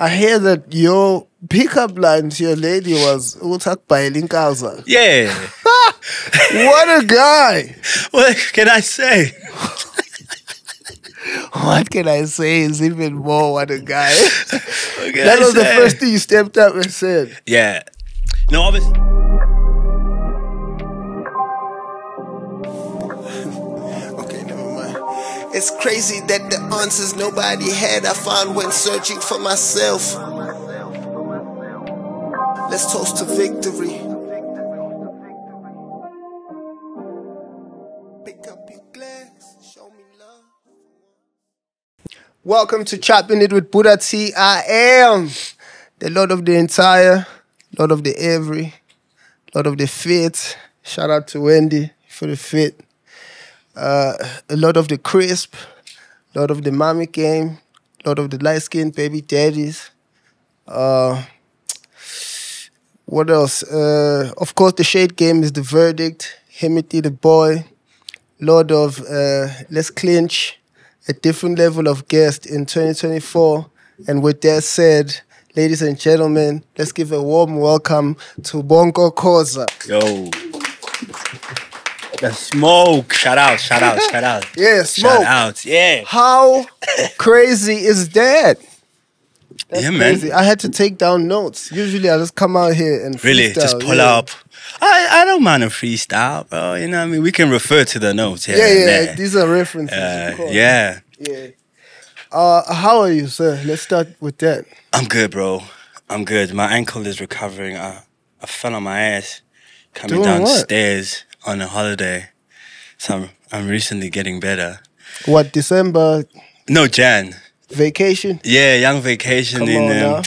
I hear that your pickup line to your lady was utakbayela inkaza. Yeah. What a guy! what can I say? What can I say is even more what a guy. That I was the first thing you stepped up and said. Yeah. No, obviously. It's crazy that the answers nobody had I found when searching for myself. Let's toast to victory. Pick up your glass, show me love. Welcome to Choppin It with Bhuda T. I am the Lord of the entire, Lord of the every, Lord of the fit. Shout out to Wendy for the fit uh, a lot of the crisp, a lot of the mommy game, a lot of the light skinned baby daddies. Uh, what else? Uh, of course, the shade game is the verdict. Himity the boy, lot of uh, let's clinch, a different level of guest in 2024. And with that said, ladies and gentlemen, let's give a warm welcome to Bonko Khoza. Yo. The smoke. Shout out, shout out, shout out. Yeah, smoke. Shout out. Yeah. How crazy is that? That's yeah, man. crazy. I had to take down notes. Usually I just come out here and Really, just pull yeah. up. I, I don't mind a freestyle, bro. You know what I mean? We can refer to the notes. Yeah, yeah. there. These are references. Uh, yeah. yeah. Uh, how are you, sir? Let's start with that. I'm good, bro. I'm good. My ankle is recovering. I, I fell on my ass coming Doing what? On a holiday. So I'm, I'm recently getting better. What December No, Jan. vacation? Yeah, young vacation Come in. Um,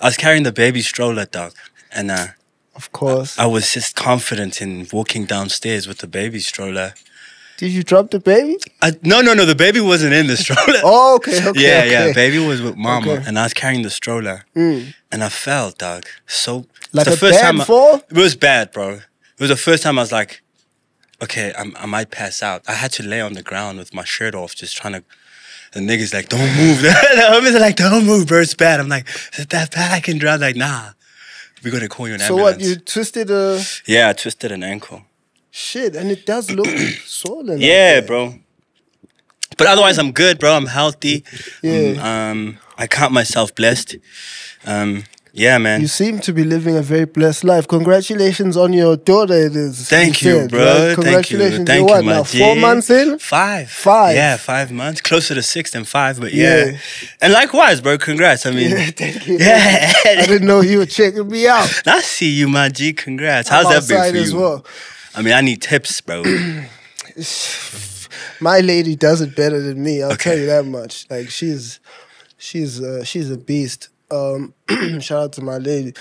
I was carrying the baby stroller, dog, and uh, Of course. I was just confident in walking downstairs with the baby stroller. Did you drop the baby? I, no, no, no. The baby wasn't in the stroller. Oh, okay, okay. yeah, okay. yeah. Baby was with mama, Okay. and I was carrying the stroller, Mm. and I fell, dog. So Like it's a bad I- fall? It was bad, bro. It was the first time I was like, okay, I'm, I might pass out. I had to lay on the ground with my shirt off, just trying to. The niggas like, don't move. the homies are like, don't move, bro. It's bad. I'm like, is it that bad? I can drive. Like, nah. We're gonna call you an So ambulance. what? You twisted a Yeah, I twisted an ankle. shit, and it does look swollen. Yeah, there. bro. But otherwise, I'm good, bro. I'm healthy. Yeah. Um, I count myself blessed. Um, yeah, man. You seem to be living a very blessed life. Congratulations on your daughter. It is. Thank you, said, bro. right? Congratulations. Thank You're you, what my now? Four months in. Five. Five. Yeah, five months. Closer to six than five, but yeah. Yeah. And likewise, bro. Congrats. I mean, Yeah, thank you. yeah. I didn't know you were checking me out. I see you, my G. Congrats. I'm How's that been for you? as well. I mean, I need tips, bro. My lady does it better than me. I'll tell you that much. Like she's, she's, uh, she's a beast. Um, shout out to my lady.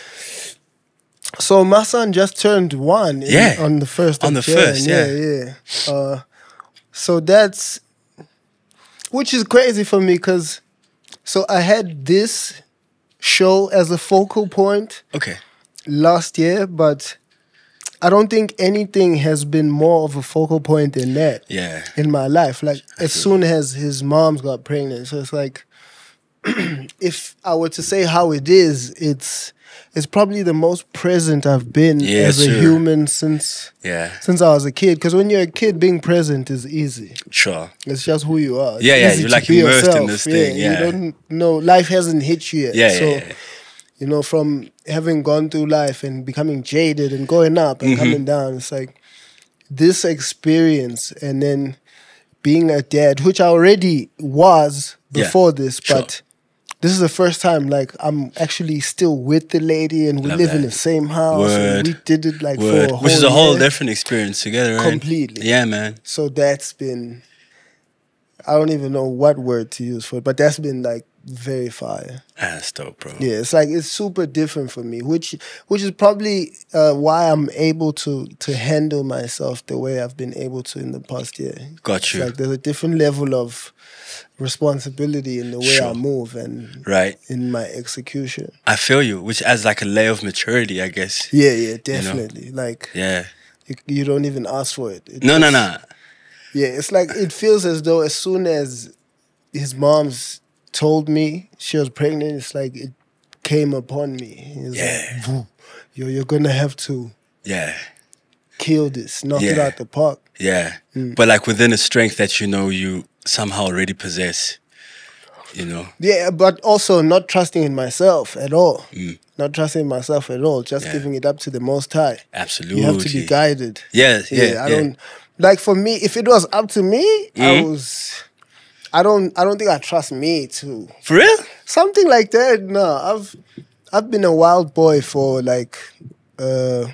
So my son just turned one. in- Yeah. on the first. On of the Jan. first, yeah, yeah. yeah. Uh, so that's, which is crazy for me because, so I had this show as a focal point okay. last year, but I don't think anything has been more of a focal point than that Yeah. in my life. Like as soon as his mom's got pregnant, so it's like if I were to say how it is, it's it's probably the most present I've been Yeah, as a human since Yeah. since I was a kid. Because when you're a kid, being present is easy. Sure. It's just who you are. It's Yeah, yeah, you're like immersed in yourself. this thing, yeah. you don't know life hasn't hit you yet. Yeah, so yeah, you know, from having gone through life and becoming jaded and going up and Mm-hmm. coming down, it's like this experience and then being a dad, which I already was before this, sure. but this is the first time like I'm actually still with the lady and we Love live in the same house and Word. we did it like Word. for a whole Which is a whole year. different experience together, right? Completely. Yeah, man. So that's been I don't even know what word to use for it, but that's been like very fire. That's dope, bro. Yeah, it's like it's super different for me, which which is probably uh, why I'm able to to handle myself the way I've been able to in the past year. Got It's you. like there's a different level of responsibility in the way I move and Right. in my execution. I feel you, which adds like a layer of maturity, I guess. Yeah, yeah, definitely. Like Yeah. you, you don't even ask for it. It No, no, just- no. Yeah, it's like it feels as though as soon as his mom's told me she was pregnant, it's like it came upon me. It's Yeah. like, "Woo, yo, you're gonna have to Yeah. kill this, knock it out the park. Yeah. Mm. But like within a strength that you know you somehow already possess. You know? Yeah, but also not trusting in myself at all. Not trusting myself at all. Just Mm. Yeah. giving it up to the Most High. Absolutely. You have to be guided. Yeah, yeah, I don't like for me. If it was up to me, I Mhm. was. I don't. I don't think I trust me to For real? something like that. No, I've I've been a wild boy for like uh,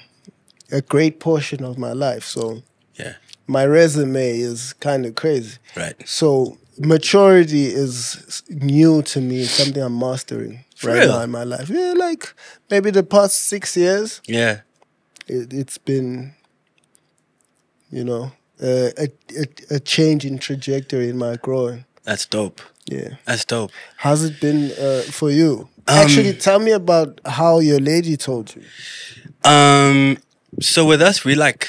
a great portion of my life. So Yeah. My resume is kind of crazy. Right. So maturity is new to me. Something I'm mastering For right real? now in my life. Yeah, like maybe the past six years, Yeah. it, it's been, you know, uh, a, a a change in trajectory in my growing. That's dope. Yeah. That's dope. How's it been uh, for you? Um, Actually, tell me about how your lady told you. Um so with us we like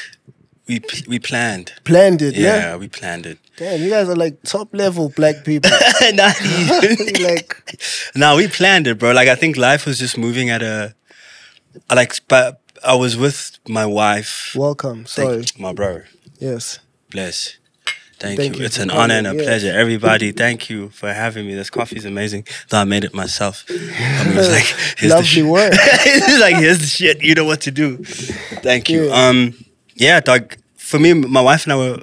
we we planned. Planned it, Yeah, yeah. we planned it. Damn, you guys are like top level black people. Not even. like, no, we planned it, bro. Like I think life was just moving at a like but I was with my wife. welcome. Sorry. Thank my bro. Yes. Bless. Thank, Thank you. you It's an honor and a yeah. pleasure. Everybody, thank you for having me. This coffee is amazing. Though I made it myself. I mean, was like, here's the Lovely shit. work. it's like, here's the shit. You know what to do. Thank you. Yeah. Um, yeah, dog. For me, my wife and I were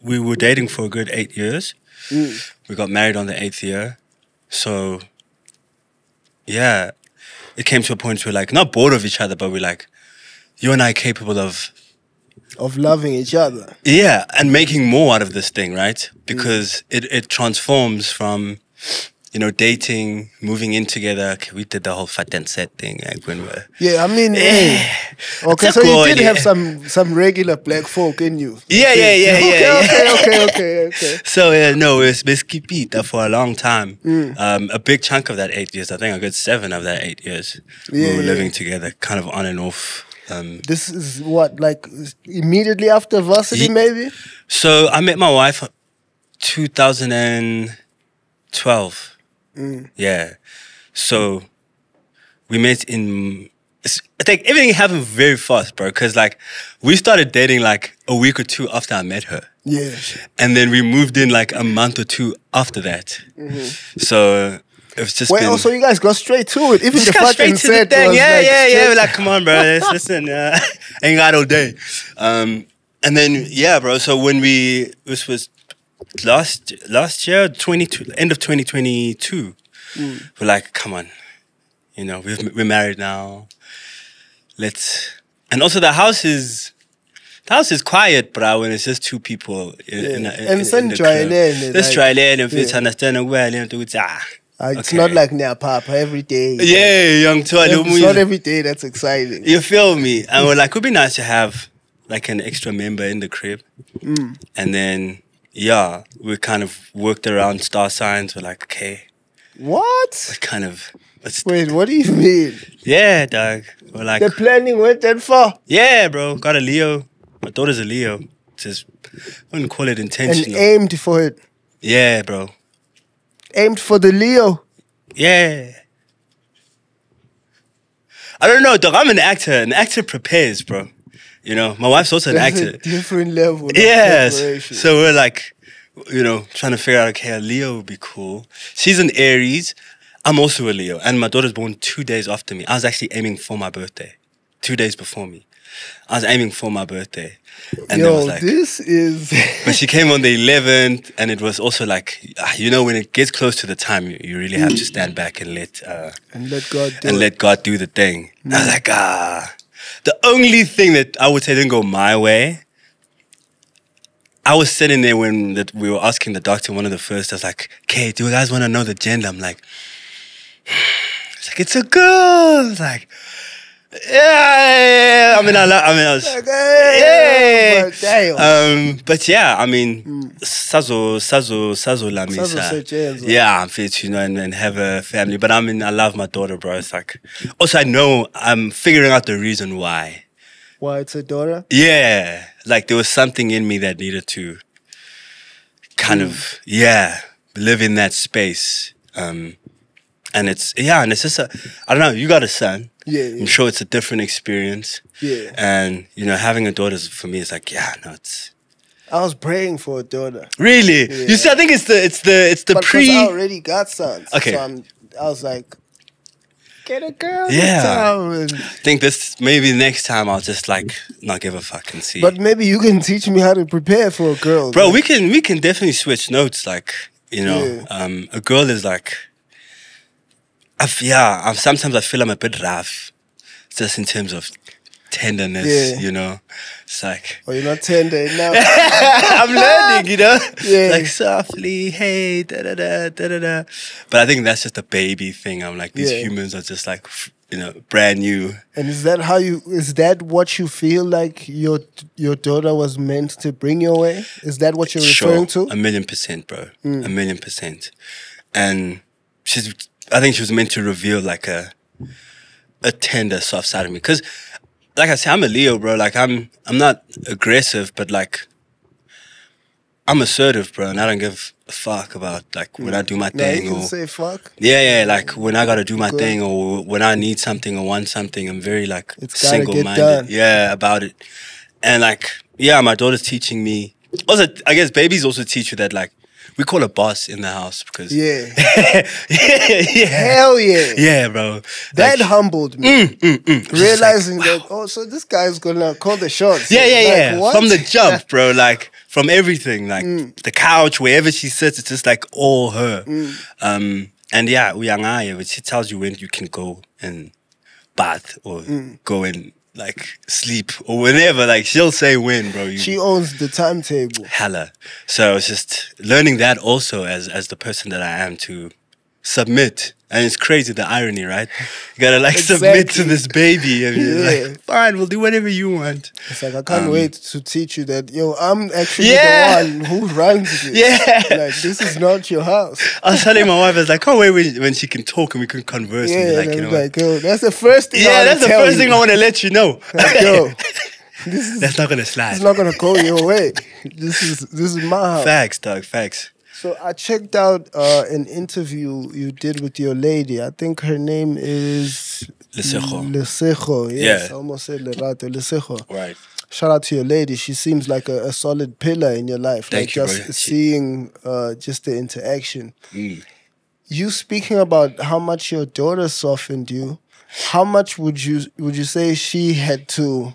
we were dating for a good eight years. Mm. We got married on the eighth year. So, yeah, it came to a point where like not bored of each other, but we're like, you and I are capable of Of loving each other. yeah, and making more out of this thing, right? Because it, it transforms from, you know, dating, moving in together. Okay, we did the whole vat en sit thing like when we're Yeah, I mean, hey. Okay, It's so you did have some some regular black folk in you. Yeah, yeah, yeah, okay, yeah, Okay, okay, okay, okay. So yeah, no, it was Beskipita for a long time. Mm. Um, a big chunk of that eight years, I think a good seven of that eight years, Yeah, we were living together, kind of on and off. Um, This is what, like immediately after varsity, maybe? so I met my wife 2012. Mm. Yeah. So we met in. it's- I think everything happened very fast, bro. Cause like we started dating like a week or two after I met her, Yeah. and then we moved in like a month or two after that. So it's just Well, been. also, you guys got straight to it. Even Just the fucking straight to the thing. Yeah, like yeah, yeah. We're like, come on, bro. Let's listen. Uh, ain't got all day. Um, and then yeah, bro. So when we this was last last year, twenty two, end of twenty twenty two. We're like, come on, you know, we've, we're married now. Let's. And also, the house is. The house is quiet, bro, when it's just two people. In, in, Yeah. in, And in, the dry crib. land, Let's try if it's yeah. understanding well. It's, ah, Uh, it's okay. not like near papa every day. Yeah, young toy. It's not every day that's exciting. You feel me? And we're like, it would be nice to have like an extra member in the crib. Mm. And then, yeah, we kind of worked around star signs. We're like, okay, What? We kind of, Wait, what do you mean? yeah, dog. We're like, The planning went that far yeah, bro, got a Leo. My daughter's a Leo. Just, wouldn't call it intentional. and aimed for it. yeah, bro. Aimed for the Leo. Yeah. I don't know, dog. I'm an actor. An actor prepares, bro. You know, my wife's also an actor. a different level. Yes. So we're like, you know, trying to figure out, okay, a Leo would be cool. She's an Aries. I'm also a Leo. And my daughter's born two days after me. I was actually aiming for my birthday, two days before me. I was aiming for my birthday. And it Yo, was like, this is. but she came on the 11th, and it was also like, ah, you know, when it gets close to the time, you, you really have to stand back and let uh, and let God do and it. let God do the thing. I was like, ah. The only thing that I would say didn't go my way, I was sitting there when that we were asking the doctor, one of the first, I was like, okay, do you guys want to know the gender? I'm like, it's like, it's a girl. Like, yeah, yeah. I mean, I, lo- I mean, I was, Like, but damn. um, but yeah, I mean, Sazo, Sazo, Sazo Lamisa. Sazosetshenzwa. Yeah, I'm fit, you know, and, and have a family. But I mean, I love my daughter, bro. It's like, also, I know I'm figuring out the reason why. Why it's a daughter? Yeah, like there was something in me that needed to kind of, yeah, live in that space. Um, and it's yeah, and it's just a I don't know. You got a son. Yeah, yeah. I'm sure it's a different experience. Yeah. And you know, having a daughter for me is like yeah, no, it's I was praying for a daughter. really. Yeah. You see, I think it's the it's the it's the but pre. I already got sons. Okay. So I'm, I was like, get a girl. Yeah. time," and- I think this maybe next time I'll just like not give a fuck and see. But maybe you can teach me how to prepare for a girl. Bro, man. we can we can definitely switch notes. Like you know, Yeah. um, a girl is like, I've, yeah. I'm, sometimes I feel I'm a bit rough, just in terms of tenderness. Yeah. You know, it's like Or you're not tender enough. I'm learning. You know, Yeah. like softly, hey, da da da da da da. But I think that's just a baby thing. I'm like these Yeah. humans are just like you know brand new. and is that how you? Is that what you feel like your your daughter was meant to bring your way? Is that what you're referring to? A million percent, bro. Mm. A million percent. And she's I think she was meant to reveal like a a tender soft side of me. Cause like I said, I'm a Leo, bro. Like I'm I'm not aggressive, but like I'm assertive, bro, and I don't give a fuck about like when I do my thing or say fuck. yeah, yeah, like when I gotta do my Good. thing or when I need something or want something, I'm very like It's get single done. minded. Yeah, about it. And like, yeah, my daughter's teaching me. Also, I guess babies also teach you that like we call a boss in the house because Yeah. yeah, yeah, Hell yeah. yeah, bro. That Like, humbled me. mm, mm, mm. Just like, Realizing that, oh, so this guy's gonna call the shots. yeah, yeah, Like, yeah. what? From the jump, bro. Like from everything, like Mm. the couch, wherever she sits, it's just like all her. Mm. Um, and yeah, Uyangaya, but she tells you when you can go and bath or Mm. go and like sleep or whenever. Like she'll say when, bro. You She owns the timetable. hella. So it's just learning that also as as the person that I am to submit. And it's crazy the irony, right? You gotta like submit to this baby and Yeah. like, fine, we'll do whatever you want. It's like I can't Um, wait to teach you that yo, I'm actually Yeah. the one who runs this. Yeah. Like this is not your house. I was telling my wife, I was like, oh wait, when, when she can talk and we can converse. Yeah, and like, like, you know, like yo, that's the first thing. I yeah, wanna that's the first you. thing I want to let you know. Like, yo, this is that's not gonna slide. it's not gonna go your way. This is this is my house. Facts, dog. Facts. So I checked out uh, an interview you did with your lady. I think her name is Lesego. Lesego. Yes, Yeah. I almost said Lerato. Lesego. Right. Shout out to your lady. She seems like a, a solid pillar in your life. Thank like you, just bro. Seeing uh, just the interaction. Mm. You speaking about how much your daughter softened you. How much would you would you say she had to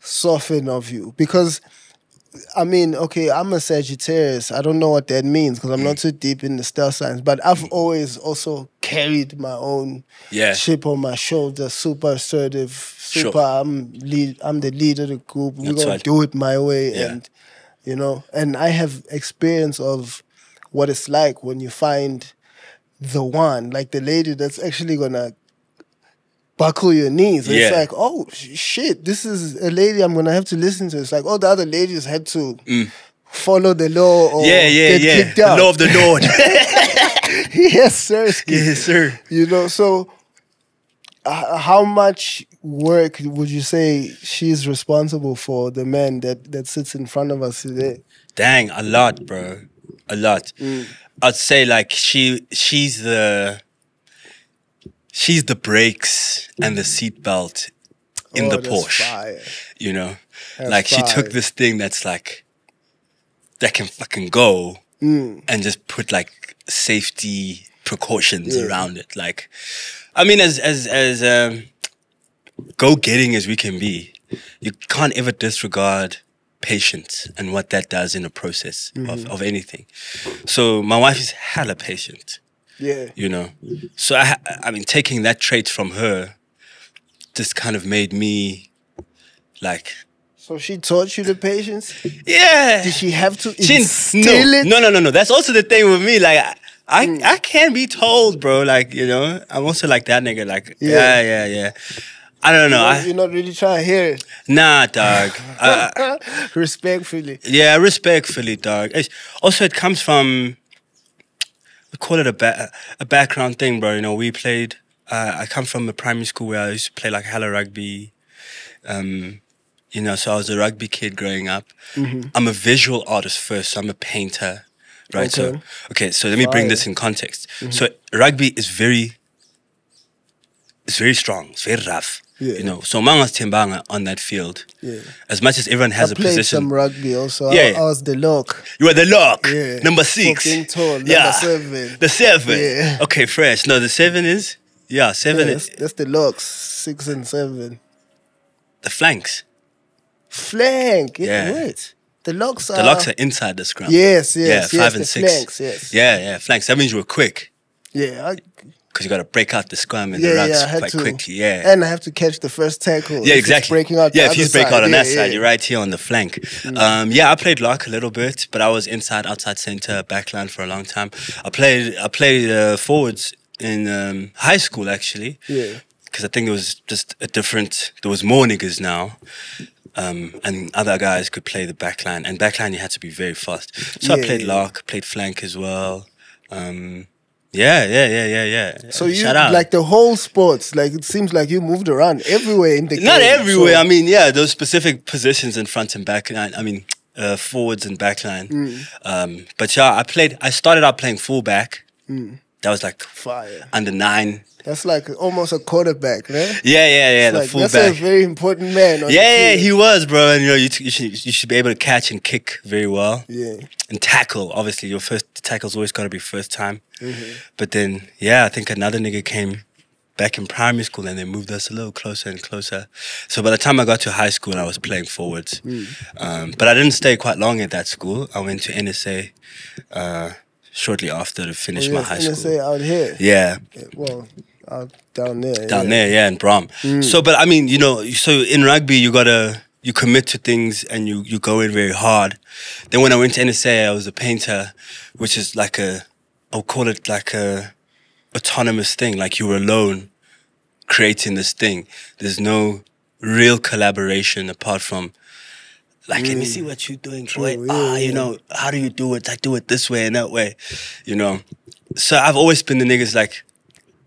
soften of you? Because I mean, okay, I'm a Sagittarius. I don't know what that means because I'm not mm. too deep in the star signs. But I've mm. always also carried my own Yeah. chip on my shoulder, super assertive, super. Sure. I'm lead. I'm the leader of the group. We're That's gonna right. do it my way, Yeah. and you know, and I have experience of what it's like when you find the one, like the lady that's actually gonna buckle your knees. And It's like, oh shit, this is a lady I'm gonna have to listen to. It's like, oh, the other ladies had to follow the law or Mm. Yeah, yeah, get yeah. kicked The out. law of the Lord. yes, sir. ski. yes, sir. You know, so uh, how much work would you say she's responsible for the man that that sits in front of us today? Dang, a lot, bro. A lot. Mm. I'd say like she she's the she's the brakes and the seatbelt in Oh, the Porsche. fire. You know? That's like she took this thing that's like that can fucking go Mm. and just put like safety precautions Yeah. around it. Like I mean as as as um go getting as we can be, you can't ever disregard patience and what that does in a process of, Mm-hmm. of anything. So my wife is hella patient, Yeah. you know. So I I mean taking that trait from her just kind of made me like So she taught you the patience. yeah. Did she have to She- instill no, it? no, no, no, no. That's also the thing with me. Like, I, I, Mm. I can't be told, bro. Like, you know, I'm also like that nigga. Like, Yeah. yeah, yeah, yeah. I don't know. You're I, not really trying to hear it. nah, dog. I, Respectfully. yeah, respectfully, dog. It's, also, it comes from call it a ba- a background thing, bro. You know, we played. Uh, I come from a primary school where I used to play like hella rugby. Um, you know, so I was a rugby kid growing up. I'm a visual artist first. So I'm a painter, right? So, Okay. okay, so let me bring this in context. So, rugby is very, it's very strong. It's very rough. Yeah. You know, so Mangas Timbanga on that field, Yeah. as much as everyone has I a played position, some rugby also. Yeah. I, I was the lock. you were the lock, Yeah. number six, Fucking tall, number yeah, seven. the seven. Yeah. Okay, fresh. No, the seven is yeah, seven Yeah, is that's, the locks, six and seven. the flanks. Flank. Yeah. Yeah. Wait. The locks are. The locks are inside the scrum. Yes, yes, yeah, yes. five the and six. flanks, yes. Yeah, yeah, flanks. That means you were quick Yeah. I, because you got to break out the scrum and yeah, the yeah. rucks had quite to. quickly. Yeah. And I have to catch the first tackle. yeah, exactly. breaking out. yeah, the if he's other break out on Yeah, that yeah. side, you're right here on the flank. Um, yeah, I played lock a little bit, but I was inside, outside center, backline for a long time. I played, I played uh, forwards in um, high school actually. Yeah. because I think there was just a different. There was more niggas now, um, and other guys could play the backline. And backline, you had to be very fast. So I played yeah. lock, played flank as well. Um, yeah, yeah, yeah, yeah, yeah. So you like the whole sports. Like it seems like you moved around everywhere in the game. not everywhere. So- I mean, yeah, those specific positions in front and back. line. I mean, uh, forwards and backline. Mm. Um, but yeah, I played. I started out playing fullback. Mm. That was like fire. under nine. That's like almost a quarterback, right? Yeah, yeah, yeah. the like, fullback. that's a very important man. On Yeah, yeah, he was, bro. And you know, you, t- you should you should be able to catch and kick very well Yeah. and tackle. Obviously, your first tackle's always got to be first time. Mm-hmm. But then, yeah, I think another nigga came back in primary school and they moved us a little closer and closer. So by the time I got to high school, I was playing forwards. Mm. Um, but I didn't stay quite long at that school. I went to NSA uh, shortly after to finish Oh, my high school. out here. Yeah. Well, out down there. down yeah. there, yeah, in Braam. Mm. So, but I mean, you know, so in rugby, you gotta you commit to things and you you go in very hard. Then when I went to NSA, I was a painter, which is like a I'll call it like a autonomous thing. Like you were alone creating this thing. There's no real collaboration apart from. Like, let me see what you're doing, boy. True, ah, yeah, you yeah. know, how do you do it? I do it this way and that way, you know. So I've always been the niggas like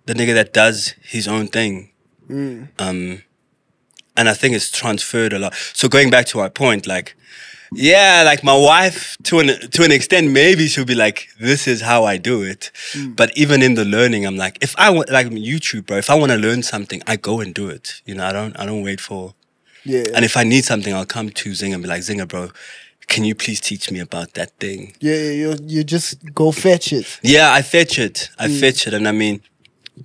the nigga that does his own thing. Mm. Um, and I think it's transferred a lot. So going back to my point, like, yeah, like my wife to an to an extent, maybe she'll be like, "This is how I do it." Mm. But even in the learning, I'm like, if I want like YouTube, bro, if I want to learn something, I go and do it. You know, I don't I don't wait for. Yeah. And if I need something, I'll come to Zing and be like, Zingah, bro, can you please teach me about that thing? yeah, yeah, you you just go fetch it. Yeah, I fetch it. I Mm. fetch it, and I mean,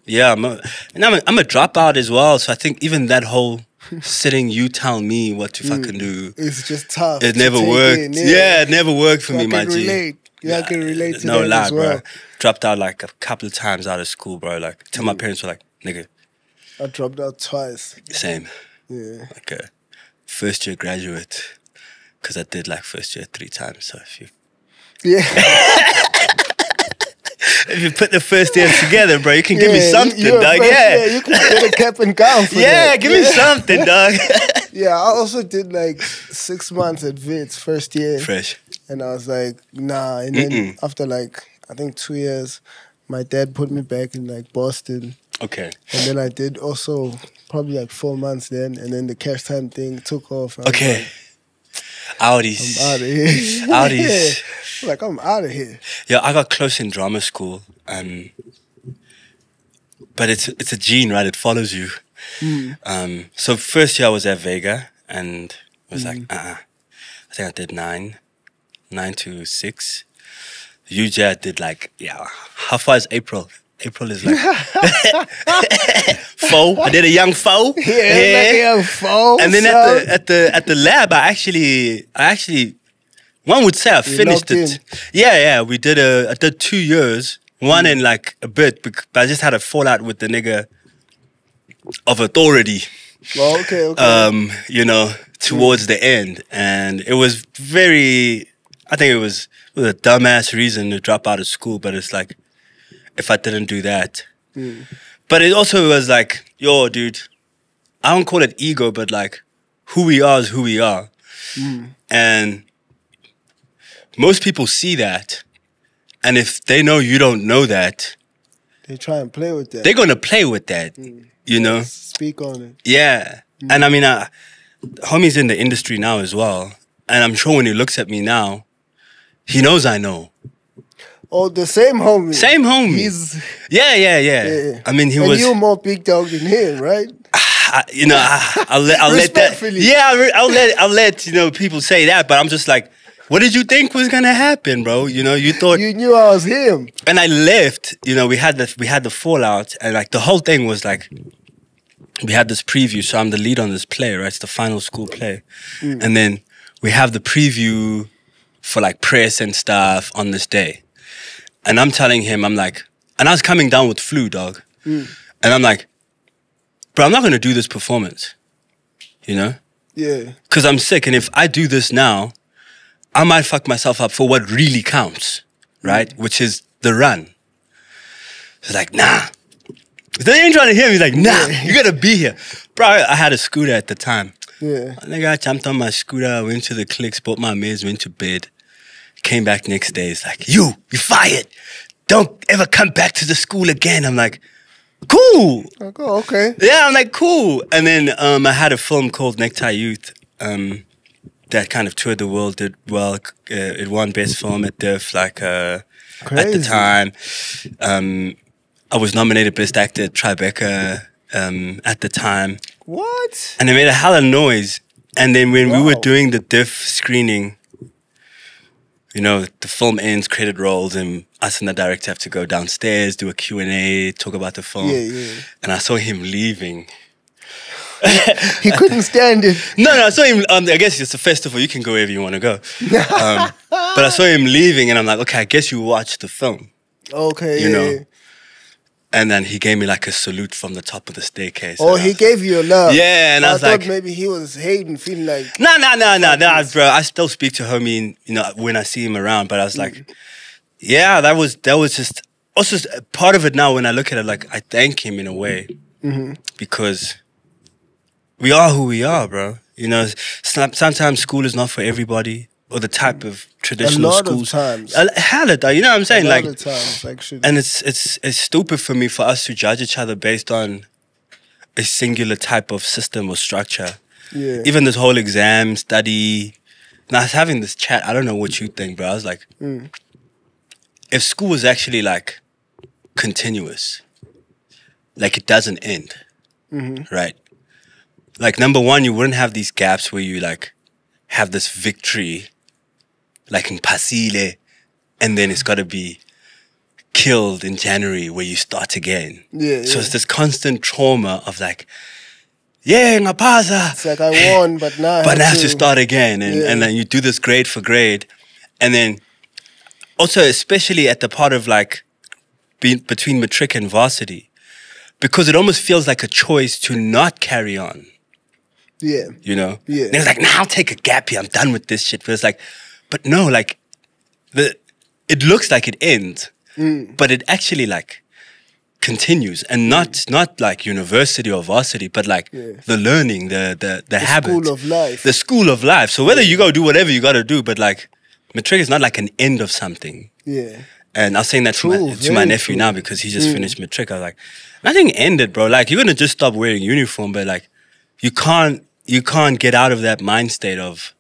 yeah, I'm a, and I'm a, I'm a dropout as well. So I think even that whole sitting, you tell me what to fucking do, It's just tough. it never worked. in, yeah. it never worked for I me, my can G. Yeah, I can relate to no that lie, as well. bro. Dropped out like a couple of times out of school, bro. Like, till Mm. my parents were like, "Nigga, I dropped out twice. same." Yeah. Like a first year graduate, because I did like first year three times. So if you Yeah. if you put the first years together, bro, you can give me something, dog. fresh- Yeah. You can get a cap and gown for Yeah, that. give me something, dog. Yeah, I also did like six months at Wits first year. Fresh. And I was like, nah. And then Mm-mm. after like, I think two years, my dad put me back in like Boston. Okay. And then I did also probably like four months then. And then the cash time thing took off. I Okay. Audis. Like, I'm out of here. Audis. Yeah. Like, I'm out of here. Yeah, I got close in drama school. Um, but it's it's a gene, right? It follows you. Mm. Um, so first year I was at Vega and it was Mm. like, uh-uh. I think I did nine, nine to six. UJ I did like, yeah. How far is April? April is like foe. I did a young foe. Yeah, like a phone. and then at the at the at the lab, I actually I actually one would say I finished it. Yeah, yeah. We did a I did two years, one in like a bit, but I just had a fallout with the nigga of authority. Oh, okay, okay. Um, you know, towards the end, and it was very. I think it was, it was a dumbass reason to drop out of school, but it's like, if I didn't do that, Mm. but it also was like, yo, dude, I don't call it ego, but like, who we are is who we are. Mm. And most people see that. And if they know you don't know that, They try and play with that. they're going to play with that, Mm. you know? Speak on it. Yeah. And I mean, uh, homie's in the industry now as well. And I'm sure when he looks at me now, he knows I know. Oh, the same homie. Same homie. He's Yeah, yeah, yeah. yeah. I mean, he and was. you more big dog than him, right? Ah, I, you know, I, I'll let I'll let that. Yeah, I'll, I'll let I'll let you know people say that, but I'm just like, what did you think was gonna happen, bro? You know, you thought, You knew I was him. and I left. You know, we had the we had the fallout, and like the whole thing was like, we had this preview. So I'm the lead on this play, right? It's the final school play, mm. and then we have the preview for like press and stuff on this day, and I'm telling him, I'm like, and I was coming down with flu, dog, mm. and I'm like, bro, I'm not gonna do this performance, you know, Yeah. because I'm sick, and if I do this now, I might fuck myself up for what really counts, right? Mm. Which is the run. He's like, nah. They ain't trying to hear me. He's like, nah, you gotta be here. Bro, I had a scooter at the time. Yeah. I think I jumped on my scooter, went to the clicks, bought my meds, went to bed. Came back next day. It's like, you, you fired. Don't ever come back to the school again. I'm like, cool. Oh, okay. Yeah, I'm like, cool. And then um, I had a film called Necktie Youth um, that kind of toured the world, did well. Uh, it won Best Film at DIFF, like, uh, at the time. Um, I was nominated Best Actor at Tribeca um, at the time. What? And it made a hell of noise. And then when we were doing the DIFF screening, you know, the film ends, credit rolls, and us and the director have to go downstairs, do a Q&A, talk about the film. Yeah, yeah. And I saw him leaving. He couldn't stand it. No, no, I saw him, um, I guess it's a festival, you can go wherever you want to go. Um, but I saw him leaving and I'm like, okay, I guess you watched the film. Okay. You know, yeah. And then he gave me like a salute from the top of the staircase. Oh, he was- gave you a love. Yeah, and I was thought like- maybe he was hating, feeling like No, no, no, no, no, bro. I still speak to homie, you know, when I see him around. But I was like, mm. yeah, that was that was just also part of it. Now, when I look at it, like I thank him in a way mm-hmm. because we are who we are, bro. You know, sometimes school is not for everybody, or the type of traditional a lot of times. A- hell, it, you know what I'm saying? Like, times, actually. and it's it's it's stupid for me for us to judge each other based on a singular type of system or structure yeah. even this whole exam study. And I was having this chat. I don't know what you think, bro. I was like, Mm. if school was actually like continuous, like it doesn't end, Mm-hmm. right? Like number one, you wouldn't have these gaps where you like have this victory, like in Pasile, and then it's got to be killed in January where you start again. Yeah, So yeah. it's this constant trauma of like, yeah, ngapaza. It's like I won, but now I But have now I have to start again, and, Yeah. and then you do this grade for grade, and then also especially at the part of like be, between matric and varsity, because it almost feels like a choice to not carry on. Yeah. You know? Yeah. And it's like, nah, I'll take a gap here. I'm done with this shit. But it's like, but no, like the it looks like it ends, Mm. but it actually like continues, and not not like university or varsity, but like Yeah. the learning, the the the, habit, school of life. the school of life. So whether you go do whatever you got to do, but like matric is not like an end of something. Yeah. And I was saying that to my, to my nephew true. now because he just finished matric. I was like, nothing ended, bro. Like you're gonna just stop wearing uniform, but like you can't you can't get out of that mind state of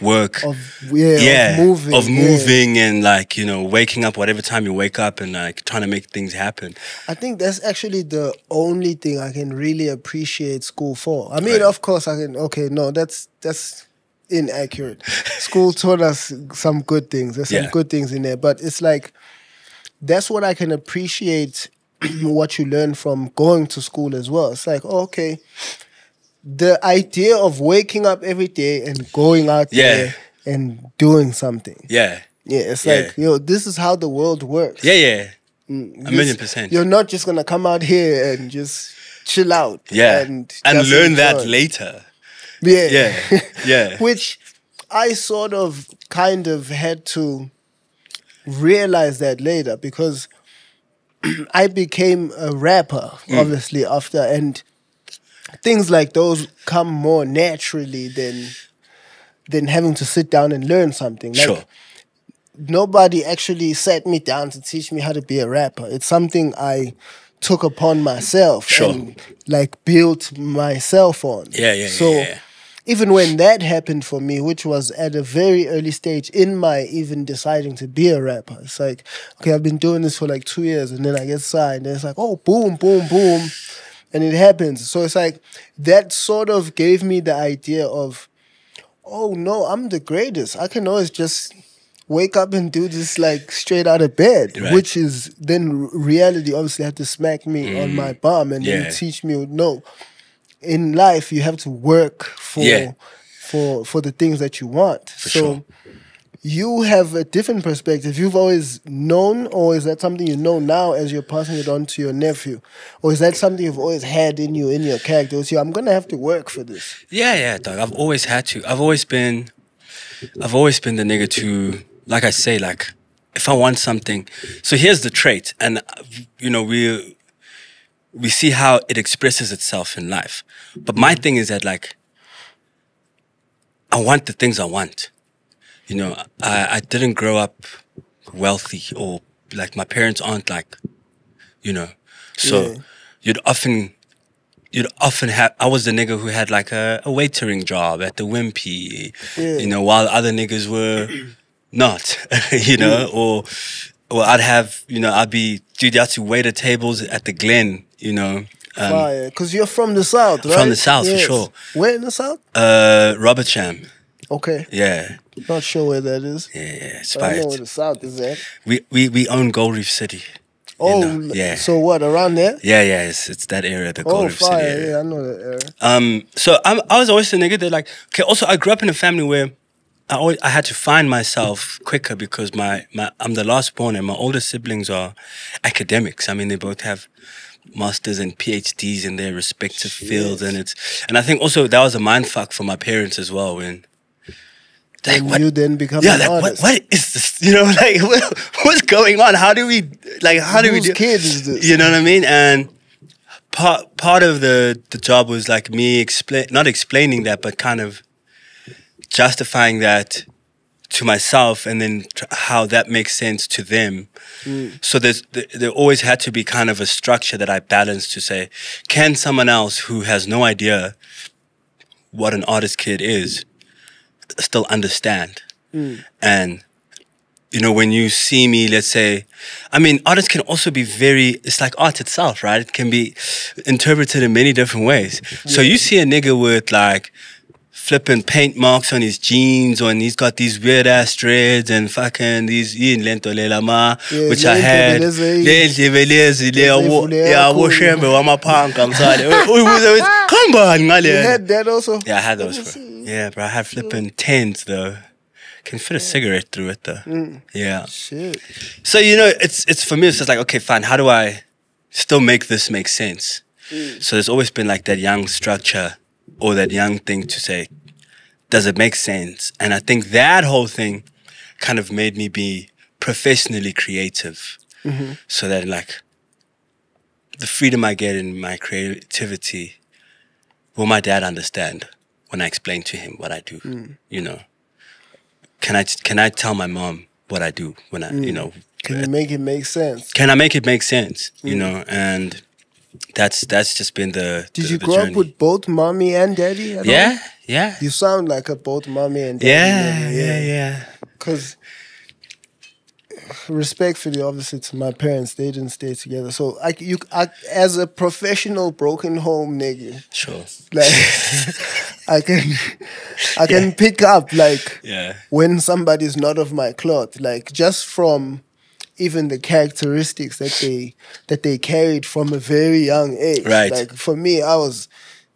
work. Of yeah, yeah, of moving. of yeah. and like you know waking up whatever time you wake up and like trying to make things happen. I think that's actually the only thing I can really appreciate school for. I mean, Right. of course, I can. Okay, no, that's that's inaccurate. school taught us some good things. There's some Yeah. good things in there, but it's like that's what I can appreciate. what you learn from going to school as well. It's like, oh, okay, the idea of waking up every day and going out Yeah. there and doing something. Yeah, Yeah, it's Yeah. like, yo, this is how the world works. yeah, yeah, Mm, a million percent. You're not just gonna come out here and just chill out. yeah, and, and, learn that later. Yeah, Yeah, yeah, Which I sort of kind of had to realize that later because I became a rapper, Mm. obviously after, and things like those come more naturally than than having to sit down and learn something. Like, sure. nobody actually sat me down to teach me how to be a rapper. It's something I took upon myself Sure. and like built myself on. Yeah, yeah, So yeah, yeah. even when that happened for me, which was at a very early stage in my even deciding to be a rapper, it's like, okay, I've been doing this for like two years and then I get signed and it's like, oh, boom, boom, boom. And it happens. So it's like that sort of gave me the idea of, oh no, I'm the greatest. I can always just wake up and do this like straight out of bed, Right. which is then reality obviously had to smack me on my bum and Mm. Yeah. then teach me no. In life you have to work for Yeah. for for the things that you want. so sure. You have a different perspective. You've always known, or is that something you know now as you're passing it on to your nephew? Or is that something you've always had in you, in your character? So I'm gonna have to work for this. Yeah, yeah, dog. I've always had to. I've always been, I've always been the nigga to, like I say, like if I want something. So here's the trait, and you know we we see how it expresses itself in life. But my thing is that like I want the things I want. You know, I I didn't grow up wealthy or like my parents aren't like, you know, so Yeah. you'd often you'd often have I was the nigga who had like a, a waitering job at the Wimpy, Yeah. you know, while other niggas were not, you know, or or I'd have, you know, I'd be dude, you had to wait at tables at the Glen, you know. Um, because you're from the south, right? From the South, for sure. Where in the south? uh Robertsham. Okay, Yeah. not sure where that is. Yeah, yeah. It's I know where the south is at. We we we own Gold Reef City. Oh, know, yeah. So what around there? Yeah, yeah, it's it's that area, the Gold Oh, Reef City fire! area. Yeah, I know that area. Um, so I'm, I was always the nigga that like, okay, also I grew up in a family where I always, I had to find myself quicker because my, my, I'm the last born and my older siblings are academics. I mean, they both have masters and PhDs in their respective fields. And it's, and I think also that was a mind fuck for my parents as well when, like, And what, you then become yeah, an like, what, what is this? You know, like, what, what's going on? How do we, like, how do we do? kids? is this? You know what I mean? And part part of the the job was like me explain, not explaining that, but kind of justifying that to myself, and then tr- how that makes sense to them. Mm. So there's th- there always had to be kind of a structure that I balanced to say, can someone else who has no idea what an artist kid is still understand? And you know, when you see me, let's say, I mean, artists can also be very, it's like art itself, right? It can be interpreted in many different ways. So you see a nigga with like flipping paint marks on his jeans or and he's got these weird ass dreads and fucking these in lento Yeah, which I had. You ngale. had that also. Yeah, I had those. Bro. Yeah, bro. I had flipping tens though. Can fit a cigarette through it though. Mm. Yeah. Shit. So you know, it's it's for me. It's just like okay, fine. How do I still make this make sense? So there's always been like that young structure or that young thing to say, does it make sense? And I think that whole thing kind of made me be professionally creative. So that like the freedom I get in my creativity, will my dad understand when I explain to him what I do? Mm. You know, can I can I tell my mom what I do when I you mm. know Can you make it make sense? can I make it make sense? You mm. know, and that's that's just been the. Did the- you the grow journey. up with both mommy and daddy? at all? Yeah, yeah, You sound like a both mommy and daddy. yeah, yeah, yeah. Because respectfully, obviously, to my parents, they didn't stay together. So, I, you, I, as a professional broken home nigga, Sure. like I can, I can pick up like Yeah. when somebody's not of my cloth, like just from even the characteristics that they that they carried from a very young age. Right. Like for me, I was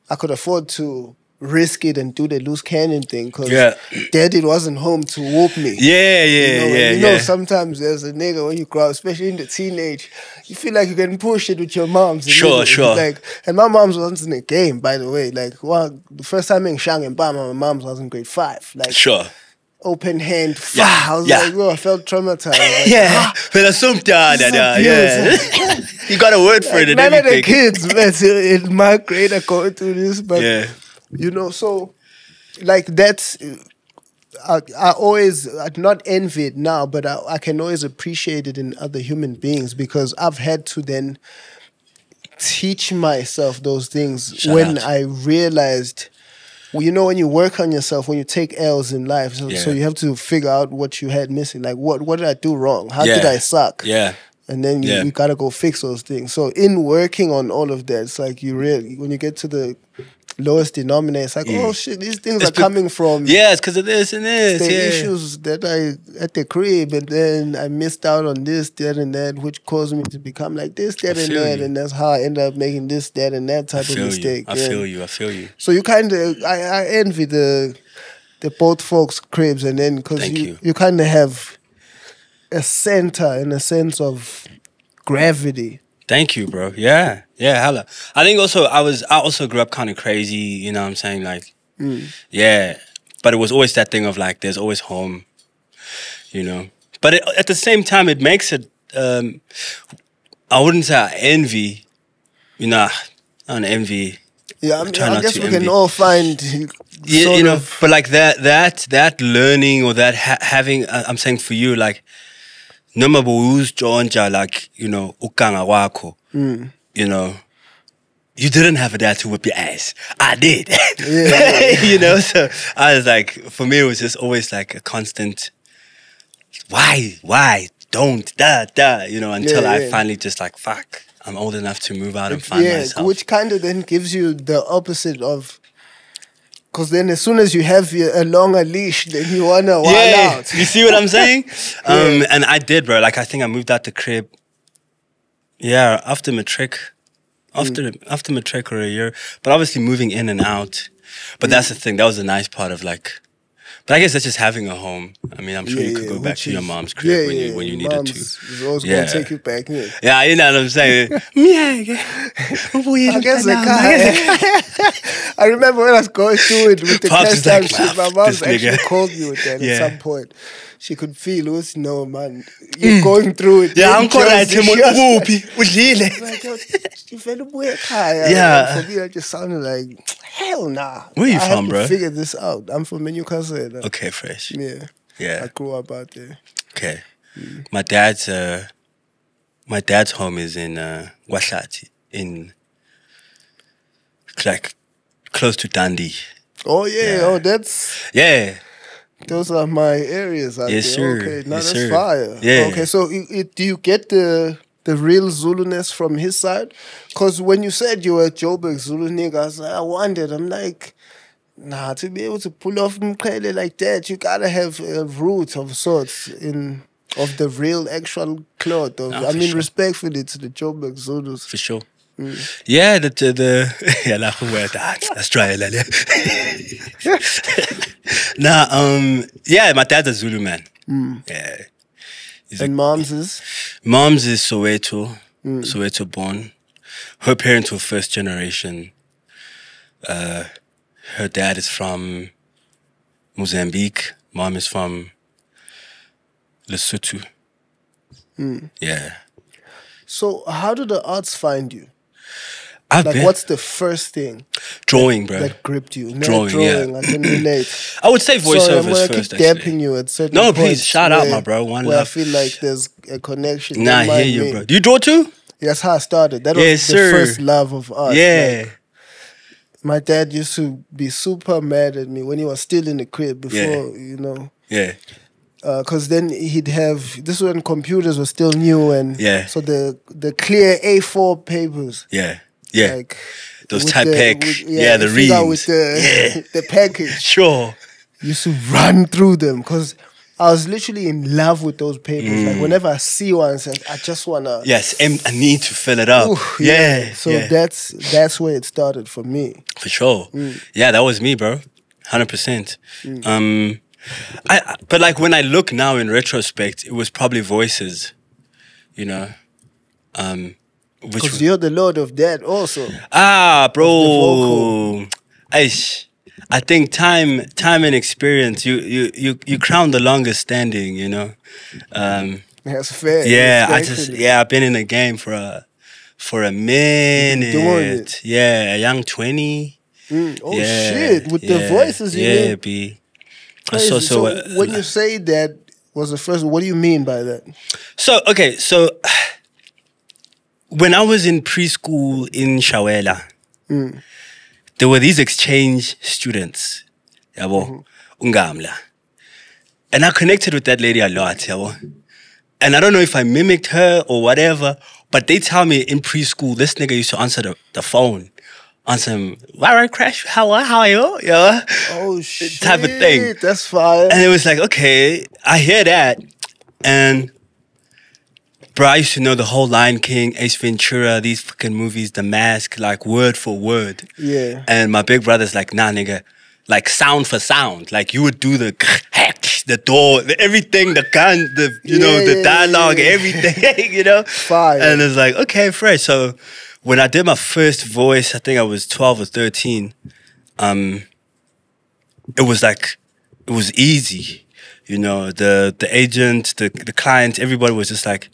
I could afford to risk it and do the loose cannon thing because Yeah. daddy wasn't home to whoop me. Yeah, yeah, You know, yeah, you yeah. know, sometimes there's a nigga when you grow up, especially in the teenage, you feel like you can push it with your moms. Sure, sure. Like, and my mom's wasn't in the game, by the way. Like, well, the first time in Shang and Bama, my mom's was in grade five. Like, sure. open hand. Yeah, I was yeah. like, bro, I felt traumatized. Like, Yeah, ah. but assumed yeah, this is yeah, you got a word for it None of the kids, man, in my grade are going through this, but Yeah, you know, so like that's. I, I always I not envy it now, but I, I can always appreciate it in other human beings because I've had to then teach myself those things Shout when out. I realized well, you know when you work on yourself, when you take L's in life, so, so you have to figure out what you had missing. Like what what did I do wrong? How did I suck? Yeah. And then you, Yeah. you gotta go fix those things. So in working on all of that, it's like you really when you get to the lowest denominator, it's like, oh shit, these things It's are coming from Yeah, it's because of this and this. the yeah. issues that I at the crib, and then I missed out on this, that, and that, which caused me to become like this, that, and that, you. and that's how I ended up making this, that, and that type of mistake. you. I yeah. feel you. I feel you. So you kind of, I, I envy the the both folks' cribs, and then because you you. you kind of have a center in a sense of gravity. Thank you, bro. Yeah, yeah, hella. I think also I was I also grew up kind of crazy. You know what I'm saying? Like, yeah, but it was always that thing of like, there's always home. You know, but it, at the same time, it makes it. Um, I wouldn't say I envy. You know, I don't envy. Yeah, I, mean, I guess we can all find. you, sort you know, of- but like that, that, that learning or that ha- having, uh, I'm saying for you, like, noma jonja, like, you know, ukanga wako, Mm. you know, you didn't have a dad to whip your ass. I did. Yeah. you know, so I was like, for me, it was just always like a constant, why, why, don't, da, da, you know, until Yeah, I finally just like, fuck, I'm old enough to move out and find yeah, myself. which kind of then gives you the opposite of. Because then, as soon as you have a longer leash, then you wanna wild yeah, out. you see what I'm saying? um, and I did, bro. Like I think I moved out the crib. Yeah, after matric, after after matric or a year, but obviously moving in and out. But that's the thing. That was the nice part of like. But I guess that's just having a home. I mean, I'm sure you could go back to your mom's crib yeah, when you yeah, when you needed to. is always Yeah. gonna take you back in. Yeah, you know what I'm saying. yeah, I guess the car. I remember when I was going through it with the Pops cash time like, shit. My mom actually nigga." called me with that Yeah. at some point. She could feel it was no man. You're going through it. Mm. Yeah, I'm calling at him she was like- Whoopie. Udlile. you feel weird, Yeah. For me, that just sounded like, hell nah. Where you I from, bro? figure this out. I'm from Newcastle. Okay, fresh. Yeah. yeah I grew up out there. Okay. My dad's uh my dad's home is in uh Washati in like close to Dundee. Oh, yeah. Yeah. Oh, that's, Yeah. Those are my areas out Yes, sir. Okay, now Yes, that's sir. fire. Yeah. Okay, so it, it, do you get the the real Zuluness from his side? Because when you said you were a Joburg Zulu nigga, I, was like, I wondered. I'm like, nah, to be able to pull off Mkrele like that, you gotta have a root of sorts in of the real actual cloth. Of, I mean, sure. respectfully to the Joburg Zulus. For sure. Yeah, the the, yeah, la wear that. Let's try it. Nah, um, yeah, my dad's a Zulu man. Yeah, He's a- And mom's is Mom's is Soweto, Soweto born. Her parents were first generation. Uh, her dad is from Mozambique. Mom is from Lesotho. Yeah. so. How do the arts find you? I've Like, been what's the first thing drawing, bro. that gripped you? Not Drawing, yeah. drawing. I can relate. I would say Sorry, I'm voiceovers gonna first. keep actually. you at certain No, please, shout out, my bro. One where love. I feel like there's a connection. Nah, Don't hear you, bro. Do you draw too? That's how I started. That was the sir. first love of art. yeah. Like, my dad used to be super mad at me when he was still in the crib before, Yeah. you know. yeah. Uh, because then he'd have this was when computers were still new and Yeah. so the the clear A4 papers Yeah. Yeah. like Those type the- pack. with- yeah, the figure out reams. with the the package. Sure. used to run through them because I was literally in love with those papers. Mm. Like whenever I see one, I just wanna. Yes, I need to fill it up. Ooh, yeah. So yeah. that's that's where it started for me. For sure. Mm. Yeah, that was me, bro. Hundred percent. Um, I, but like when I look now in retrospect, it was probably voices, you know, um, Because you're the lord of that also. ah, bro. Aish, I think time, time and experience. You, you, you, you crown the longest standing. You know. Um, That's fair. yeah, I just yeah, I've been in the game for a for a minute. it. Yeah, a young twenty. Mm, Oh yeah, shit! With the voices, you yeah, mean? B. Crazy. So, So, so, uh, when you say that was the first, what do you mean by that? so okay, so when I was in preschool in Shawela, Mm. there were these exchange students, yabo, ungamla. And I connected with that lady a lot, yabo. And I don't know if I mimicked her or whatever, but they tell me in preschool, this nigga used to answer the, the phone on some, right, Crash, how, are- how are you? Yeah. Oh shit. Type of thing. That's fire. And it was like, okay, I hear that. And bro, I used to know the whole Lion King, Ace Ventura, these fucking movies, The Mask, like word for word. yeah. And my big brother's like, nah, nigga, like sound for sound. Like you would do the the door, the, everything, the gun, the you know, Yeah, the yeah, dialogue, yeah. everything, you know. Fire. And it's like, okay, fresh. So when I did my first voice, I think I was 12 or 13, um, it was like it was easy. You know, the the agent, the the client, everybody was just like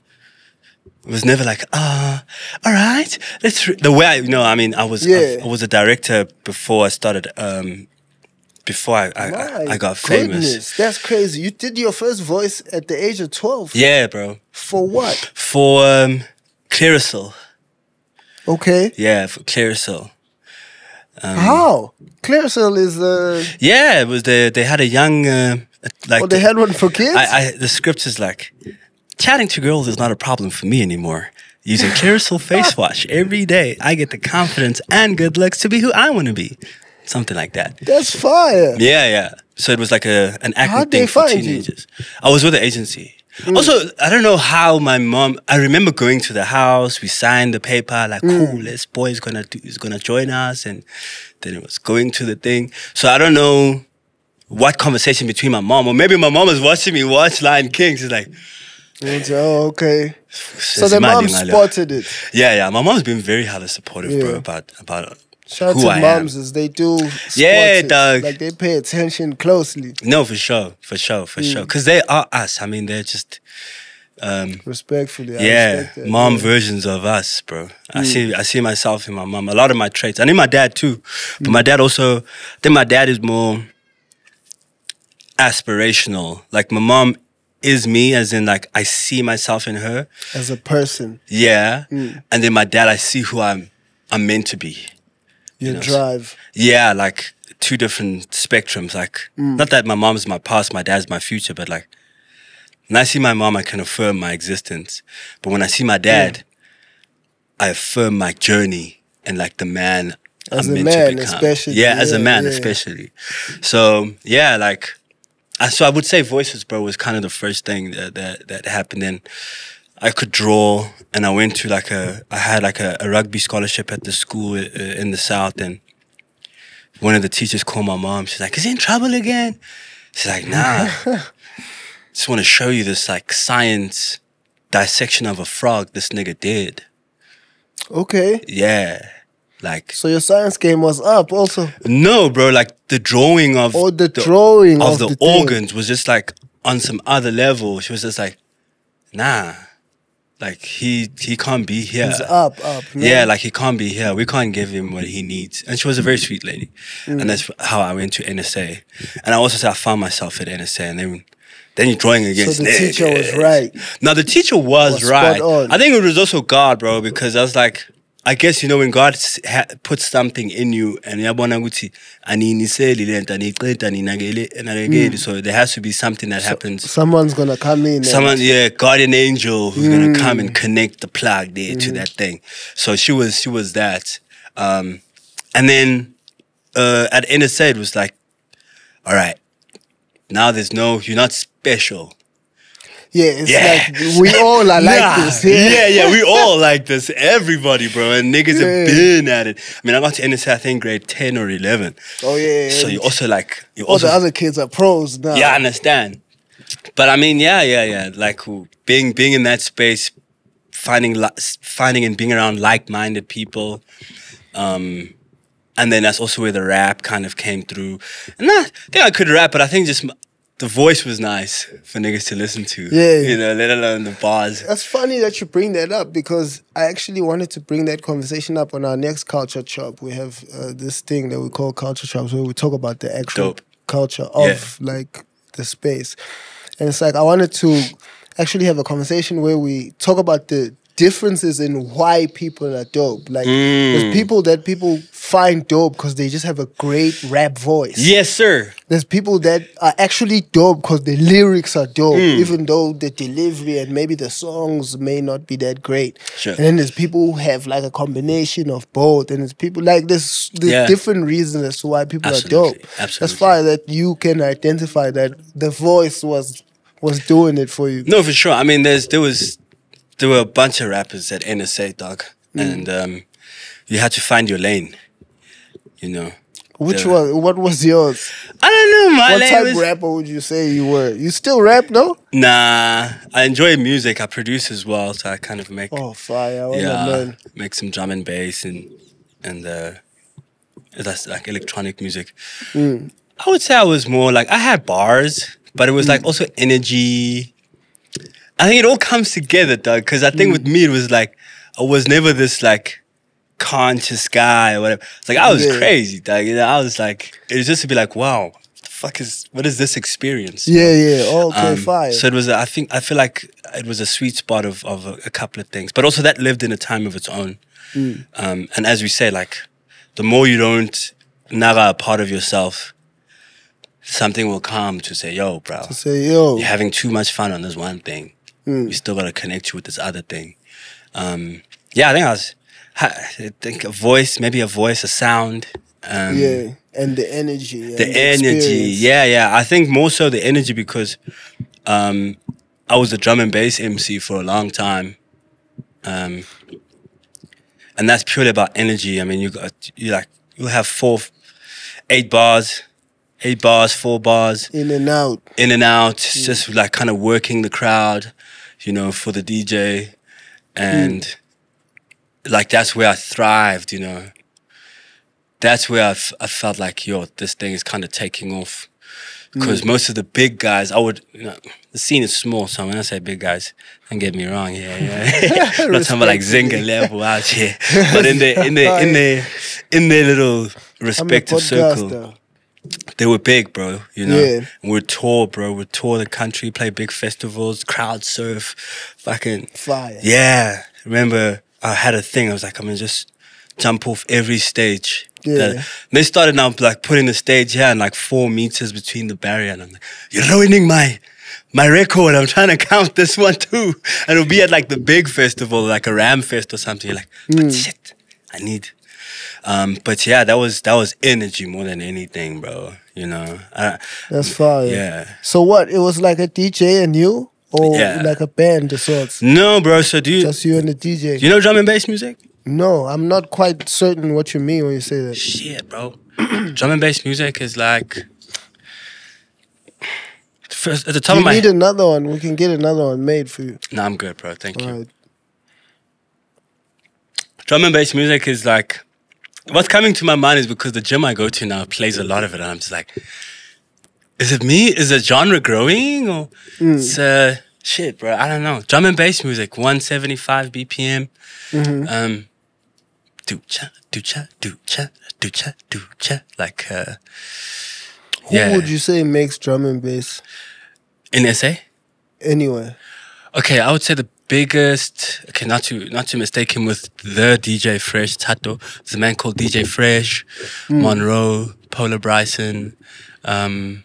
it was never like, ah, all right, let's. Re-. The way I, you know, I mean, I was, Yeah. I, was a director before I started, um, before I, I, I, I got famous. goodness, That's crazy. You did your first voice at the age of 12. Yeah, bro. For what? For um, Clearasil. Okay. Yeah, for Clearasil. Um, How? Clearasil is uh Yeah, it was the they had a young uh, like oh they had one for kids? I, I the script is like chatting to girls is not a problem for me anymore. Using Clearasil face wash every day, I get the confidence and good looks to be who I want to be. Something like that. That's fire. Yeah, yeah. So it was like a an acting How'd thing for find you? teenagers. I was with the agency. Mm. Also, I don't know how my mom. I remember going to the house. We signed the paper. Like, Mm. cool, this boy is gonna do, is gonna join us, and then it was going to the thing. So I don't know what conversation between my mom or maybe my mom was watching me watch Lion King. She's like, And oh, okay. So "Sis, the mom spotted it. Yeah, yeah. My mom's been very highly supportive, bro, about about Shout out who to I am. moms as they do. Yeah, it. dog. Like they pay attention closely. No, for sure, for sure, for Mm. sure. Because they are us. I mean, they're just. Um, Respectfully. I yeah, respect mom yeah. versions of us, bro. I Mm. see, I see myself in my mom. A lot of my traits. I need my dad too, but Mm. my dad also. I think my dad is more aspirational. Like my mom is me, as in like I see myself in her. As a person, Yeah, Mm. and then my dad, I see who I'm. I'm meant to be. your know, drive. Yeah, like two different spectrums. Like, Mm. not that my mom's my past, my dad's my future, but like, when I see my mom, I can affirm my existence. But when I see my dad, I affirm my journey and like the man As I'm a meant man, to become. especially, Yeah, as a man, yeah. especially. So yeah, like, so I would say voices, bro, was kind of the first thing that that, that happened. And I could draw, and I went to like a, I had like a, a rugby scholarship at the school uh, in the south, and one of the teachers called my mom. She's like, "Is he in trouble again?" She's like, "Nah, just want to show you this like science dissection of a frog this nigga did." Okay. Yeah, like So your science game was up also. no, bro, like the drawing of Oh, the drawing of, of the, the organs was just like on some other level. She was just like, "Nah." Like he he can't be here. It's up, up. Yeah, like he can't be here. We can't give him what he needs. And she was a very sweet lady. Mm. And that's how I went to NSA. And I also said I found myself at NSA. And then then you're drawing So against the teacher was right. Now the teacher was, Was right. I think it was also God, bro, because I was like, I guess you know when God puts something in you and yabona ukuthi aniyiniseli lento aniyiqeda aninakele- anakekeli so there has to be something that happens Someone's gonna come in. Someone, yeah, guardian angel who's gonna Mm. come and connect the plug there Mm-hmm. to that thing. So she was, she was that. Um, and then uh, at NSA, it was like, all right, now there's no, you're not special. Yeah, it's Yeah. like we all are like Nah. this. Yeah, yeah, yeah, we all like this. Everybody, bro. And niggas Yeah. have been at it. I mean, I got to NSA, I think grade 10 or 11. Oh yeah. So you also like, you all also the other kids are pros now. Yeah, I understand. But I mean, yeah, yeah, yeah. Like being being in that space, finding finding and being around like-minded people, um, and then that's also where the rap kind of came through. And I think I could rap, but I think just the voice was nice for niggas to listen to. Yeah. you know, let alone the bars. That's funny that you bring that up because I actually wanted to bring that conversation up on our next culture chop. We have uh, this thing that we call culture chops where we talk about the actual Dope. culture of like the space. And it's like I wanted to actually have a conversation where we talk about the differences in why people are dope. Like Mm. there's people that people find dope because they just have a great rap voice. Yes, sir. There's people that are actually dope because the lyrics are dope, Hmm. even though the delivery and maybe the songs may not be that great. Sure. And then there's people who have like a combination of both, and there's people like there's, there's Yeah. different reasons as to why people Absolutely, are dope. That's absolutely. fine that you can identify that the voice was was doing it for you. No, for sure. I mean, there's there was there were a bunch of rappers at NSA, dog, and um, you had to find your lane. You know, Which the- one? What was yours? I don't know. My what type was, rapper would you say you were? You still rap, no? Nah, I enjoy music. I produce as well, so I kind of make Oh, fire! Yeah, make some drum and bass and and uh, that's like electronic music. Mm. I would say I was more like I had bars, but it was Mm. like also energy. I think it all comes together, Doug. Because I think Mm. with me it was like I was never this like conscious guy or whatever. It's like I was Yeah. crazy, Doug. You know, I was like it was just to be like, wow, the fuck is what is this experience? Yeah, yeah. Oh, okay, Um, fire. So it was. I think I feel like it was a sweet spot of of a, a couple of things, but also that lived in a time of its own. Mm. Um, and as we say, like the more you don't naga a part of yourself, something will come to say, "Yo, bro, to say, yo, you're having too much fun on this one thing. Mm. We still gotta connect you with this other thing." Um, yeah, I think I was. I think a voice, maybe a voice, a sound. Um, yeah, and the energy, and the energy experience. yeah yeah i think more so the energy because um i was a drum and bass mc for a long time um and that's purely about energy i mean you got you like you have four eight bars eight bars four bars in and out. in and out it's just like kind of working the crowd you know for the dj and like that's where i thrived you know. That's where I, I felt like yo this thing is kind of taking off. Because most of the big guys i would you know the scene is small so when i say big guys don't get me wrong yeah yeah. I'm not talking about like Zingah level out here. But in the in the in the in their little respective circle. podcaster. They were big, bro. You know, Yeah. we'd tour, bro. We'd tour the country, play big festivals, crowd surf, fucking Fire. yeah. Remember, I had a thing. I was like, I'm gonna just jump off every stage. Yeah. That- they started now like putting the stage here and like four meters between the barrier, and I'm like, you're ruining my my record. I'm trying to count this one too, and it'll be at like the big festival, like a RAMfest or something. You're like, Hmm. but shit, I need. Um, but yeah, that was that was energy more than anything, bro. You know, I, That's fire. yeah. So what? It was like a DJ and you, or Yeah. like a band of sorts. No, bro. So do you Just you and the DJ. you know drum and bass music? no, I'm not quite certain what you mean when you say that. Shit, bro. drum and bass music is like first at the top you of my. need another one. We can get another one made for you. no, I'm good, bro. Thank you. All right. Drum and bass music is like what's coming to my mind is because the gym I go to now plays a lot of it, and I'm just like, is it me? Is the genre growing or it's uh shit, bro? I don't know. Drum and bass music, 175 BPM. Um, do cha do cha do cha do cha do cha like uh Who yeah would you say makes drum and bass in SA. anyway? Okay, I would say the biggest. Okay, not to not to mistake him with the DJ Fresh Tato. There's a man called DJ Fresh, Monroe, Polar Bryson. Um,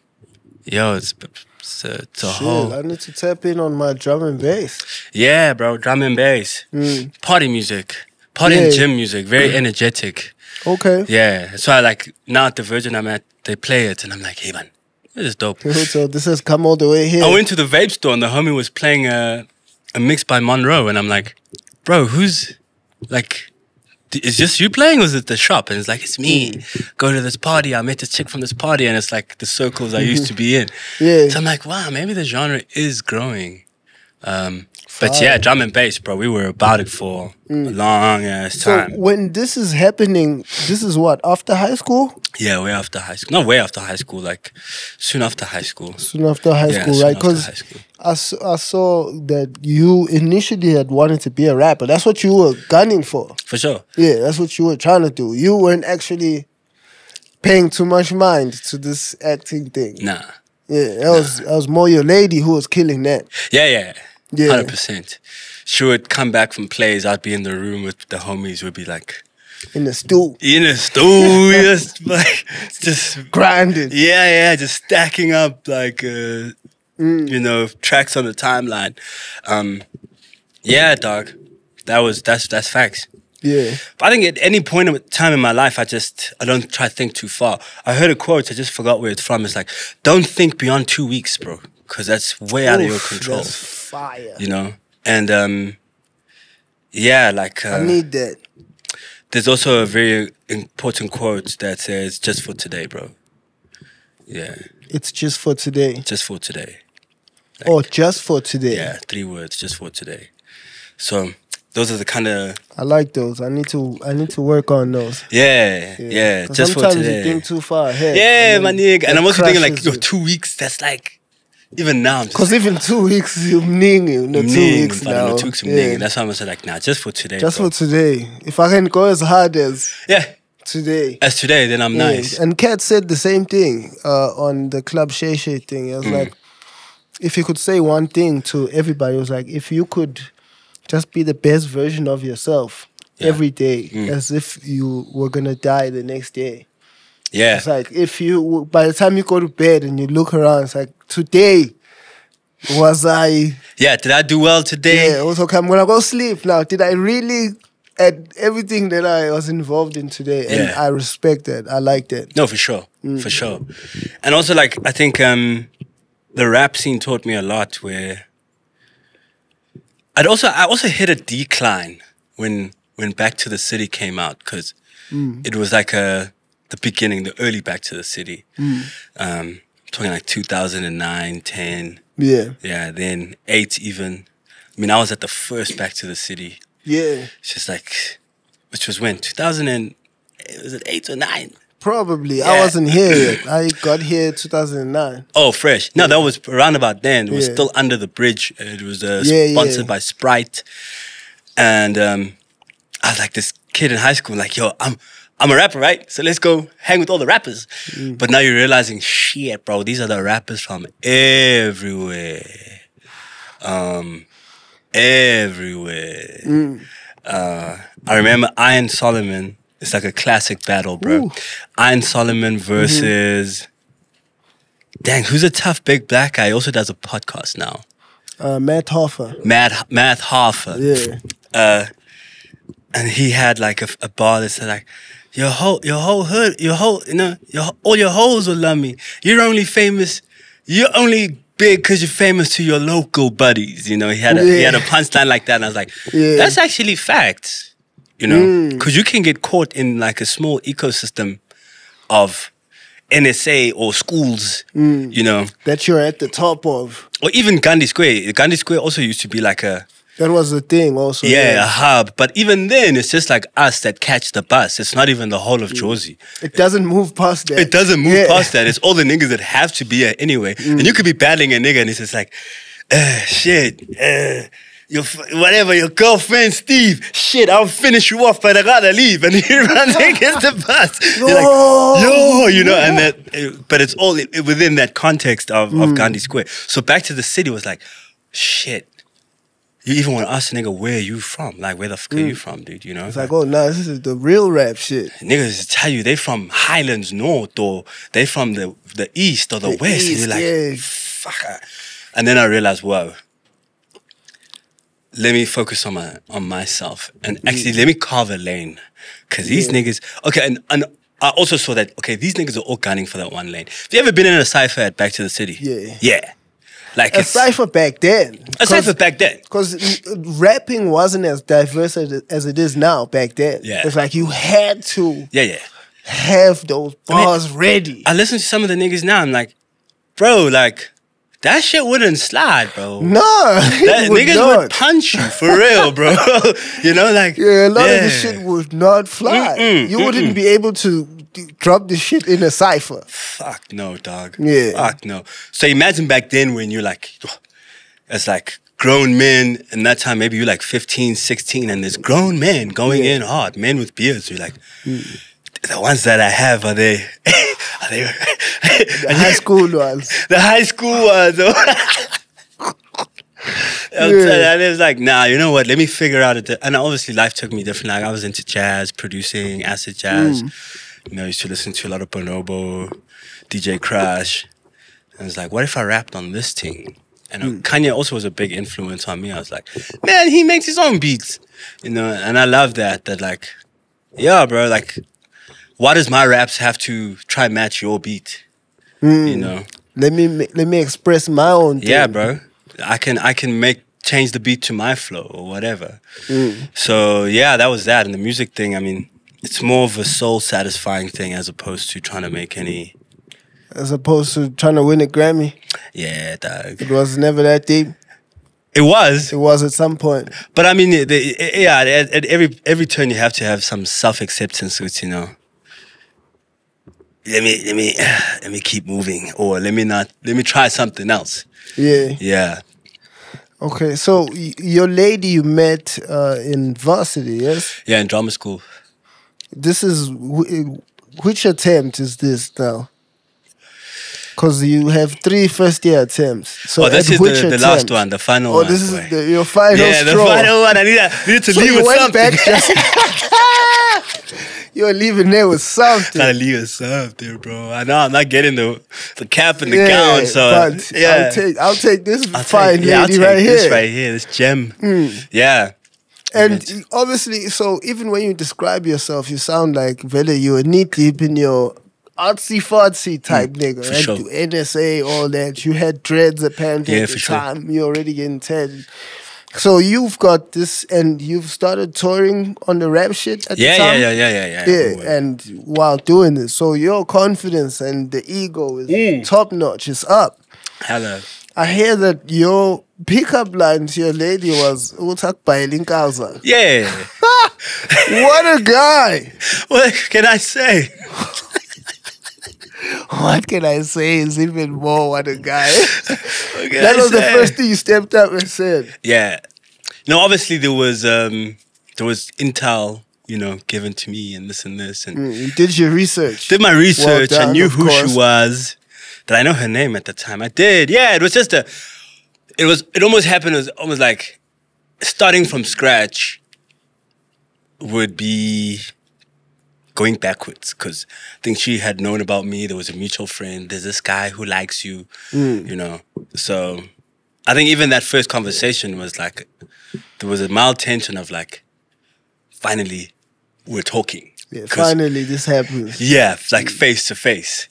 yo, it's it's a, it's a Shit, whole. I need to tap in on my drum and bass. Yeah, bro, drum and bass, Mm. party music, party and gym music, very energetic. Okay. Yeah, so I like now at the Virgin I'm at. They play it, and I'm like, hey man, this is dope. so this has come all the way here. I went to the vape store and the homie was playing a, a mix by Monroe, and I'm like, bro, who's like, is just you playing or is it the shop? And it's like, it's me. Go to this party. I met this chick from this party, and it's like the circles I used to be in. Yeah. So I'm like, wow, maybe the genre is growing. Um, but Fire. yeah, drum and bass, bro. We were about it for mm. a long ass time. so when this is happening, this is what after high school, yeah, way after high school. Not way after high school, like soon after high school. soon after high Yeah, school, right? Because I. I, saw that you initially had wanted to be a rapper. That's what you were gunning for. For sure. Yeah, that's what you were trying to do. You weren't actually paying too much mind to this acting thing. Nah. Yeah, that was that was more your lady who was killing that. Yeah, yeah, Yeah. hundred percent. She would come back from plays. I'd be in the room with the homies. We'd be like, in the stool. in the stool, just like just grinding. yeah, yeah, just stacking up like uh, you know tracks on the timeline. Um, yeah, dog, that was that's that's facts. Yeah. But I think at any point of time in my life, I just I don't try to think too far. I heard a quote, I just forgot where it's from. It's like, don't think beyond two weeks, bro, because that's way out of your control. That's fire. You know, and um, yeah, like uh, I need that. there's also a very important quote that says, "Just for today, bro." Yeah, It's just for today. just for today. oh, just for today. Yeah, three words, just for today. So those are the kind of I like those. I need to. I need to work on those. yeah, yeah. just for sometimes today. you think too far ahead. Yeah, my nigga. And I'm also thinking like, yo, two weeks. That's like, even now. I'm just Cause even two weeks, you mning no two weeks now. no two weeks, yeah. That's why I'm saying like, nah, just for today. Just bro. for today. If I can go as hard as yeah, today. as today, then I'm Yeah. nice. And Katt said the same thing uh, on the Club Shay Shay thing. It was Mm. like, if you could say one thing to everybody, it was like, if you could just be the best version of yourself Yeah. every day, Mm. as if you were gonna die the next day. Yeah, It's like if you, by the time you go to bed and you look around, it's like today was I? yeah. Did I do well today? Yeah. Also, okay, I'm gonna go sleep now. Did I really? At everything that I was involved in today, and Yeah. I respect that. I like that. No, for sure, Mm. for sure. And also, like, I think um, the rap scene taught me a lot. Where I'd also, I also hit a decline when when Back to the City came out because Mm. it was like a the beginning, the early Back to the City. Mm. Um, talking like 2009, 10, Yeah. yeah, then eight even. I mean, I was at the first Back to the City. Yeah. It's just like, which was when 2000 and was it eight or nine? Probably. I wasn't here yet. I got here 2009. Oh, fresh. No, that was around about then. It was Yeah. still under the bridge. It was uh, Yeah, yeah. sponsored by Sprite, and um, I was like this kid in high school, like, yo, I'm I'm a rapper, right? So let's go hang with all the rappers. Mm. But now you're realizing, shit, bro, these are the rappers from everywhere, um, everywhere. Mm. Uh, I remember Iron Solomon. It's like a classic battle, bro. Ooh. Iron Solomon versus. Dang, who's a tough big black guy? He also does a podcast now. Uh, Math Hoffa. Mad Math Hoffa. Yeah. Uh, and he had like a, a bar that said like, your whole your whole hood, your whole you know, your all your hoes will love me. You're only famous. You're only big because you're famous to your local buddies. You know, he had a he had a punchline like that, and I was like, Yeah. that's actually facts. You know, Mm. because you can get caught in like a small ecosystem of NSA or schools. Mm. You know, That you're at the top of. or even Gandhi Square. Gandhi Square also used to be like a That was the thing also. yeah, a hub. But even then, it's just like us that catch the bus. It's not even the whole of Jersey. It doesn't move past that. It doesn't move Yeah. past that. It's all the niggas that have to be here anyway. And you could be battling a nigga and it's just like, uh, shit, uh, your f- whatever, your girlfriend Steve, shit, I'll finish you off, but I gotta leave. And he runs against the bus. You're like, yo, you know, and that, uh, but it's all within that context of, of Gandhi Square. So back to the city was like, shit. You even want to ask a nigga where you from? Like, where the fuck are you mm. from, dude? You know? It's like, oh no, this is the real rap shit. niggas tell you they from Highlands North or they from the the East or the, The West, and you're like, yeah. fuck. And then I realized, whoa. Let me focus on my on myself and mm. actually let me carve a lane, cause these Yeah. niggas. Okay, and, and I also saw that. Okay, these niggas are all gunning for that one lane. Have you ever been in a cipher at Back to the City? Yeah. yeah. Like A cipher back then. a cipher back then. Because rapping wasn't as diverse as as it is now back then. Yeah. It's like you had to Yeah, yeah. have those bars ready. I listen to some of the niggas now. I'm like, bro, like that shit wouldn't slide, bro. no, That, would niggas not. would punch you for real, bro. you know, like Yeah, a lot of yeah. this shit would not fly. Mm-mm, you wouldn't be able to drop this shit in a cipher. Fuck no, dog. Yeah. Fuck no. So imagine back then when you're like, as like grown men, and that time maybe you're like 15, 16, and there's grown men going Yeah. in hard, men with beards. You're like, mm. the ones that I have are they? are they? The high school ones. the high school ones. Yeah. And it was like, nah, you know what? Let me figure out it. And obviously, life took me different. Like I was into jazz, producing acid jazz. Mm. You know, I used to listen to a lot of Bonobo, DJ Krush. And it's like, what if I rapped on this thing? And uh, Kanye also was a big influence on me. I was like, man, he makes his own beats, you know. And I love that. That like, yeah, bro. Like, why does my raps have to try match your beat? You know. Let me let me express my own. Thing. Yeah, bro. I can I can make change the beat to my flow or whatever. So yeah, that was that. And the music thing, I mean, it's more of a soul satisfying thing as opposed to trying to make any. As opposed to trying to win a Grammy, Yeah, dog. it was never that deep. It was, It was at some point. but I mean, the, yeah. At, at every every turn, you have to have some self acceptance, which you know. Let me let me let me keep moving, or let me not let me try something else. Yeah. Yeah, Okay. So y- your lady you met uh, in varsity, yes? yeah. In drama school, This is which attempt is this now? Because you have three first year attempts. So oh, this is the, the last one, the final Oh, one. this boy. is the, your final yeah, the final one. I need, I need to So leave with went something. back just. You're leaving there with something. Gotta leave with something, bro. I know I'm not getting the the cap and the yeah, gown, so yeah. I'll take I'll take this I'll fine take, yeah, I'll take right this here. Right here, this gem. Hmm. Yeah. And obviously, so even when you describe yourself, you sound like really you're knee deep in your artsy fartsy type nigga. Hmm, for right? sure. Do NSA, all that. You had dreads apparently Yeah, at the sure. time. You're already getting ten. So you've got this, and you've started touring on the rap shit at Yeah, the yeah, time. yeah, yeah, yeah, yeah. Yeah, and while doing this, so your confidence and the ego is Mm. top top notch. It's up. Hello. I hear that your pickup line to your lady was "Utakbayela inkaza." Yeah. What a guy! what can I say? What can I say is even more what a guy. What that I was the first thing you stepped up and said. Yeah. No, obviously there was um there was intel, you know, given to me and this and this and Mm, You did your research. did my research. I done, knew who course. she was. Did I know her name at the time? I did. Yeah, it was just a. It was. It almost happened. It was almost like starting from scratch would be going backwards because I think she had known about me. There was a mutual friend. There's this guy who likes you. Mm. You know. So I think even that first conversation was like there was a mild tension of like finally we're talking. Yeah, finally, this happens. yeah, like face to face.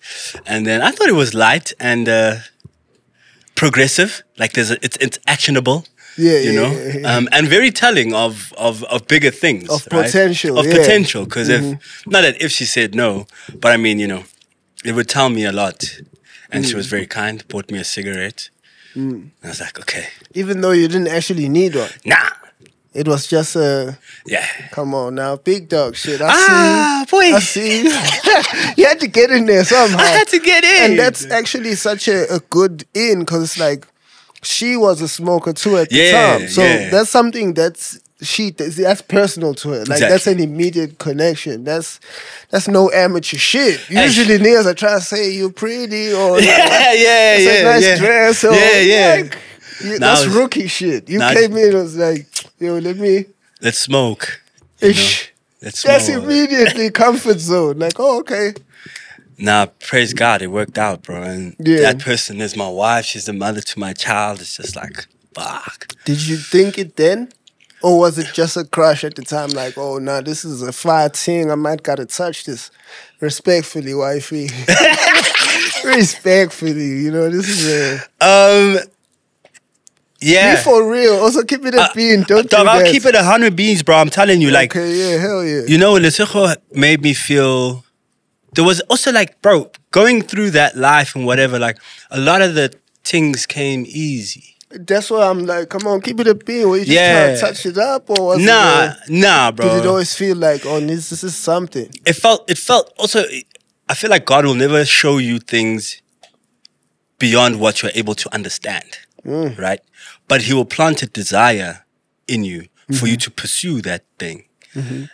And then I thought it was light and uh, progressive. Like there's a, it's it's actionable. Yeah, you yeah, know, yeah. Um, and very telling of of of bigger things, Of right? potential, of yeah. Mm-hmm. potential. Because if not that if she said no, but I mean, you know, it would tell me a lot. And she was Mm. very kind. Bought me a cigarette. And I was like, okay, Even though you didn't actually need one, nah, it was just a yeah. come on now, big dog shit. I Ah, see. boy. I see. you had to get in there somehow. I had to get in. and that's actually such a, a good in because it's like she was a smoker too at the time. So yeah. that's something that's she that's personal to her. Like that's an immediate connection. That's that's no amateur shit. Usually niggas are trying to say you're pretty or Yeah, yeah, it's yeah, a nice yeah. dress or Yeah, yeah. like, you- that's it's- rookie shit. You now came in and was like, yo, let me Let's smoke. you know? Let's That's immediately comfort zone. Like, oh, okay. Nah, praise God, it worked out, bro. And Yeah. that person is my wife. She's the mother to my child. It's just like, fuck. Did you think it then? Or was it just a crush at the time? Like, oh, no, this is a fire thing. I might gotta touch this. Respectfully, wifey. Respectfully, you know, this is a. Um, yeah. Be for real. Also, keep it a Uh, bean. Don't Dog, do I'll that. keep it a hundred beans, bro. I'm telling you, like, Okay, yeah, hell yeah. you know, Lesotho made me feel. There was also like, bro, going through that life and whatever. Like, a lot of the things came easy. That's why I'm like, come on, keep it a bean. Were you just Yeah. trying to touch it up? Or was Nah, it. nah, bro. did it always feel like, oh, this, this is something? it felt it felt also i feel like god will never show you things beyond what you're able to understand right but he will plant a desire in you for you mm-hmm. to pursue that thing mm-hmm.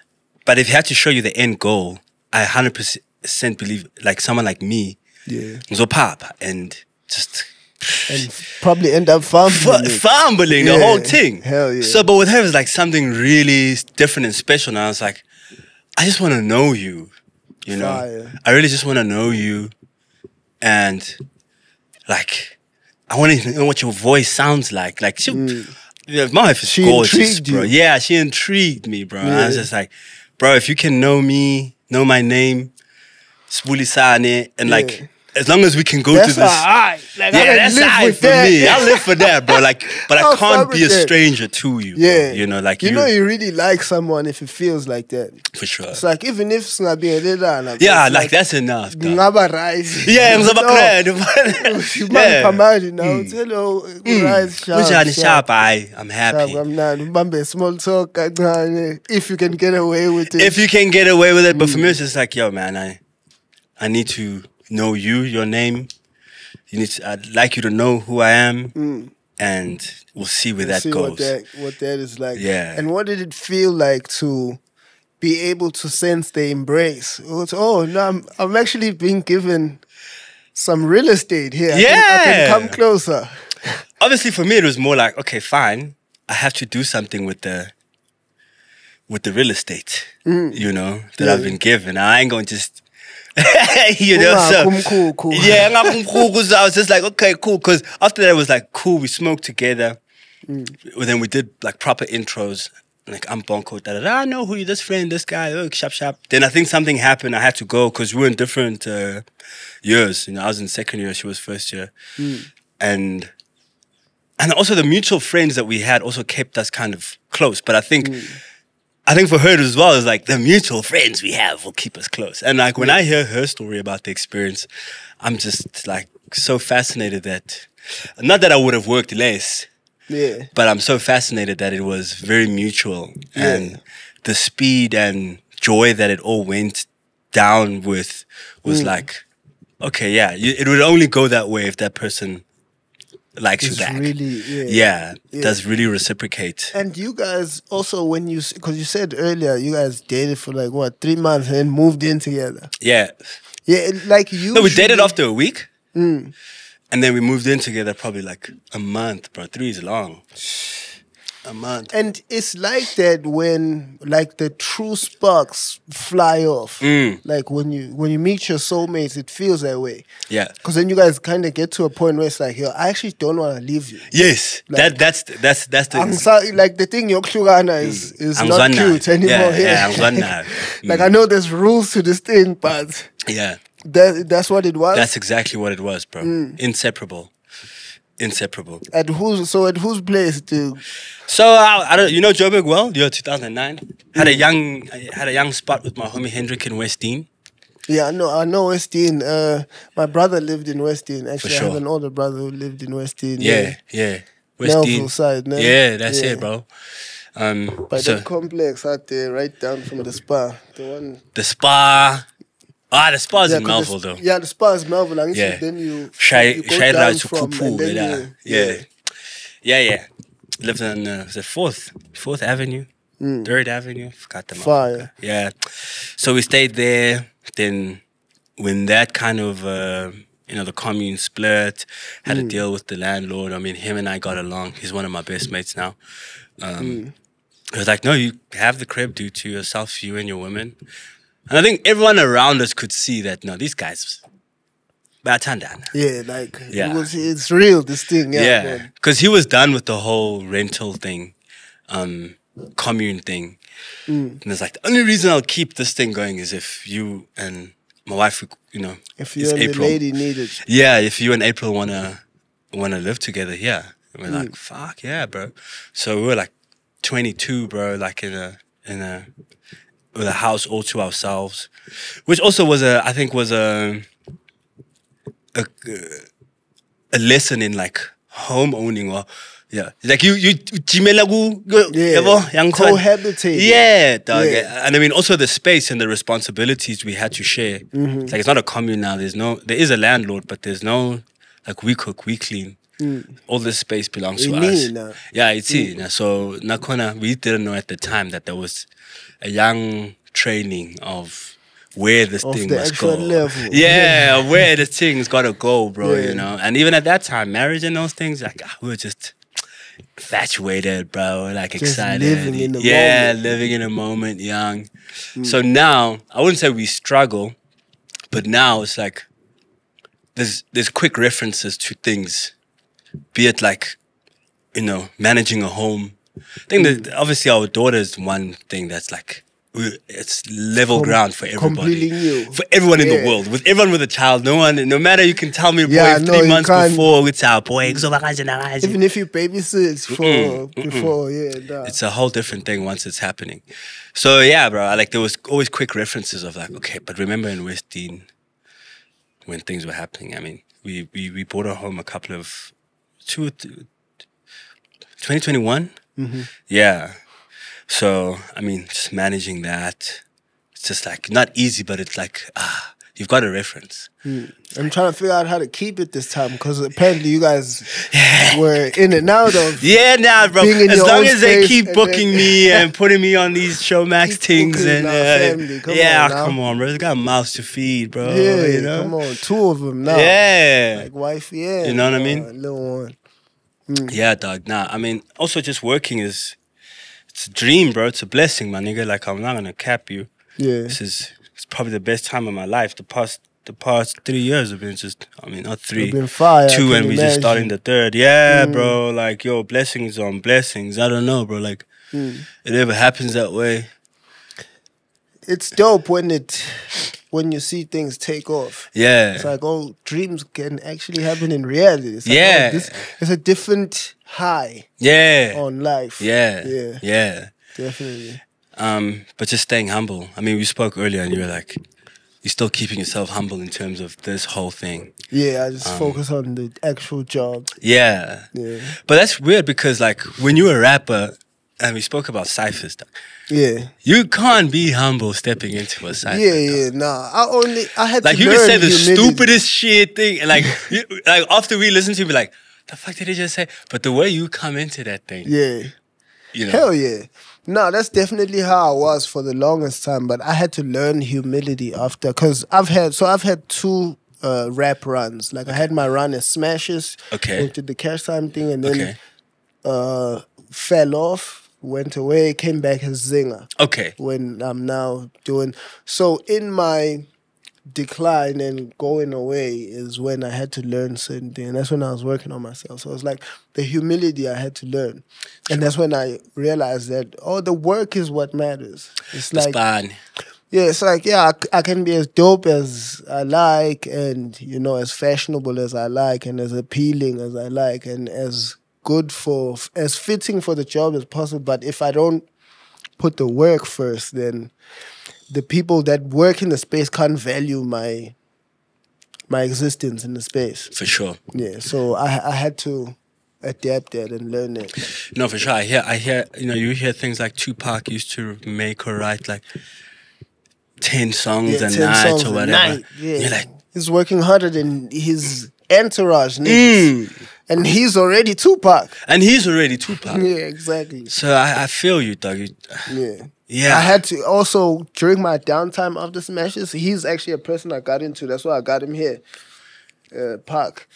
but if he had to show you the end goal i 100% believe like someone like me Yeah. pop and just and probably end up fumbling. F- fumbling the whole thing. Hell yeah. So, but with her, it was like something really different and special. And I was like, I just want to know you. You know, Fire. I really just want to know you, and like, I want to know what your voice sounds like. Like, she, yeah, my wife is Mm. She gorgeous, intrigued bro. you. Yeah, she intrigued me, bro. And I was just like, bro, if you can know me, know my name, Spulisane, and like, Yeah. As long as we can go That's to this. alright. Like, Yeah, that's live with for that. me. I live for that, bro. Like, but I can't be a stranger to you. bro. Yeah, you know, like you you, know, you really like someone if it feels like that. for sure. It's like even if it's not being little, Yeah, like that's enough. ngaba rise. Yeah, No. glad. Ubambe manje now. Hello, rise sharp. Unjani sharp. sharp? I, I'm Sharp, happy. small talk if you can get away with it. If you can get away with it, but for me, mm. it's just like, yo, man, I, I need to know you, your name. You need. To, I'd like you to know who I am, and we'll see where that Mm. see goes. what that what that is like. Yeah. And what did it feel like to be able to sense the embrace? Was, oh no, I'm I'm actually being given some real estate here. I can, I can Yeah. come closer. obviously for me it was more like okay fine i have to do something with the with the real estate you know that i've Mm. Been given i ain't going to just you know so umkhukhu. yeah ngakho umkhukhu, so i was just like okay cool because after that it was like cool we smoked together Mm. well, then we did like proper intros like I'm Bonko, da da da. I know who you, this friend, this guy, oh, shop shop. Then I think something happened. I had to go because we were in different uh, years. You know, I was in second year, she was first year, and and also the mutual friends that we had also kept us kind of close. But I think, I think for her as well, is like the mutual friends we have will keep us close. And like when I hear her story about the experience, I'm just like so fascinated that, not that I would have worked less, Yeah. but I'm so fascinated that it was very mutual and the speed and joy that it all went down with was mm. like, okay, yeah, you, it would only go that way if that person likes It's you back. really yeah. yeah, Yeah. does really reciprocate. And you guys also when you because you said earlier you guys dated for like what three months and moved in together. Yeah. Yeah, like you. No, we dated after a week. Mm. And then we moved in together probably like a month, bro. Three is long. A month. And it's like that when like the true sparks fly off. Mm. Like when you when you meet your soulmates, it feels that way. Yeah. Because then you guys kind of get to a point where it's like, yo, I actually don't want to leave you. Yes. Like- that that's that's that's the I'm sorry, like the thing yokuhlukana is is I'm not Zwana. cute anymore. Yeah, yeah, I'm Zwana. like I know there's rules to this thing, but yeah. that that's what it was. That's exactly what it was, bro. Mm. Inseparable. Inseparable. at whose so at whose place do So uh, I don't, you know Joburg well? Year 2009. Had a Mm. young I had a young spot with my homie Hendrik in Westdene. yeah, I know I know Westdene. Uh my brother lived in Westdene. Actually I have sure. an older brother who lived in Westdene. Yeah, yeah. yeah. West Melville side, no? Yeah, that's Yeah. it, bro. Um, By so the complex out there, right down from the spa. The one the spa. Ah, the spa's in 'cause Melville though. Yeah, the spa is Melville. And Yeah. then you Shai Shai down Raj from, Kupu, and then yeah. yeah. Yeah, yeah. Lived on uh, the fourth, fourth Avenue, third Avenue. Forgot the Mm. Fire. Yeah. So we stayed there. Then, when that kind of uh, you know the commune split, had Mm. to deal with the landlord. I mean, him and I got along. He's one of my best mates now. Um, Mm. It was like, no, you have the crib due to yourself, you and your women. And I think everyone around us could see that. No, these guys. Batanda. Yeah, like Yeah. it was, it's real. This thing, yeah. Yeah, because he was done with the whole rental thing, um, commune thing. Mm. And it's like the only reason I'll keep this thing going is if you and my wife, you know, If you and the April. lady needed, Yeah, if you and April wanna wanna live together, yeah. And we're Mm. like, fuck yeah, bro. So we were like 22, bro, like in a in a with a house all to ourselves, which also was a I think was a a, a lesson in like home owning or yeah, like you you jimela ku ku- Yeah, yabo, cohabitating. Yeah, dog. Yeah. And I mean also the space and the responsibilities we had to share. Mm-hmm. It's like it's not a commune now. There's no there is a landlord, but there's no like we cook, we clean. All this space belongs to us. Yeah, it's mm. So nakona we didn't know at the time that there was a young training of where this Of thing the must go. level. Yeah, where the thing's gotta go, bro. Yeah. You know, and even at that time, marriage and those things, like ah, we were just infatuated, bro. Like Just excited. living in the yeah, moment. living in the moment, young. So now I wouldn't say we struggle, but now it's like there's there's quick references to things, be it like, you know, managing a home. I think that obviously our daughter is one thing that's like it's level Com- ground for everybody, for everyone in the world, with everyone with a child. No one, no matter you can tell me, boy, Yeah, no, three months can't- before it's our boy. kuzoba kanje na kanje." Even if you babysit for Mm-mm, mm-mm. before, yeah, nah. it's a whole different thing once it's happening. So yeah, bro, like there was always quick references of like, okay, but remember in Westdene when things were happening. I mean, we we, we bought a home a couple of two, 2021. Yeah. So I mean, just managing that, it's just like not easy, but it's like ah, you've got a reference. I'm trying to figure out how to keep it this time because apparently you guys were in and out of. Yeah, nah, bro. As long as they keep booking then- me and putting me on these Showmax things and uh. Come yeah, on come on, bro. They got mouths to feed, bro. Yeah, you know? come on, two of them now. Yeah, like wife, yeah. You know what I mean? Little one. Yeah, dog. Nah, I mean, also just working is it's a dream, bro. It's a blessing, my nigga. Like I'm not gonna cap you. Yeah, This is it's probably the best time of my life. The past the past three years have been just. I mean, not 3 been fire. two, and we just starting the third. Yeah, Mm. bro. Like yo, blessings on blessings. I don't know, bro. Like Mm. it ever happens that way. It's dope when it when you see things take off. Yeah. It's like oh, dreams can actually happen in reality. It's like, Yeah. oh, this, it's a different high yeah. on life. Yeah. Oh, yeah, Yeah. definitely. Um, but just staying humble. I mean, we spoke earlier and you were like, you're still keeping yourself humble in terms of this whole thing. Yeah, I just Um, focus on the actual job. Yeah. Yeah, But that's weird because, like, when you're a rapper, and we spoke about ciphers, yeah, you can't be humble stepping into a cipher. yeah, dog. yeah. Nah, I only I had Like, to you can say the humility. stupidest shit thing, and like, you, like after we listen to you, be like, the fuck did he just say? But the way you come into that thing, Yeah. you know. Hell yeah. No, that's definitely how I was for the longest time. But I had to learn humility after, because I've had so I've had two uh, rap runs. Like I had my run as Smashis, Okay. to the cash time thing, and then Okay. uh, fell off, went away, came back as Zingah. Okay. When I'm now doing so in my decline and going away is when I had to learn certain things. That's when I was working on myself. So it's like the humility I had to learn. And that's when I realized that, oh, the work is what matters. It's That's like, fine. yeah, it's like, yeah, I can be as dope as I like and, you know, as fashionable as I like and as appealing as I like and as good for, as fitting for the job as possible. But if I don't put the work first, then the people that work in the space can't value my my existence in the space. For sure. Yeah, so I I had to adapt that and learn that. No, for sure. I hear, I hear, you know, you hear things like Tupac used to make or write like 10 songs Yeah, a 10 night songs or whatever. night, Yeah, You're like, he's working harder than his entourage, niggas. mm. And he's already Tupac. And he's already Tupac. Yeah, exactly. So I, I feel you, dog. Yeah. Yeah. I had to also during my downtime after Smashis. He's actually a person I got into. That's why I got him here. Uh, Pac.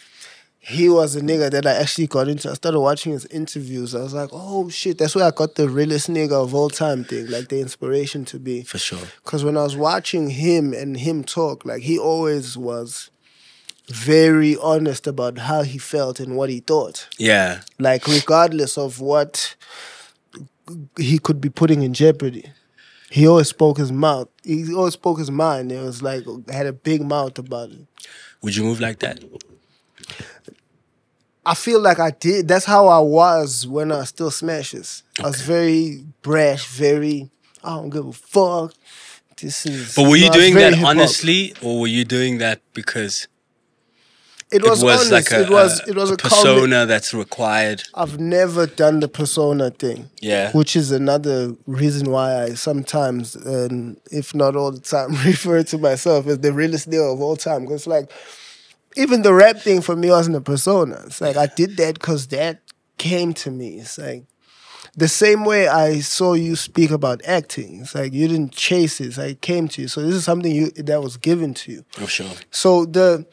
He was a nigga that I actually got into. I started watching his interviews. I was like, oh shit, that's where I got the realest nigga of all time thing, like the inspiration to be. for sure. Because when I was watching him and him talk, like he always was very honest about how he felt and what he thought Yeah. like regardless of what he could be putting in jeopardy. He always spoke his mouth. He always spoke his mind. It was like had a big mouth about it. Would you move like that? I feel like I did. That's how I was when I still Smashis. I was very brash, very. I don't give a fuck. This is. But were you doing that honestly, or were you doing that because It was, it was honest. like a, it was. a- it was a a, persona that's required? I've never done the persona thing. Yeah. which is another reason why I sometimes, and if not all the time, refer to myself as the realest nigga of all time. Because like, even the rap thing for me wasn't a persona. It's like I did that because that came to me. It's like the same way I saw you speak about acting. It's like you didn't chase it; it's like it came to you. So this is something you that was given to you. For sure. So the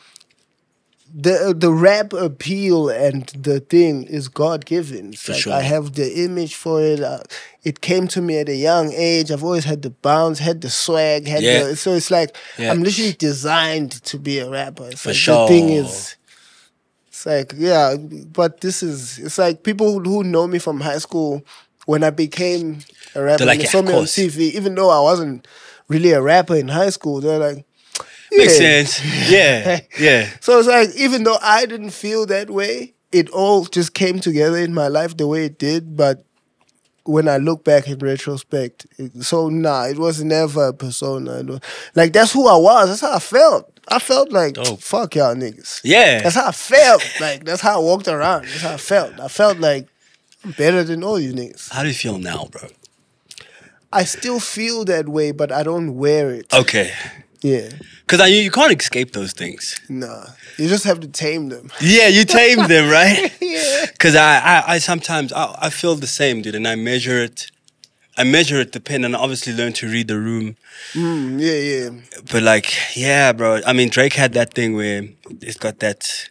the the rap appeal and the thing is God given. For like sure. I have the image for it. Uh, it came to me at a young age. I've always had the bounce, had the swag, had Yeah. the. So it's like Yeah. I'm literally designed to be a rapper. It's For like sure. The thing is. It's like, yeah, but this is, it's like people who- who know me from high school, when I became a rapper, They're like, they "Yeah, saw me on. TV, even though I wasn't really a rapper in high school, they're like, Makes yeah. sense. Yeah. Yeah. So it's like, even though I didn't feel that way, it all just came together in my life the way it did. But when I look back in retrospect, it, so nah, it was never a persona. Was, like, that's who I was. That's how I felt. I felt like, Dope. fuck y'all niggas. Yeah. That's how I felt. Like, that's how I walked around. That's how I felt. I felt like I'm better than all you niggas. How do you feel now, bro? I still feel that way, but I don't wear it. Okay. Yeah. Because you, you can't escape those things. Nah. You just have to tame them. Yeah, you tame them, right? Yeah. Because I, I, I sometimes I, I feel the same, dude, and I measure it. I measure it pen, and I obviously learn to read the room. Mm, yeah, yeah. But like, yeah, bro. I mean, Drake had that thing where it's got that.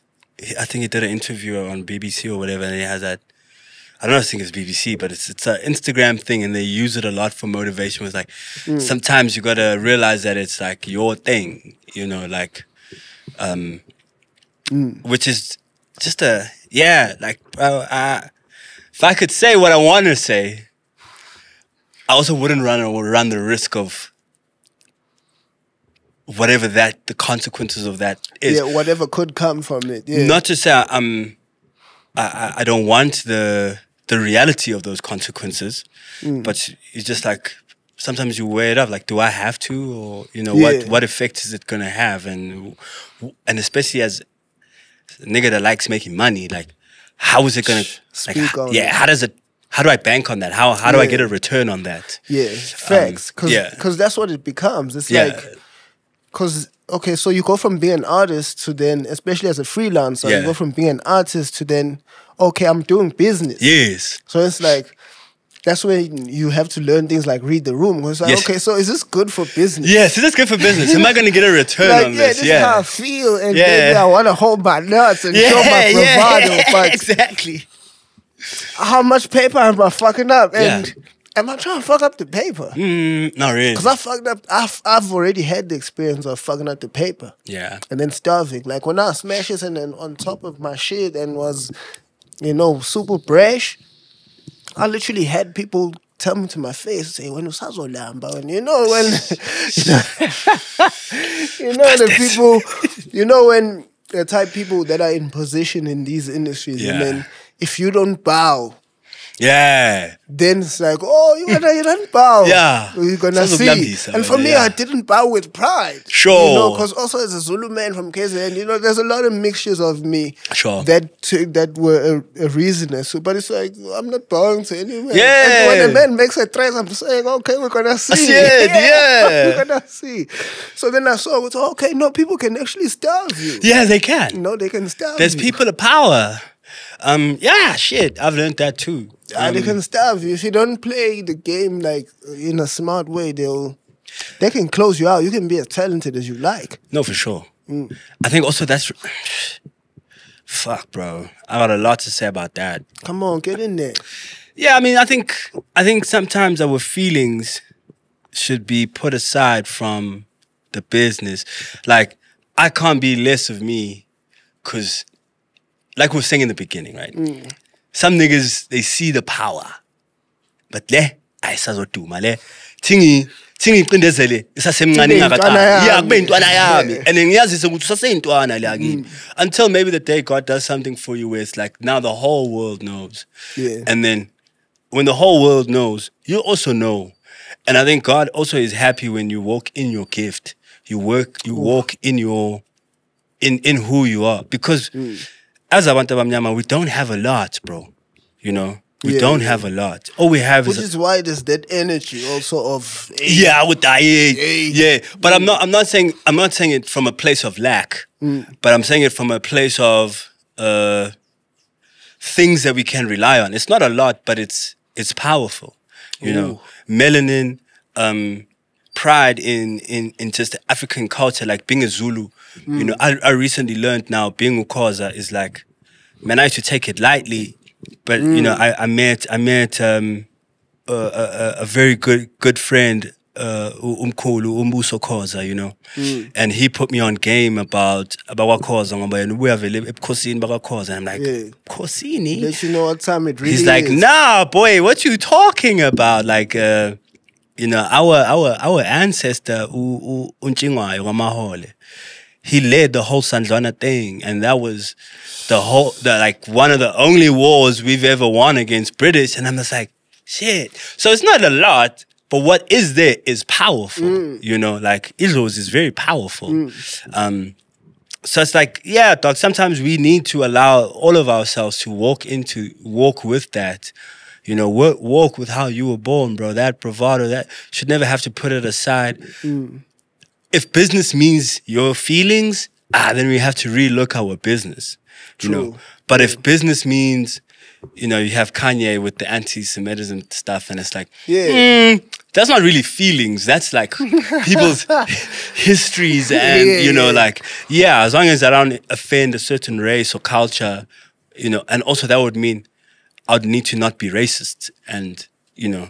I think he did an interview on BBC or whatever, and he has that. I don't know, I think it's BBC, but it's it's an Instagram thing, and they use it a lot for motivation. It's like sometimes you gotta realize that it's like your thing, you know, like, um, which is just a yeah, like, bro. I, if I could say what I want to say, I also wouldn't run or run the risk of whatever that the consequences of that is. Yeah, whatever could come from it. Yeah. Not to say I'm, I, I don't want the the reality of those consequences, Mm. but it's just like sometimes you weigh it up. Like, do I have to, or you know, Yeah. what what effect is it gonna have, and and especially as a nigga that likes making money, like, how is it gonna, like, Speak on yeah, it. how does it? How do I bank on that? How how do I get a return on that? Yeah, facts. Because yeah. that's what it becomes. It's Yeah. like, because, okay, so you go from being an artist to then, especially as a freelancer, Yeah. you go from being an artist to then, okay, I'm doing business. Yes. So it's like, that's when you have to learn things like read the room. It's like, Yes. okay, so is this good for business? Yes, is this is good for business. Am I going to get a return Like, on yeah, this? this is how I feel, and Yeah. maybe I want to hold my nuts and show my bravado, but exactly. how much paper am I fucking up? And Yeah. am I trying to fuck up the paper? Mm, not really. Because I fucked up, I've, I've already had the experience of fucking up the paper Yeah. and then starving. Like when I smashed it and then on top of my shit and was, you know, super brash, I literally had people tell me to my face, say, when usazolamba, and you know, when, you know, the people, you know, when the type people that are in position in these industries, and Yeah. then if you don't bow, Yeah. then it's like, oh, you're gonna you don't bow. Yeah. You're gonna Sounds see. and for me, yeah. I didn't bow with pride. Sure. You know, because also as a Zulu man from KZN, you know, there's a lot of mixtures of me Sure. that that were a, a reasoner. So, but it's like, I'm not bowing to anyone. Yeah. And when a man makes a threat, I'm saying, okay, we're gonna see. see it, yeah. we're gonna see. So then I saw, it's okay, no, people can actually starve you. Yeah, they can. No, they can starve There's you. people of power. Um, yeah, shit. I've learned that too. Yeah, they Um, can starve you if you don't play the game like in a smart way. They'll they can close you out. You can be as talented as you like. no, for sure. Mm. I think also that's. Fuck, bro. I got a lot to say about that. Come on, get in there. Yeah, I mean, I think I think sometimes our feelings should be put aside from the business. Like, I can't be less of me, cause, like we were saying in the beginning, right? Some niggas they see the power, but le ayisazoduma le. Thingi thingi iqindezele isasemncane ingakaqali yeah kube intwana yami. And ngiyazise ukuthi usaseyintwana la kimi. Until maybe the day God does something for you where it's like now the whole world knows. Yeah. and then when the whole world knows, you also know. And I think God also is happy when you walk in your gift. You work, you walk in your in in who you are. Because as Abantu Abamnyama, we don't have a lot, bro. You know? We Yeah, don't yeah. have a lot. All we have is Which is, is why there's that energy also of hey, yeah, I would die. Yeah, Hey. yeah. But I'm not. I'm not saying. I'm not saying it from a place of lack. But I'm saying it from a place of uh, things that we can rely on. It's not a lot, but it's it's powerful. You know, melanin, um, pride in in in just the African culture, like being a Zulu. You know, I, I recently learned now being Ukoza is like, man, I used to take it lightly, but you know, I, I met I met um, a, a, a- very good good friend, uh, U- Umkhulu Umbuso Khoza, you know, and he put me on game about about ngoba yena ubuya vele ebukhosini bakwaKhoza. And I'm like, Yeah. Let you know what time it really He's like, is. nah, boy, what you talking about? Like, uh, you know, our our our ancestor, U- U- uNtshingwayo Wamahole, he led the whole Sandlwana thing, and that was the whole, the like one of the only wars we've ever won against British. And I'm just like, shit. So it's not a lot. But what is there is powerful, mm. you know. Like Ilos is very powerful. Mm. Um, so it's like, yeah, dog. Sometimes we need to allow all of ourselves to walk into, walk with that. You know, walk, walk with how you were born, bro. That bravado, that should never have to put it aside. Mm. If business means your feelings, ah, then we have to relook our business. You know, True. but if business means, you know, you have Kanye with the anti-Semitism stuff, and it's like, Yeah. mm, that's not really feelings. That's like people's histories, and Yeah, you know, yeah. like yeah, as long as I don't offend a certain race or culture, you know, and also that would mean I'd need to not be racist, and you know,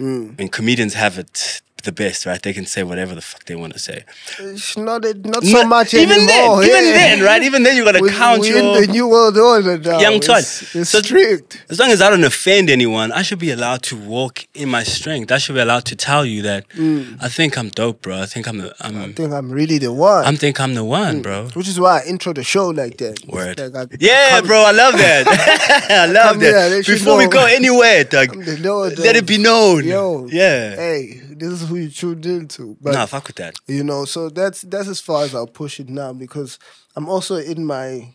Mm. and comedians have it the best, right? They can say whatever the fuck they want to say. It's not, not so Not- much even anymore. then, even then, right? Even then, you gotta count we your in the new world order now. young it's, child. It's So- strict. As long as I don't offend anyone, I should be allowed to walk in my strength. I should be allowed to tell you that mm. I think I'm dope, bro. I think I'm the I'm I think I'm really the one. I'm think I'm the one, mm. bro. Which is why I intro the show like that. Word. Like I, Yeah, come- bro, I love that. I love here, that. you Before we go anywhere, Doug, I'm the Lord let it be known. Yo, Yeah. Hey, this is who you tuned into. But Nah, fuck with that. you know, so that's that's as far as I'll push it now because I'm also in my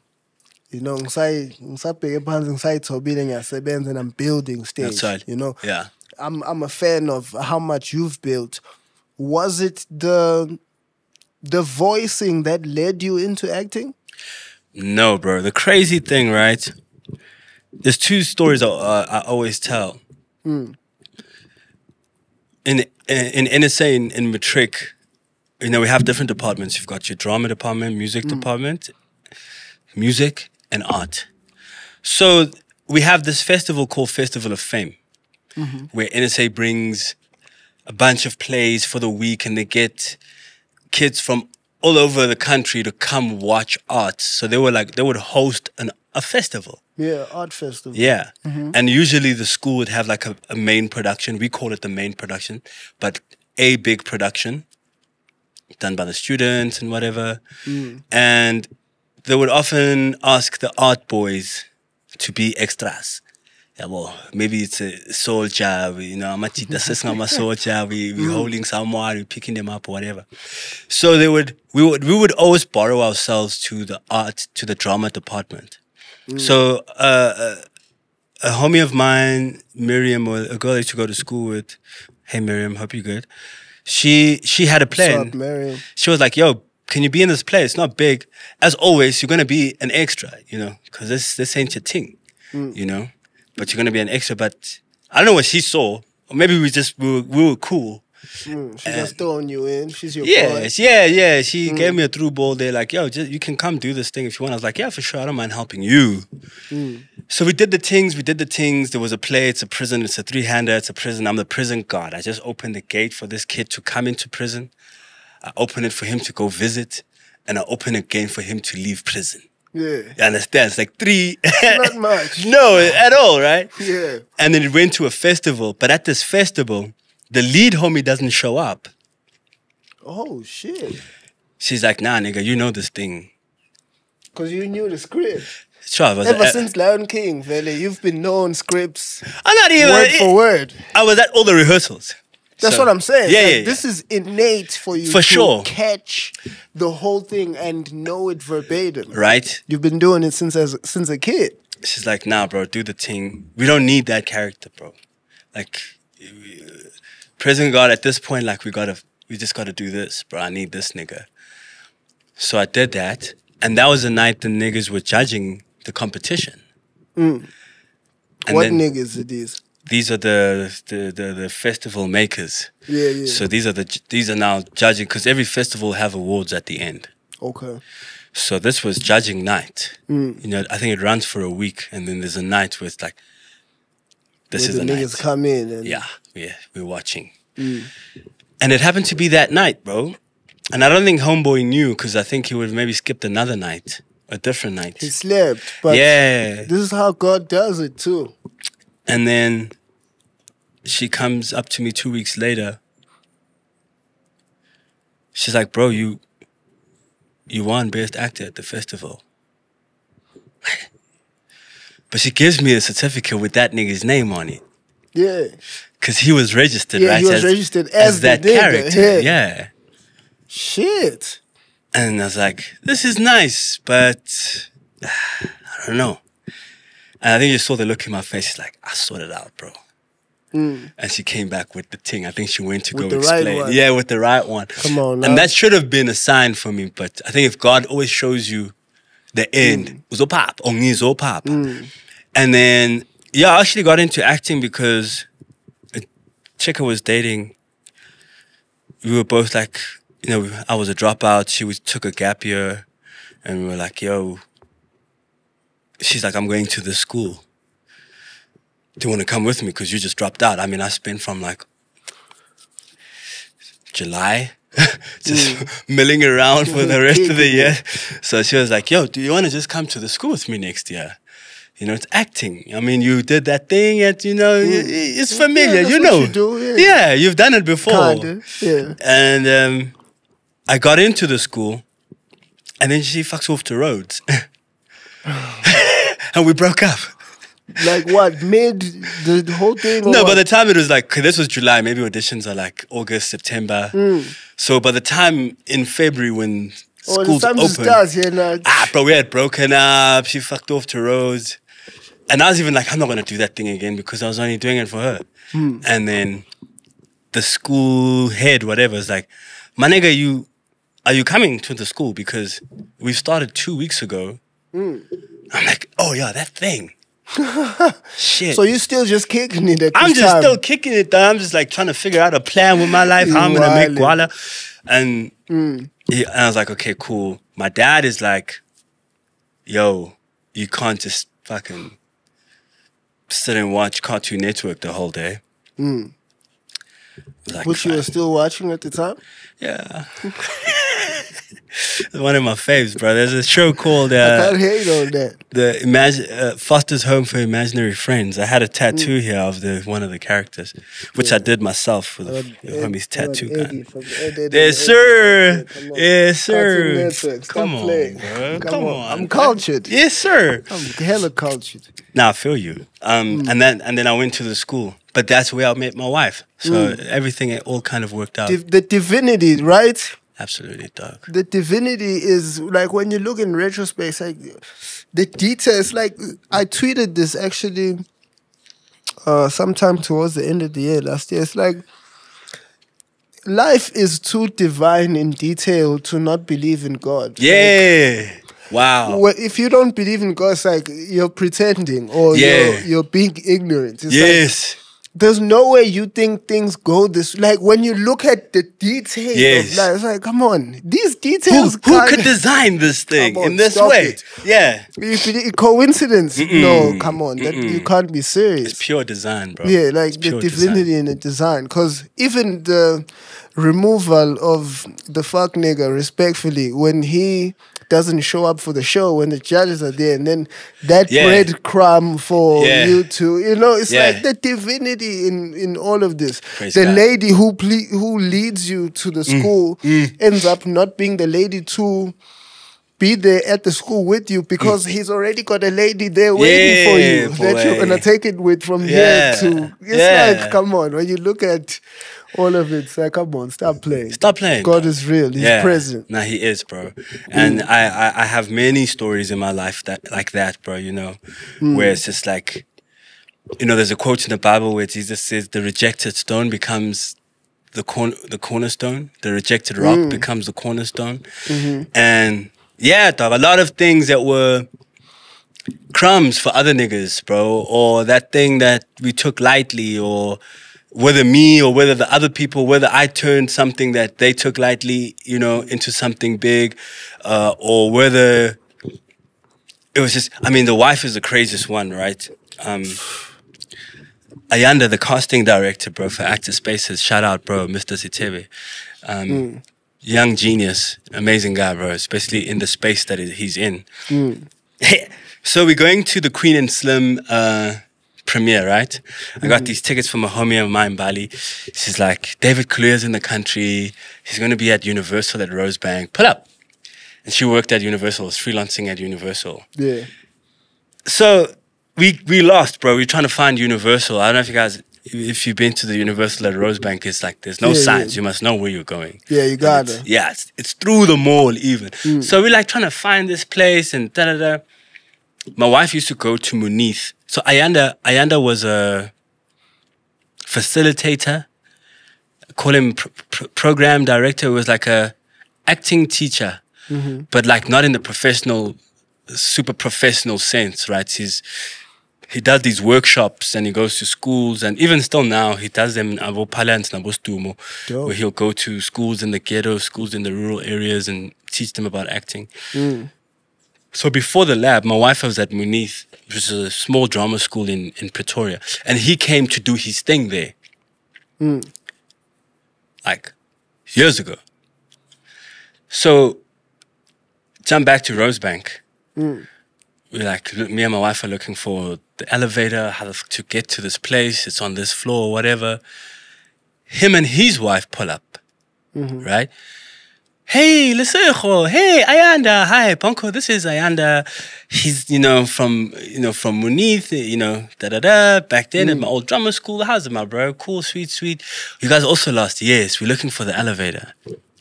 you know, ngisabheke phansi ngisayithobile ngiyasebenza and I'm building stage. That's right. You know, Yeah. I'm I'm a fan of how much you've built. Was it the the voicing that led you into acting? No, bro. The crazy thing, right? There's two stories I, uh, I always tell. In, in in NSA in, in Matric, you know, we have different departments. You've got your drama department, music mm. department, music, and art. So we have this festival called Festival of Fame, mm-hmm. where NSA brings a bunch of plays for the week, and they get kids from all over the country to come watch art. So they were like they would host an a festival. Yeah, art festival. Yeah. Mm-hmm. And usually the school would have like a, a main production. We call it the main production, but a big production done by the students and whatever. Mm. And they would often ask the art boys to be extras. Yeah, well, maybe it's a soldier, we- you know, amachita sesingama soldier, we we mm. holding someone, we're picking them up or whatever. So they would we would we would always borrow ourselves to the art to the drama department. So uh, a homie of mine, Miriam, or a girl I used to go to school with. Hey Miriam, hope you're good. She she had a plan. up? She was like, "Yo, can you be in this play? It's not big. As always, you're gonna be an extra, you know, because this this ain't your thing, you know. But you're gonna be an extra. But I don't know what she saw, or maybe we just we were, we were cool. Mm, she's just throwing you in. She's your boy. Yeah, yeah. She gave me a through ball there, like, yo, just, you can come do this thing if you want. I was like, yeah, for sure. I don't mind helping you. So we did the things, we did the things. There was a play, it's a prison, it's a three hander, it's a prison. I'm the prison guard. I just opened the gate for this kid to come into prison. I open it for him to go visit, and I open again for him to leave prison. Yeah. You understand? It's like three. Not much. no, at all, right? Yeah. And then it went to a festival. But at this festival, the lead homie doesn't show up. Oh shit. She's like, nah, nigga, you know this thing. Because you knew the script. Was Ever at- uh, since Lion King, Vele, you've been knowing scripts I'm not even. word for word. I was at all the rehearsals. That's So- what I'm saying. Yeah, Like, yeah, yeah. This is innate for you For to sure. catch the whole thing and know it verbatim. right? You've been doing it since as since a kid. She's like, nah, bro, do the thing. We don't need that character, bro. Like, prison guard at this point, like, we gotta, we just gotta do this, bro. I need this nigga. So I did that, and that was the night the niggas were judging the competition. And what then niggas is? these These are the the the, the festival makers. Yeah, yeah. So these are the these are now judging because every festival have awards at the end. okay. So this was judging night. Mm. You know, I think it runs for a week, and then there's a night where it's like, this Where is the the niggas night. come in and Yeah, yeah, we're watching. Mm. And it happened to be that night, bro. And I don't think Homeboy knew because I think he would have maybe skipped another night, a different night. he slept. But yeah. this is how God does it too. And then she comes up to me two weeks later. She's like, bro, you you won best actor at the festival. But she gives me a certificate with that nigga's name on it. Yeah. Cause he was registered, Yeah, right? he was registered as the that nigga, character. yeah. yeah. Shit. And I was like, this is nice, but I don't know. And I think you saw the look in my face. She's like, I sorted it out, bro. Mm. And she came back with the thing. I think she went to With go right explain. one. Yeah, with the right one. Come on now. And that should have been a sign for me. But I think if God always shows you the end, uzopapa, ongizopapa. Mm. And then, yeah, I actually got into acting because a chick I was dating, we were both like, you know, I was a dropout. She was took a gap year, and we were like, yo. She's like, I'm going to this school. Do you want to come with me? Because you just dropped out. I mean, I spent from like July just mm. milling around for the rest of the year. So she was like, yo, do you want to just come to the school with me next year? You know, it's acting. I mean, you did that thing, and you know, mm. i- it's familiar. that's you know, you do, yeah. you've done it before. Kinda. Yeah. And um, I got into the school, and then she fucks off to Rhodes, and we broke up. Like what? Mid the, the whole thing? No, by what? the time it was like this was July, maybe auditions are like August, September. Mm. So by the time in February when Oh, schools time open, starts here now. ah, bro, we had broken up. She fucked off to Rhodes, and I was even like, I'm not gonna do that thing again because I was only doing it for her. And then the school head, whatever, is like, my nigga, you are you coming to the school because we started two weeks ago. I'm like, oh yeah, that thing. Shit. So you still just kicking it at I'm just time. still kicking it down. I'm just like trying to figure out a plan with my life, how I'm gonna make guala. And, he- and I was like, okay, cool. My dad is like, yo, you can't just fucking sit and watch Cartoon Network the whole day. Mm. Like, Which you were still watching at the time? yeah. One of my faves, bro. There's a show called I uh, can't hate on that. the Imag- uh, Foster's Home for Imaginary Friends. I had a tattoo Mm. here of the one of the characters, which I did myself with the, Uh, the homie's tattoo gun. from- Ed- Ed- Yes, sir. Come on. Yes, sir. Come on, Come on. I'm cultured. Yes, sir. I'm hella cultured. Now I feel you. Um, Mm. and then and then I went to the school, but that's where I met my wife. So Mm. everything it all kind of worked out. Div- the divinity, right? Absolutely, dog. the divinity is like when you look in retrospect, like the details. Like I tweeted this actually uh sometime towards the end of the year last year. It's like life is too divine in detail to not believe in God. Yeah. Wow. Well, if you don't believe in God, it's like you're pretending or Yeah. you're, you're being ignorant. It's like, yes. There's no way you think things go this like when you look at the details Yes. life, it's like come on these details who can't- could design this thing on, in this way? it. Yeah. If it, coincidence no come on that you can't be serious It's pure design, bro. yeah like the divinity design. in the design because even the removal of the fuck nigga respectfully when he doesn't show up for the show when the judges are there and then that Yeah. breadcrumb for Yeah. you to you know it's Yeah. like the divinity in in all of this Praise the God. lady who ple- who leads you to the Mm. school ends up not being the lady to be there at the school with you because he's already got a lady there waiting for Mm. Yeah, you that you're gonna take it with from Yeah, here to it's yeah. like come on when you look at all of it So like come on stop playing Stop playing. God bro. is real he's present Nah, he is, bro. And I, I, I have many stories in my life that like that, bro. You know, Hmm. where it's just like, you know, there's a quote in the Bible where Jesus says, "The rejected stone becomes the corn, the cornerstone. The rejected rock Hmm. becomes the cornerstone." Mm-hmm. And yeah, dog, a lot of things that were crumbs for other niggas, bro, or that thing that we took lightly, or whether me or whether the other people, whether I turned something that they took lightly, you know, into something big, uh, or whether it was just, I mean, the wife is the craziest one, right? Um, Ayanda, the casting director, bro, for Actor Spaces, shout out, bro, Mr. Sithebe. Um, Young genius, amazing guy, bro, especially in the space that he's in. so we're going to the Queen and Slim uh, premiere, right? I got these tickets from a homie of mine, Bali. She's like, David Kaluuya's in the country. He's going to be at Universal at Rosebank. Pull up. And she worked at Universal, was freelancing at Universal. Yeah. So we we lost, bro. We're trying to find Universal. I don't know if you guys, if you've been to the Universal at Rosebank, it's like there's no Yeah, signs. yeah. You must know where you're going. Yeah, you gotta. it's- Yeah, it's, it's through the mall even. Mm. So we're like trying to find this place and da da da. My wife used to go to Munith. So Ayanda Ayanda was a facilitator. Call him pr- pr- program director. It was like a acting teacher, Mm-hmm. but like not in the professional, super professional sense, right? He's he does these workshops and he goes to schools and even still now he does them in Avo Palans and Avo Stumo, Dope. where he'll go to schools in the ghetto, schools in the rural areas and teach them about acting. So before the lab, my wife was at Munith, which is a small drama school in, in Pretoria, and he came to do his thing there. Hmm. Like years ago. So jump back to Rosebank. Hmm. We're like, look, me and my wife are looking for the elevator, how to to get to this place. It's on this floor, whatever. Him and his wife pull up, mm-hmm. right? Hey, Lesejo. Hey, Ayanda. Hi, Bonko. This is Ayanda. He's, you know, from, you know, from Munith, you know, da da da. Back then at mm. my old drummer school. How's it, my bro? Cool, sweet, sweet. You guys also lost. Yes, we're looking for the elevator.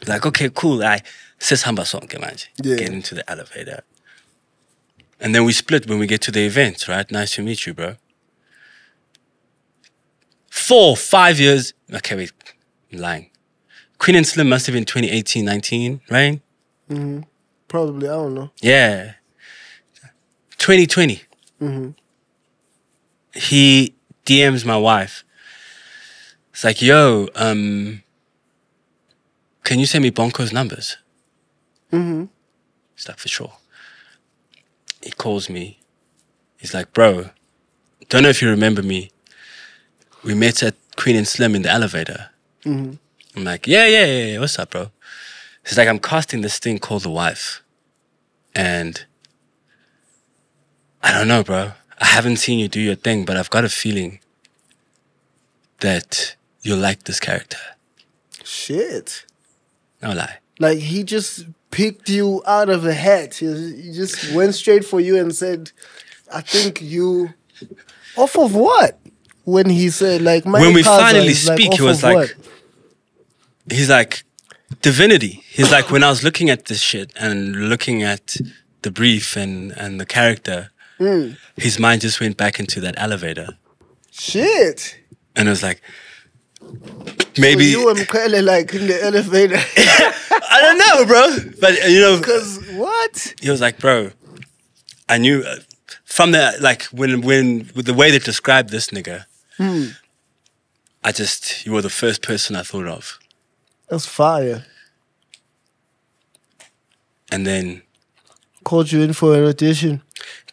Like, okay, cool. I says hamba song. Yeah. Get into the elevator. And then we split when we get to the event, right? Nice to meet you, bro. Four, five years. Okay, wait. I'm lying. Queen and Slim must have been 2018, 19, right? Probably, I don't know. Yeah. 2020. He DMs my wife. It's like, yo, um, can you send me Bonko's numbers? Mm-hmm. It's like, for sure. He calls me. He's like, bro, don't know if you remember me. We met at Queen and Slim in the elevator. I'm like, yeah, yeah, yeah, yeah. What's up, bro? He's like, I'm casting this thing called The Wife. And I don't know, bro. I haven't seen you do your thing, but I've got a feeling that you'll like this character. Shit. No lie. Like he just picked you out of a hat. He, just went straight for you and said, "I think you." Off of what? When he said like my when we finally is, like, speak, he was like, what? He's like, divinity. He's like, when I was looking at this shit and looking at the brief and, and the character, Hmm. his mind just went back into that elevator. "Shit." And it was like, So maybe, you and Mqhele like in the elevator. I don't know, bro. But, uh, you know, Cause what? he was like, bro, I knew uh, from the like when when with the way they described this nigga, I just you were the first person I thought of, That's fire. and then Called you in for an audition.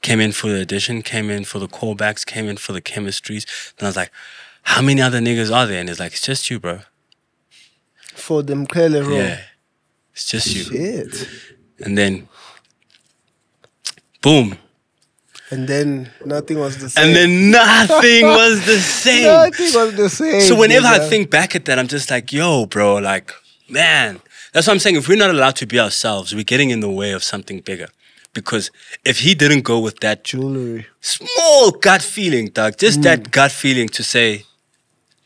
came in for the audition, came in for the callbacks, came in for the chemistries. Then I was like, how many other niggas are there? And it's like, it's just you, bro. For them Mqhele role. Yeah, it's just you. Shit. And then, boom. And then nothing was the same. And then nothing was the same. nothing was the same. So whenever I think back at that, I'm just like, yo, bro, like, man. That's what I'm saying. If we're not allowed to be ourselves, we're getting in the way of something bigger. Because if he didn't go with that jewelry. small gut feeling, dog, just Mm. that gut feeling to say,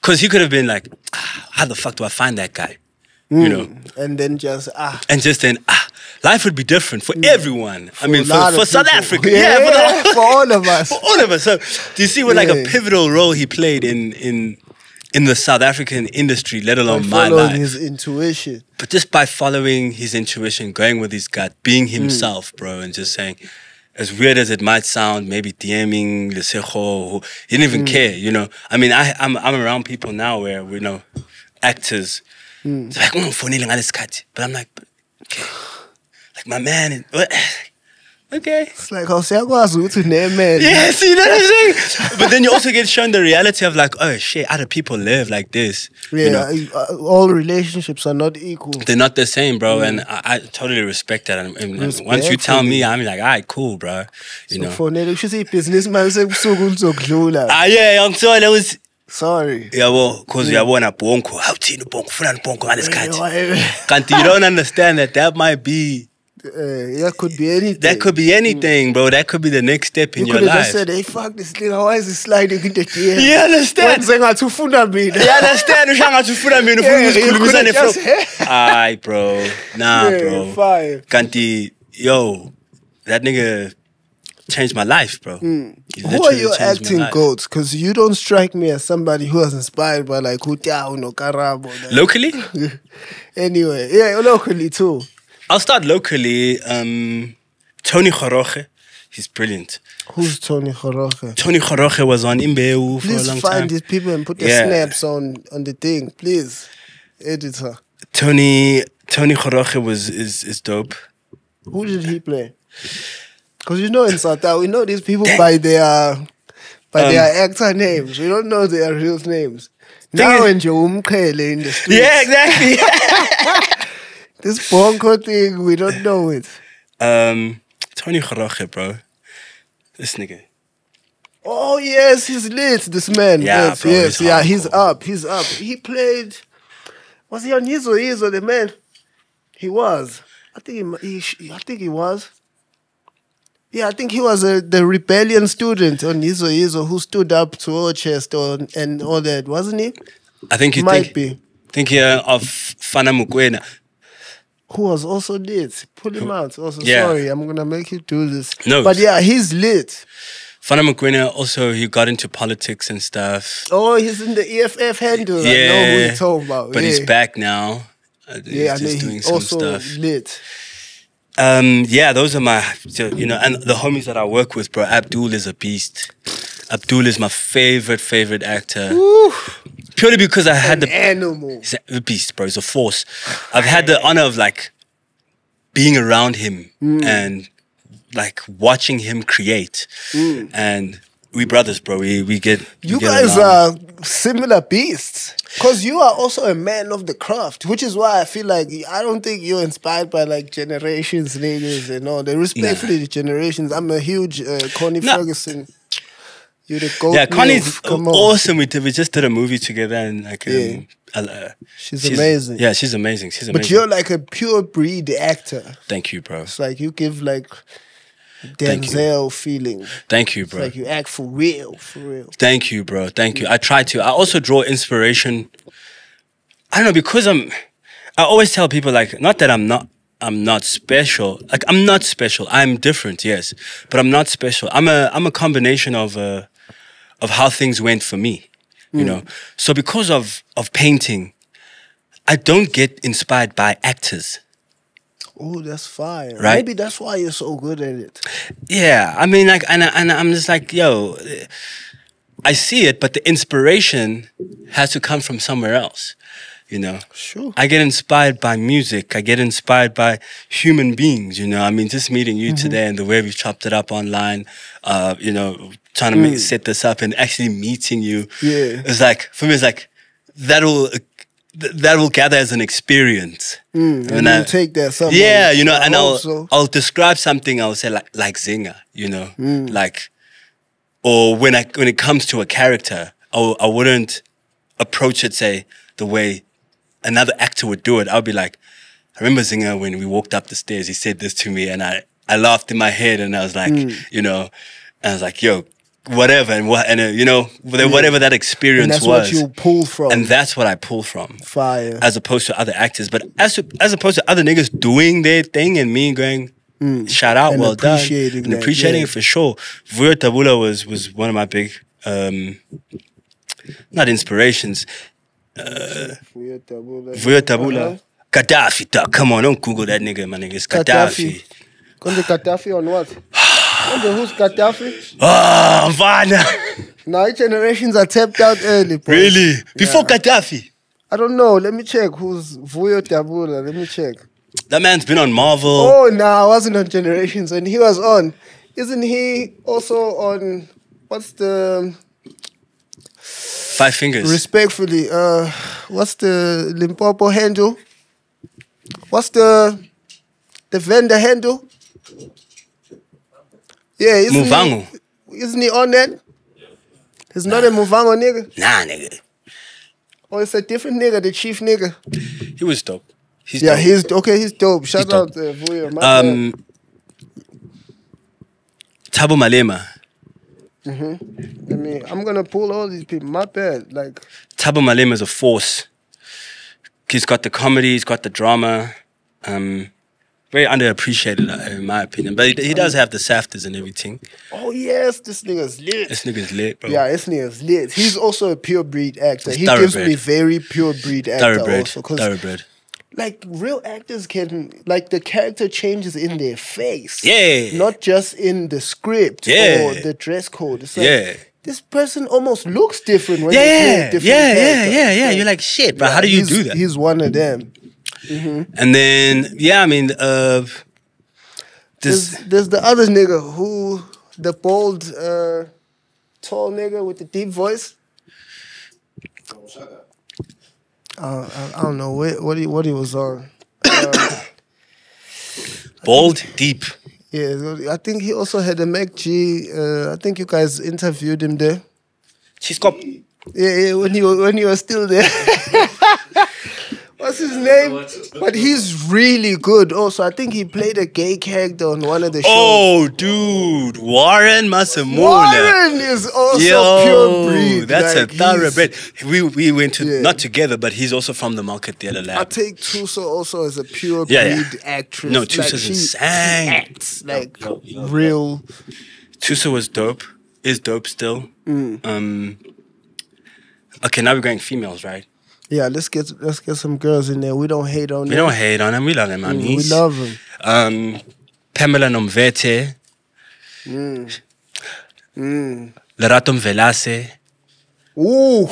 because he could have been like, ah, how the fuck do I find that guy? Mm. You know, And then just ah. and just then, ah, life would be different for everyone. I mean, for, for South. Africa, Yeah, yeah, for, the, for all of us. for all of us. So, do you see what like a pivotal role he played in in in the South African industry, let alone my life? his intuition. but just by following his intuition, going with his gut, being Mm. himself, bro, and just saying, as weird as it might sound, maybe DMing Lesejo, he didn't even care, you know. I mean, I, I'm, I'm around people now where, you know, actors, it's like, "Ungangifowuneli ngalesi sikhathi." but I'm like, okay. Like, my man, what? okay. It's like, oh, siyakwazi ukuthi unemele. Yeah, see, that's the thing. But then you also get shown the reality of like, oh shit, other people live like this. Yeah, You know, uh, all relationships are not equal. they're not the same, bro. And I, I totally respect that. And, and once you tell me, I'm like, all right, cool, bro. You know. Ufonele kusho ibhizinisi manje sekusuku lizokudlula. Ah, yeah, ngithola ukuthi Sorry. yabo because uyabona bonko awuthini ubonko ufuna ubonko ngalesikhathi Eh, kanti you don't understand that that might be that could be anything. that could be anything bro that could be the next step in You your could have life just said, hey, fuck this nigga, why is he sliding in the DM? you understand Wenze ngathi ufuna mina. you understand usho ngathi ufuna mina Yeah, ufuna you could've from just- hayi bro nah Yeah, bro fire. kanti yo that nigga changed my life bro Hmm. Who are your acting goats? Because you don't strike me as somebody who was inspired by like no Karabo. locally anyway, yeah, locally too. I'll start locally um Tony Kgoroge he's brilliant Who's Tony Kgoroge? Tony Kgoroge was on Imbeu for a long time. Please find these people and put the Yeah. snaps on on the thing, please, editor. Tony Tony Kgoroge was is is dope. Who did he play? Because you know in South Africa, we know these people by their by Um, their actor names. We don't know their real names. Now is- in uMqhele in the streets, Yeah, exactly. this bonko thing, we don't know it. um, Tony Kgoroge, bro. This nigga. Oh yes, he's lit. This man. Yeah, yes, bro, yes, he's yeah. He's up. He's up. He played. Was he on Yizo Yizo? The man. He was. I think he. he I think he was. Yeah, I think he was a, the rebellion student on Yizo Yizo who stood up to Orchester and, and all that, wasn't he? I think you Might think be. think here of Fana Mokoena. Who was also lit. Pull him out. Also, Yeah. sorry, I'm gonna make you do this. No. But yeah, he's lit. Fana Mokoena also he got into politics and stuff. Oh, he's in the EFF handle. I know who Yeah, you're talking about. but yeah. he's back now. Uh, Yeah, he's just doing he's also stuff. lit. Um, yeah, those are my, you know, and the homies that I work with, bro. Abdul is a beast. Abdul is my favorite, favorite actor. Woo, Purely because I had an the animal. He's a beast, bro. He's a force. I've had the honor of like being around him Mm. and like watching him create. And we brothers, bro. We we get we You get guys along. are similar beasts. Because you are also a man of the craft, which is why I feel like I don't think you're inspired by like generations niggas and all that. Respectfully, the generations. I'm a huge uh, Connie Nah. Ferguson. You're the goat. Yeah, Connie's milf. Come on. awesome. We did, we just did a movie together and like um, Yeah. uh, She's amazing. Yeah, she's amazing. She's amazing. But you're like a pure breed actor. Thank you, bro. It's like you give like. Denzel feeling. Thank you, It's bro. like you act for real, for real. Thank you, bro. Thank you. I try to. I also draw inspiration. I don't know because I'm. I always tell people like not that I'm not. I'm not special. Like I'm not special. I'm different, yes, but I'm not special. I'm a. I'm a combination of. Uh, of how things went for me, you know. So because of of painting, I don't get inspired by actors. Oh, that's fire. Right. Maybe that's why you're so good at it. Yeah, I mean, like, and, I- and I'm just like, yo, I see it, but the inspiration has to come from somewhere else, you know. Sure. I get inspired by music. I get inspired by human beings, you know. I mean, just meeting you today and the way we've chopped it up online, uh, you know, trying to make, set this up and actually meeting you. Yeah. It's like, for me, it's like, that'll, th- that will gather as an experience. Mm, and you I- take that somewhere. yeah, you know, and I'll so. I'll describe something. I'll say like like Zingah, you know, Mm. like, or when I when it comes to a character, I I wouldn't approach it say the way another actor would do it. I'll be like, I remember Zingah when we walked up the stairs. He said this to me, and I I laughed in my head, and I was like, Mm. you know, I was like, yo, whatever, and what, and uh, you know, whatever that experience and that's was, what you pull from. and that's what I pull from fire. as opposed to other actors. But as as opposed to other niggas doing their thing and me going, shout out, Mm. And well done, and that, appreciating yeah. it for sure. Vuyo Dabula was was one of my big, um, not inspirations. Vuyo Dabula. Vuyo Dabula, Uh-huh. Gaddafi. dog. Come on, don't Google that nigga. My nigga, it's Gaddafi. Gaddafi. Gaddafi on what? Wonder who's Gaddafi? Oh, Mfana. Now generations are tapped out early, bro. Really? Before Gaddafi? I don't know. Let me check. Who's Vuyo Dabula? Let me check. That man's been on Marvel. Oh, no, I wasn't on Generations when he was on. Isn't he also on? What's the Five fingers. respectfully? Uh, what's the Limpopo handle? What's the the vendor handle? Yeah, isn't Muvhango. He, isn't he on that? He's not a Muvhango nigga. Nah, nigga. Oh, it's a different nigga, the chief nigga. He was dope. He's Yeah, dope. he's okay. He's dope. Shout He's out dope. to Vuyo. um Thabo Malema. Mhm. I mean, I'm gonna pull all these people. My bad. Like, Thabo Malema is a force. He's got the comedy, he's got the drama. Um, very underappreciated, uh, in my opinion. But he, he does have the safters and everything. oh yes, this nigga's lit. This nigga's lit, bro. Yeah, this nigga's lit. He's also a pure breed actor. He gives me very pure breed actor thoroughbred. also. Thoroughbred. like real actors can like the character changes in their face. Yeah. Not just in the script Yeah. or the dress code. It's like, Yeah. This person almost looks different when Yeah, a yeah, different yeah, character. yeah, yeah. You're like, shit, bro. How do you do that? He's one of them. And then, yeah, I mean, uh, There's, this, there's the other nigga who, the bold, uh, tall nigga with the deep voice. Uh, I, I don't know what what he what he was on. Uh, bold, deep. yeah, I think he also had a MacG. Uh, I think you guys interviewed him there. She's got Yeah, yeah, when he wa- when he was still there. What's his name? But he's really good. Also, I think he played a gay character on one of the shows. Oh, dude, Warren Masemola. Warren is also Yo, pure breed. that's like, a thoroughbred. We we went to Yeah. not together, but he's also from the Malkatela I lab. I take Thuso also as a pure Yeah, yeah. breed actress. No, Like, Thuso's she insane. Acts like real. Thuso was dope. Is dope still. Mm. Um. Okay, now we're going females, right? Yeah, let's get let's get some girls in there. We don't hate on them. We don't hate on them. We love them, Mm, we love them. Um, Pamela Nomvete, Mm. Lerato Mvelase, Ooh,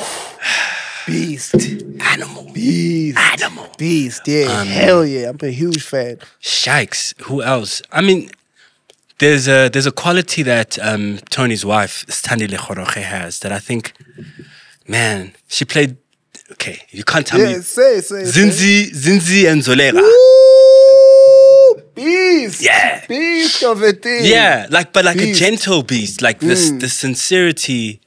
beast, Animal, beast, Animal, beast. Yeah, Um, hell yeah. I'm a huge fan. Shikes. Who else? I mean, there's a there's a quality that um, Tony's wife Sthandi Kgoroge has that I think, man, she played. Okay, you can't tell Yeah, me say say. say. Zinzi Zinzi and Zolera. Ooh, beast. Yeah. beast of a thing. Yeah, like but like Beast. a gentle beast, like this mm. the sincerity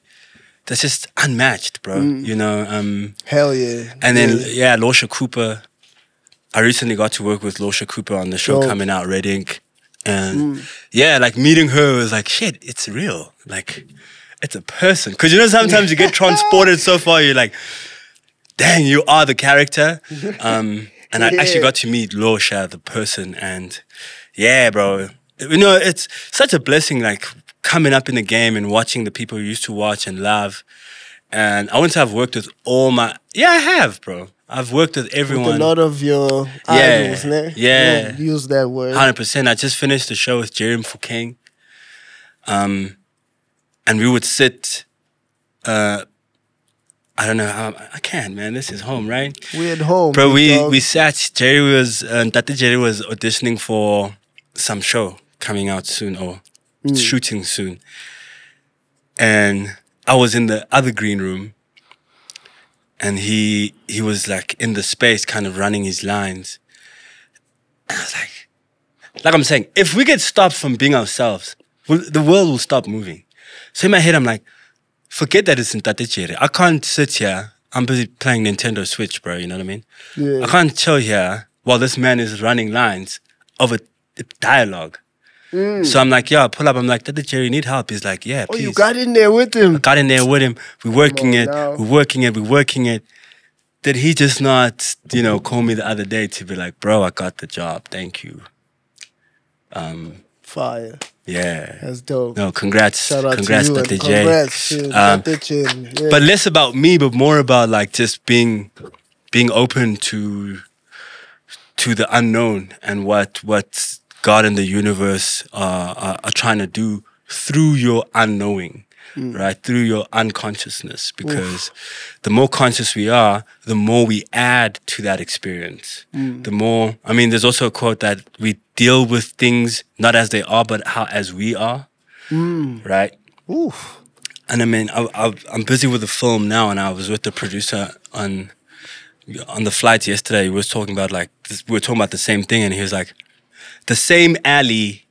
that's just unmatched, bro. Mm. You know. Um, hell yeah. And then Yeah. yeah, Lorcia Cooper. I recently got to work with Lorcia Cooper on the show coming out, Red Ink. And mm. yeah, like meeting her was like, shit, it's real. Like, it's a person. Cause you know, sometimes you get transported so far, you're like, dang, you are the character. Um, and I actually got to meet Lorcia, the person. And yeah, bro, you know, it's such a blessing, like coming up in the game and watching the people you used to watch and love. And I want to have worked with all my, yeah, I have, bro. I've worked with With everyone. a lot of your Yeah, idols, yeah. Don't Use that word. Hundred percent. I just finished the show with Jerry Mofokeng. Um, and we would sit. Uh, I don't know how I can't, man. This is home, right? We're at home, Bro, we dog. we sat. Jerry was uh, Tati Jerry was auditioning for some show coming out soon or Mm. shooting soon, and I was in the other green room, and he he was like in the space, kind of running his lines. And I was like, like I'm saying, if we get stopped from being ourselves, well, the world will stop moving. So in my head, I'm like, forget that it's in Tate Jerry. I can't sit here. I'm busy playing Nintendo Switch, bro. You know what I mean? Yeah. I can't chill here while this man is running lines of a, dialogue. Mm. So I'm like, yeah, pull up. I'm like, Tate Jerry, you need help? He's like, yeah, please. Oh, you got in there with him. I got in there with him. We're working it. now. We're working it. We're working it. Did he just not, you know, call me the other day to be like, bro, I got the job. Thank you. Um, Fire. Yeah. That's dope. No, congrats. Shout out congrats, to you congrats to Um. Yeah. But less about me, but more about like just being being open to to the unknown and what what God and the universe are, are, are trying to do through your unknowing, Mm. right? Through your unconsciousness. Because the more conscious we are, the more we add to that experience. Mm. The more, I mean, there's also a quote that we deal with things not as they are, but how as we are, mm. right? Oof. And I mean, I, I, I'm busy with the film now, and I was with the producer on on the flight yesterday. He was talking about like this, we were talking about the same thing, and he was like, the same alley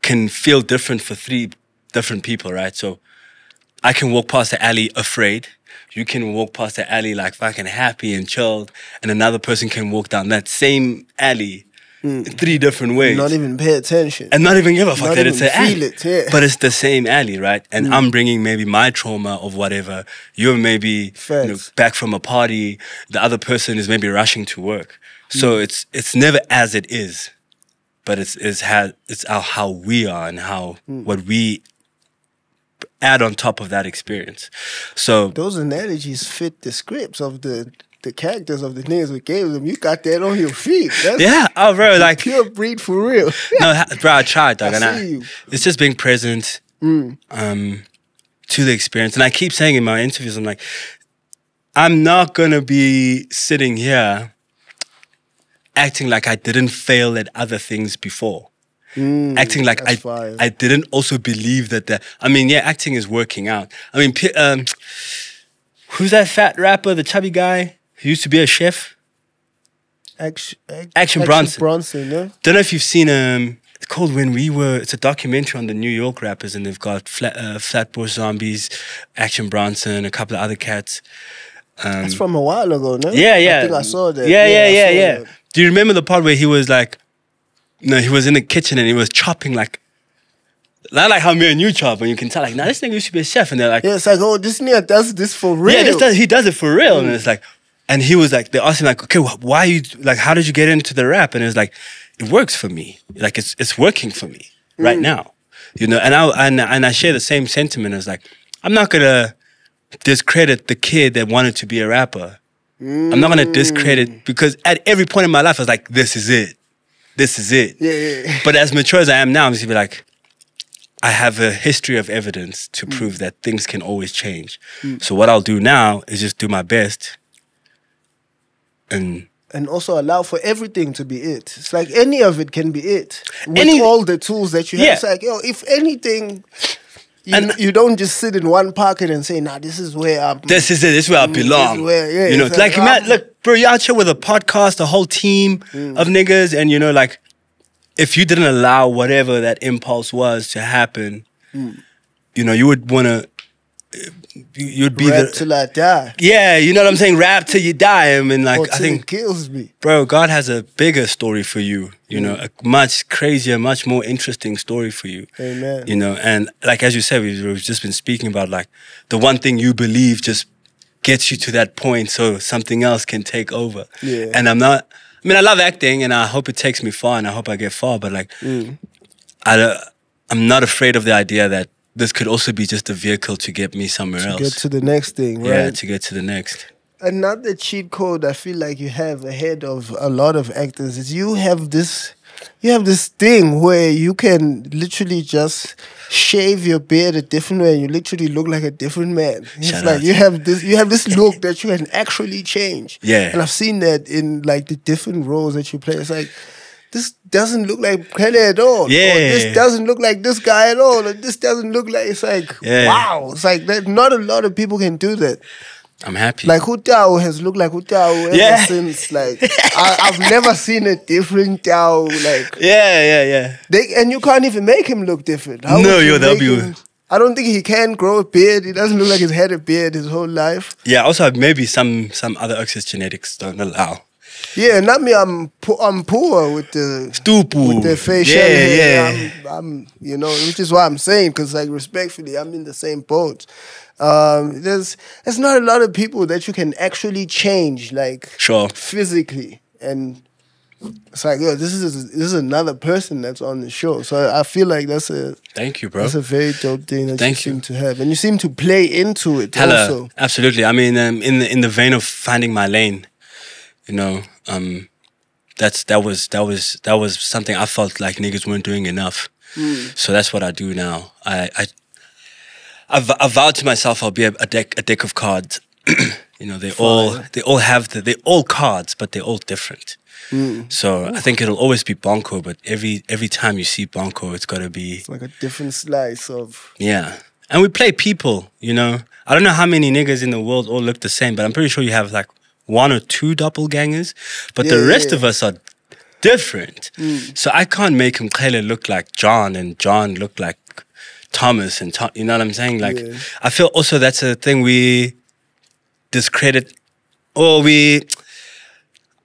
can feel different for three different people, right? So I can walk past the alley afraid. You can walk past the alley like fucking happy and chilled, and another person can walk down that same alley in three different ways Not even pay attention. and not even give a fuck Not that it's an feel alley. it, yeah. Mm. But it's the same alley, right? And I'm bringing maybe my trauma of whatever. You're maybe you know, back from a party. The other person is maybe rushing to work. Mm. So it's it's never as it is, but it's it's how it's how, how we are and how Mm. what we add on top of that experience. So Those analogies fit the scripts of the the characters of the names we gave them. You got that on your feet. That's yeah, oh bro, like pure breed for real. no, bro, I tried, dog, I and I, you. it's just being present um, to the experience. And I keep saying in my interviews, I'm like, I'm not gonna be sitting here acting like I didn't fail at other things before. Acting like I, Mm. I didn't also believe that the I mean yeah acting is working out I mean um, who's that fat rapper the chubby guy who used to be a chef Action, Action, Action Bronson. Bronson, yeah. don't know if you've seen um it's called when we were it's a documentary on the New York rappers and they've got Flat, uh, Flatbush Zombies Action Bronson a couple of other cats That's from a while ago, no? yeah yeah I think I saw that. yeah yeah I yeah yeah, do you remember the part where he was like no he was in the kitchen and he was chopping like not like how me and you chop and you can tell like nah this nigga used to be a chef and they're like Yeah, it's like, oh, this nigga does this for real. yeah, this does, he does it for real. And mm. it's like, and he was like, they asked him like, okay, wh- why you like, how did you get into the rap? And it's like, it works for me. Like it's it's working for me right mm. now, you know. And I and and I share the same sentiment. It's like, I'm not gonna discredit the kid that wanted to be a rapper. I'm not gonna discredit mm. because at every point in my life, I was like, this is it, this is it. Yeah, yeah, yeah. But as mature as I am now, I'm just gonna be like, I have a history of evidence to prove that things can always change. So what I'll do now is just do my best and and also allow for everything to be it. It's like any of it can be it with Any- all the tools that you have. Yeah. It's like, yo, if anything, you, And- you don't just sit in one pocket and say, "Nah, this is where I'm." this is it. This is where I belong. where- yeah, you know, it's like, like, man, um, look, bro, you out here with a podcast, a whole team mm. of niggas, and you know, like, if you didn't allow whatever that impulse was to happen, mm. you know, you would want to. You'd be rap the till I die. yeah, you know what I'm saying. Rap till you die. I mean, like I think it kills me. bro, God has a bigger story for you. You know, mm. a much crazier, much more interesting story for you. Amen. You know, and like as you said, we've just been speaking about like the one thing you believe just gets you to that point, so something else can take over. Yeah. And I'm not. I mean, I love acting, and I hope it takes me far, and I hope I get far. But like, Mm. I don't- I'm not afraid of the idea that this could also be just a vehicle to get me somewhere else. To get to the next thing, right? yeah, to get to the next. another cheat code I feel like you have ahead of a lot of actors is you have this you have this thing where you can literally just shave your beard a different way and you literally look like a different man. It's Shout like out. you have this you have this look that you can actually change. Yeah. And I've seen that in like the different roles that you play. It's like this doesn't look like Kelly at all. Or Yeah. this doesn't look like this guy at all. Or this doesn't look like it's like Yeah. wow. It's like that not a lot of people can do that. I'm happy. Like Hutao has looked like Hutao ever Yeah. since. Like I, I've never seen a different Tao. Like yeah, yeah, yeah. they and you can't even make him look different. How No, yo, that'll be- him- I don't think he can grow a beard. He doesn't look like he's had a beard his whole life. Yeah, also maybe some some other access genetics don't allow. Yeah, not me. I'm po- I'm poor with the Stupu. with the facial Yeah, hair. yeah. I'm, I'm, you know, which is why I'm saying, because like respectfully, I'm in the same boat. Um, there's there's not a lot of people that you can actually change, like Sure. physically, and it's like, yo, this is this is another person that's on the show. So I feel like that's a Thank you, bro. that's a very dope thing that Thank you you. seem to have, and you seem to play into it Hella, also. absolutely. I mean, um, in the in the vein of finding my lane, you know, um, that's that was that was that was something I felt like niggas weren't doing enough. So that's what I do now. I I I've, I've vowed to myself I'll be a, a deck a deck of cards. you know, they all they all have the they all cards, but they're all different. Hmm. So I think it'll always be Bonko, but every every time you see Bonko, it's got to be It's like a different slice of. yeah. And we play people, you know. I don't know how many niggas in the world all look the same, but I'm pretty sure you have like one or two doppelgangers, but the rest yeah. of us are different. Hmm. So I can't make Mqhele look like John and John look like Thomas and Tom, you know what I'm saying? Like Yeah. I feel also that's a thing we discredit or we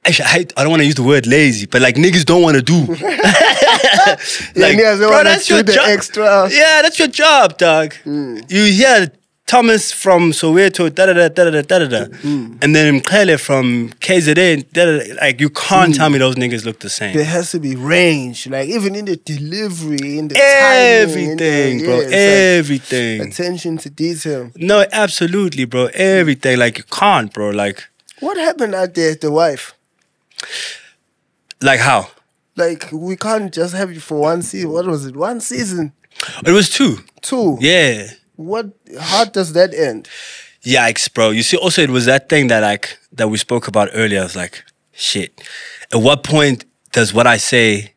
Actually, I, hate- I don't want to use the word lazy, but like niggas don't want to do. Yeah, niggas don't wanna do the extra. Yeah, that's your job, dog. Mm. You hear Thomas from Soweto, da da da da da da da, mm. and then clearly from KZN, da, da, da, like you can't mm. tell me those niggas look the same. There has to be range, like even in the delivery, in the everything, timing, in the, bro, everything. Like attention to detail. No, absolutely, bro, everything. Like you can't, bro. Like what happened out there, the wife? Like how? Like we can't just have you for one season. What was it? One season. It was two. Two. Yeah. What? How does that end? Yikes, bro. You see, also it was that thing that like that we spoke about earlier. I was like, shit. At what point does what I say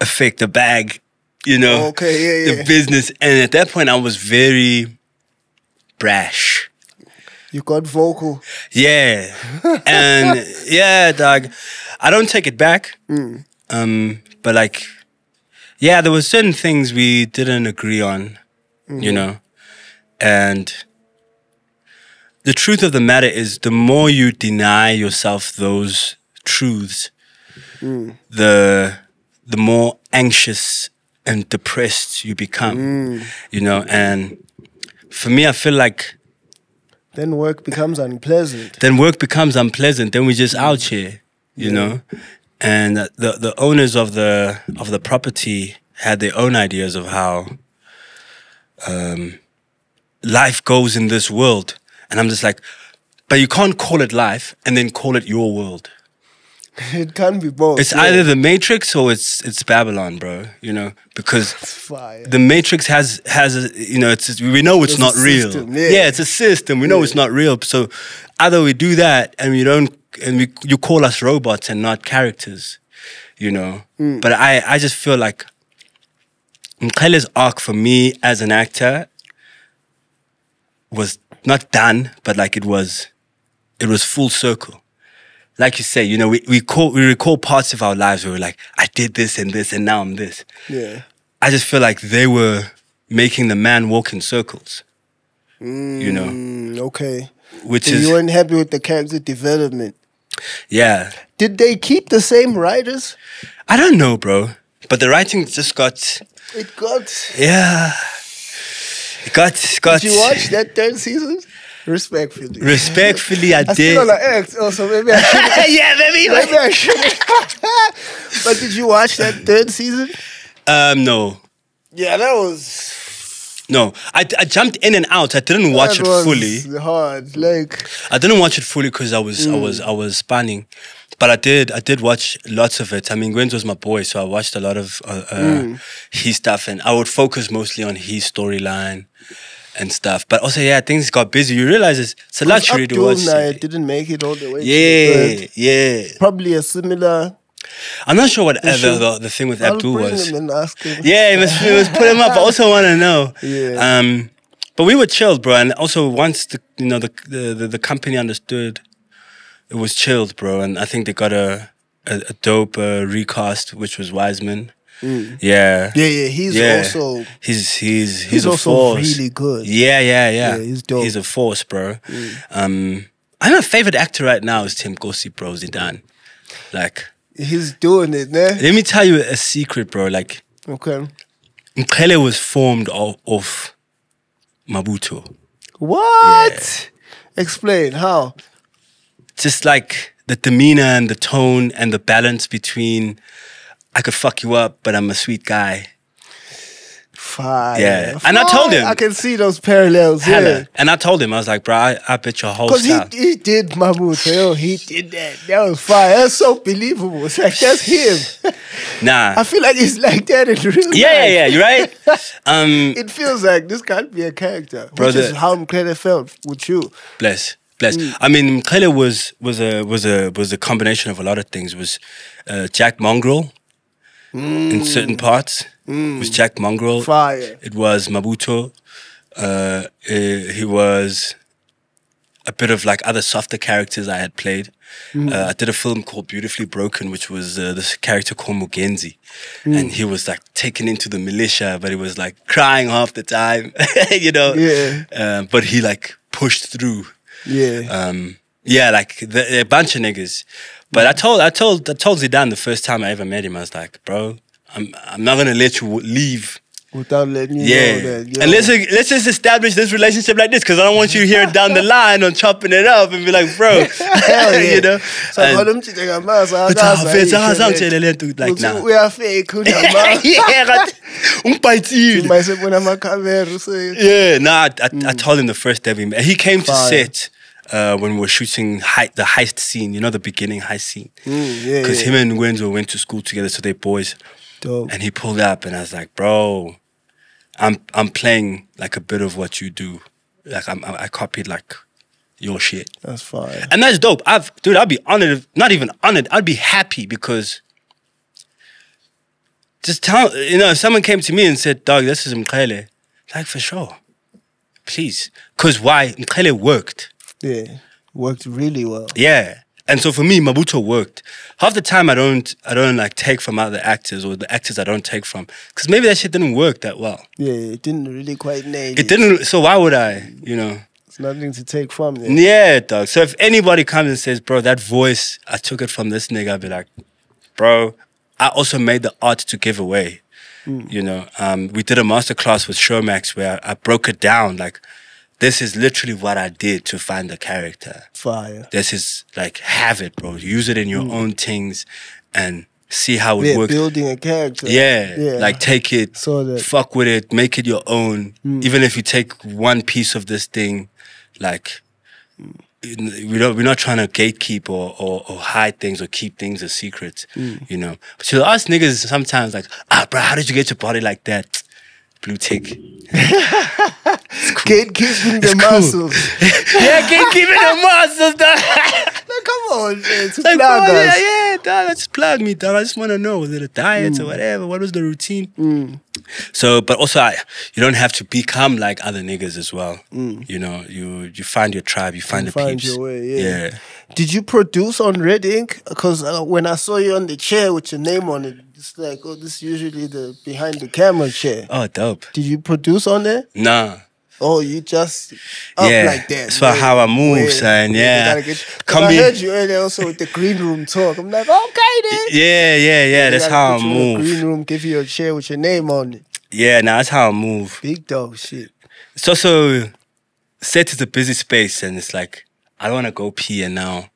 affect the bag? You know, Okay, yeah, the business. And at that point, I was very brash. You got vocal. Yeah, and yeah, dog. I don't take it back. Mm. Um, but like, yeah, there were certain things we didn't agree on. Mm-hmm. You know, and the truth of the matter is, the more you deny yourself those truths, Mm. the the more anxious and depressed you become. Mm. You know, and for me, I feel like Then work becomes unpleasant. then work becomes unpleasant. Then we just out here, you know. And the the owners of the of the property had their own ideas of how um, life goes in this world, and I'm just like, but you can't call it life and then call it your world. It can't be both. It's yeah. either the Matrix or it's it's Babylon, bro. You know, because the Matrix has has a, you know it's we know it's not real. system, yeah. it's a system. We know it's not real. So either we do that and we don't and we you call us robots and not characters, you know. Mm. But I I just feel like Mqhele's arc for me as an actor was not done, but like it was it was full circle. Like you say, you know, we, we call we recall parts of our lives where we're like, I did this and this and now I'm this. yeah. I just feel like they were making the man walk in circles. You know, Mm, okay. which So is you weren't happy with the character development. yeah. Did they keep the same writers? I don't know, bro, but the writing just got It got. yeah. Got got. Did you watch that third season? Respectfully. Respectfully, I, I did. still wanna act. Oh, so maybe I should. yeah, baby. maybe I should. but did you watch that third season? Um, no, Yeah, that was. no. I, I jumped in and out. I didn't watch it fully. Hard, like I didn't watch it fully because I was I Mm. was I was spanning, but I did I did watch lots of it. I mean, Gwen's was my boy, so I watched a lot of uh, uh, Mm. his stuff, and I would focus mostly on his storyline and stuff. But also, yeah, things got busy. You realize it's, it's a luxury to Abdul watch. Naya TV. didn't make it all the way. to the Yeah, yeah. probably a similar. I'm not sure what uh, the, the, thing with I'll Abdul was. him and ask him. Yeah, it was, it must put him up. I also want to know. Yeah. Um, but we were chilled, bro. And also once the you know the, the, the company understood, it was chilled, bro. And I think they got a a, a dope uh, recast, which was Wiseman. Yeah. Mm. Yeah, yeah, he's Yeah. also He's he's he's, he's a also force. really good. Yeah, yeah, yeah. Yeah, he's dope. Mm. He's a force, bro. Um, I'm my favorite actor right now is Tim Gosi, bro. Zidane. Like, He's doing it, man. let me tell you a secret, bro. Like, Okay. Mqhele was formed of, of Mabuto. What? Explain how. Just like the demeanor and the tone and the balance between I could fuck you up, but I'm a sweet guy. Fire. Yeah. And I told him- I can see those parallels. Hella. Yeah. And I told him, I was like, bro, I, I bet your whole Because he, he did Mabuto. Yo, he did that. That was fire. That's so believable. It's like, that's him. Nah. I feel like he's like that in real yeah, yeah, life. yeah. You're right. Um, It feels like this can't be a character. Bro, which is how Mqhele felt with you. bless, bless. Mm. I mean, Mqhele was was a was a was a combination of a lot of things. Was uh, Jack Mongrel Mm. in certain parts. it Was Jack Mongrel. Fire. It was Mabuto. Uh, eh, he was a bit of like other softer characters I had played. Mm. Uh, I did a film called Beautifully Broken, which was uh, this character called Mugenzi. Mm. And he was like taken into the militia, but he was like crying half the time, you know? Yeah. Um, but he like pushed through. Yeah. Um, yeah, like the, a bunch of niggas. But I told, I told, I told Zidane the first time I ever met him, I was like, bro, I'm, I'm not gonna let you leave Without letting you yeah, know that. yo, and let's let's just establish this relationship like this because I don't want you to hear it down the line on chopping it up and be like, bro, yeah. you know. So And- ah, like, yeah, kanti ungibhayithile. mayesebona amakhamera use- Yeah, nah, I, I, I told him the first day we met. He came to Mm. Fire. set uh, when we were shooting hei- the heist scene, you know, the beginning heist scene. Mm, yeah, Because yeah. him and Wenzo went to school together, so they're boys. Dope. And he pulled up, and I was like, bro, I'm I'm playing like a bit of what you do. Like I'm, I I copied like your shit. That's fire. And that's dope. I've, dude, I'd be honored. If, not even honored. I'd be happy because just tell you know if someone came to me and said, "Dog, this is Mqhele," like for sure, please. Cause why? Mqhele worked. Yeah. Worked really well. Yeah. And so for me, Mabuto worked. Half the time I don't, I don't like take from other actors or the actors I don't take from, because maybe that shit didn't work that well. Yeah, it didn't really quite nail It didn't. So why would I? You know. It's nothing to take from there. Yeah, dog. So if anybody comes and says, bro, that voice, I took it from this nigga, I'd be like, bro, I also made the art to give away. You know, um, we did a masterclass with Showmax where I broke it down. Like, this is literally what I did to find the character. Fire. This is like, have it, bro. Use it in your hmm. own things and see how it Yeah, works. building a character. Yeah, Yeah. like take it, Saw that. fuck with it, make it your own. Hmm. Even if you take one piece of this thing, like we don't, we're not trying to gatekeep or, or, or hide things or keep things a secret, hmm. you know. But to us niggas, sometimes like, ah, bro, how did you get your body like that? Blue tick. Gatekeeping the cool. muscles. yeah, gatekeeping the muscles. Like, come on, man. To Like, plug us. yeah, yeah, dog, just plug me, dog. I just want to know, was it a diet or mm. whatever? What was the routine? Mm. So, but also, I, you don't have to become like other niggas as well. Mm. You know, you you find your tribe, you find the Find peeps. your way, yeah. yeah. Did you produce on Red Ink? Because uh, when I saw you on the chair with your name on it, it's like, oh, this is usually the behind the camera chair. Oh, dope. Did you produce on there? Nah. Oh, you just up Yeah, like that. for how I move, son, you yeah. gotta get- Come I heard you earlier also with the green room talk. I'm like, okay then. Yeah, yeah, yeah. You That's how I put you in a move. Green room, give you a chair with your name on it. Yeah, nah, that's how I move. Big dog shit. It's also set is a busy space, and it's like I don't want to go pee and now.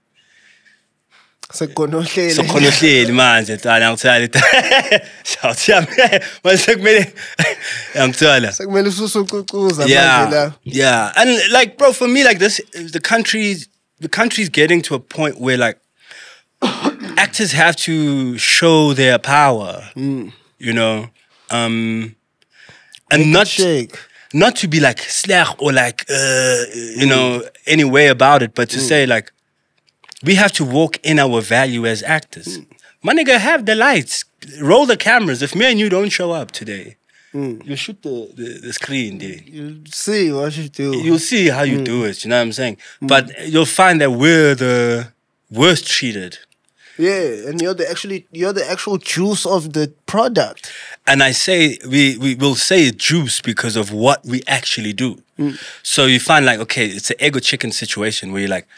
So konohlele. So khona uhleli manje tala ngithola shout yami manje sekumele ngithola Sekumele ususucucuza manje yeah la. yeah and like bro for me like this the country's the country's getting to a point where like actors have to show their power you know um and not Shake. not to be like sleg or like uh, you know any way about it, but to say like we have to walk in our value as actors. Hmm. My nigga, have the lights, roll the cameras. If me and you don't show up today, hmm. you shoot the, the, the screen there. You see what you do. You'll see how you hmm. do it. You know what I'm saying? But you'll find that we're the worst treated. yeah, and you're the actually you're the actual juice of the product. And I say we we will say juice because of what we actually do. So you find like okay, it's an ego chicken situation where you're like,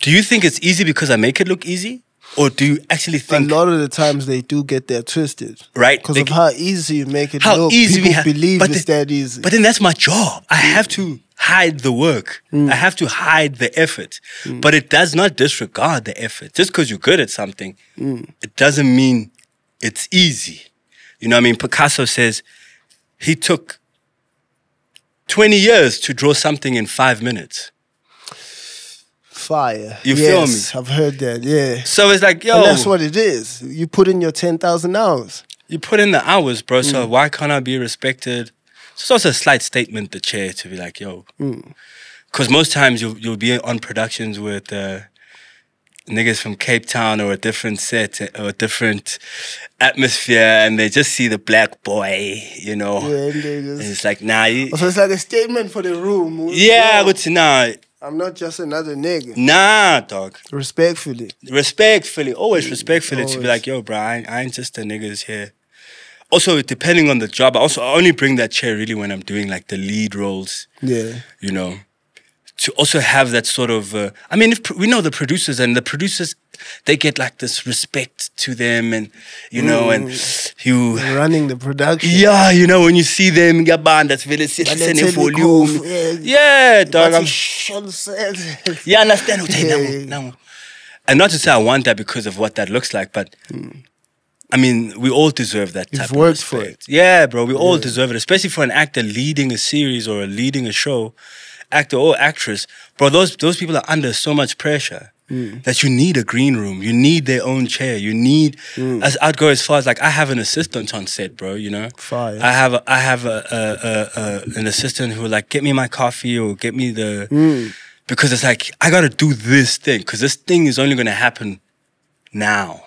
do you think it's easy because I make it look easy, or do you actually think A lot of the times they do get that twisted. Right, Because of how easy you make it how look. easy People we have? believe but it's then- that easy. But then that's my job. I have to mm. hide the work. Mm. I have to hide the effort. Mm. But it does not disregard the effort. Just because you're good at something, it doesn't mean it's easy. You know what I mean? Picasso says, he took 20 years to draw something in five minutes. Fire. You feel me? I've heard that. Yeah. So it's like, yo, And that's what it is. You put in your ten thousand hours. you put in the hours, bro. So Mm. why can't I be respected? So It's also a slight statement, the chair, to be like, yo, Mm. because most times you'll you'll be on productions with uh, niggas from Cape Town or a different set or a different atmosphere, and they just see the black boy, you know. Yeah, and they And it's like, nah, you, So it's like a statement for the room. yeah, but nah, I'm not just another nigga. nah, dog. Respectfully. respectfully, always respectfully to be like, yo, bro, I, ain't- I ain't just a niggas here. Also, depending on the job, I also I only bring that chair really when I'm doing like the lead roles, Yeah. you know, to also have that sort of. Uh, I mean, if, we know the producers and the producers, they get like this respect to them, and you know, and you. Running the production. Yeah, you know when you see them, your band that's very But they you, volume. Yeah, Yeah, dog. I'm, yeah, understand. Okay, Yeah, now- now- And not to say I want that because of what that looks like, but I mean, we all deserve that. You've type worked of for respect. Yeah, bro, we all deserve it, especially for an actor leading a series or leading a show, actor or actress. Bro, those those people are under so much pressure. Mm. That you need a green room, you need their own chair, you need. Mm. As I'd go as far as like I have an assistant on set, bro. You know, Fire. I have a, I have a, a, a, an assistant who like get me my coffee or get me the Mm. because it's like I gotta do this thing because this thing is only gonna happen now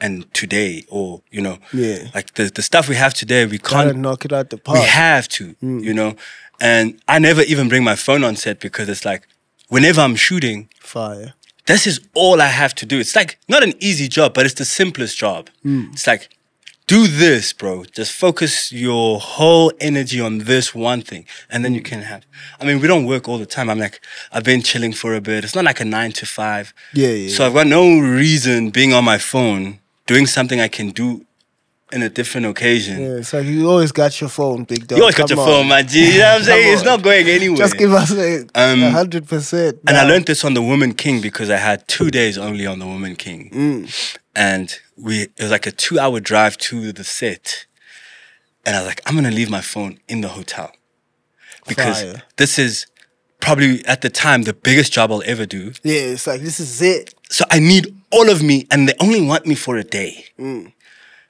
and today or you know Yeah. like the the stuff we have today we Gotta can't knock it out the park. we have to mm. you know and I never even bring my phone on set because it's like whenever I'm shooting Fire. this is all I have to do. It's like not an easy job, but it's the simplest job. Hmm. It's like, do this, bro. Just focus your whole energy on this one thing, and then you hmm. can have. I mean, we don't work all the time. I'm like, I've been chilling for a bit. It's not like a nine to five. Yeah, yeah. So I've got no reason being on my phone doing something I can do in a different occasion. Yeah, so you always got your phone, big dog. You always got Come your on. phone, my G. You know what I'm saying? It's not going anywhere. Just give us a Um, hundred percent. And I learned this on the Woman King because I had two days only on the Woman King. Mm. And we it was like a two hour drive to the set. And I was like, I'm gonna leave my phone in the hotel. Because Fire. this is probably at the time the biggest job I'll ever do. Yeah, it's like this is it. So I need all of me and they only want me for a day. Mm.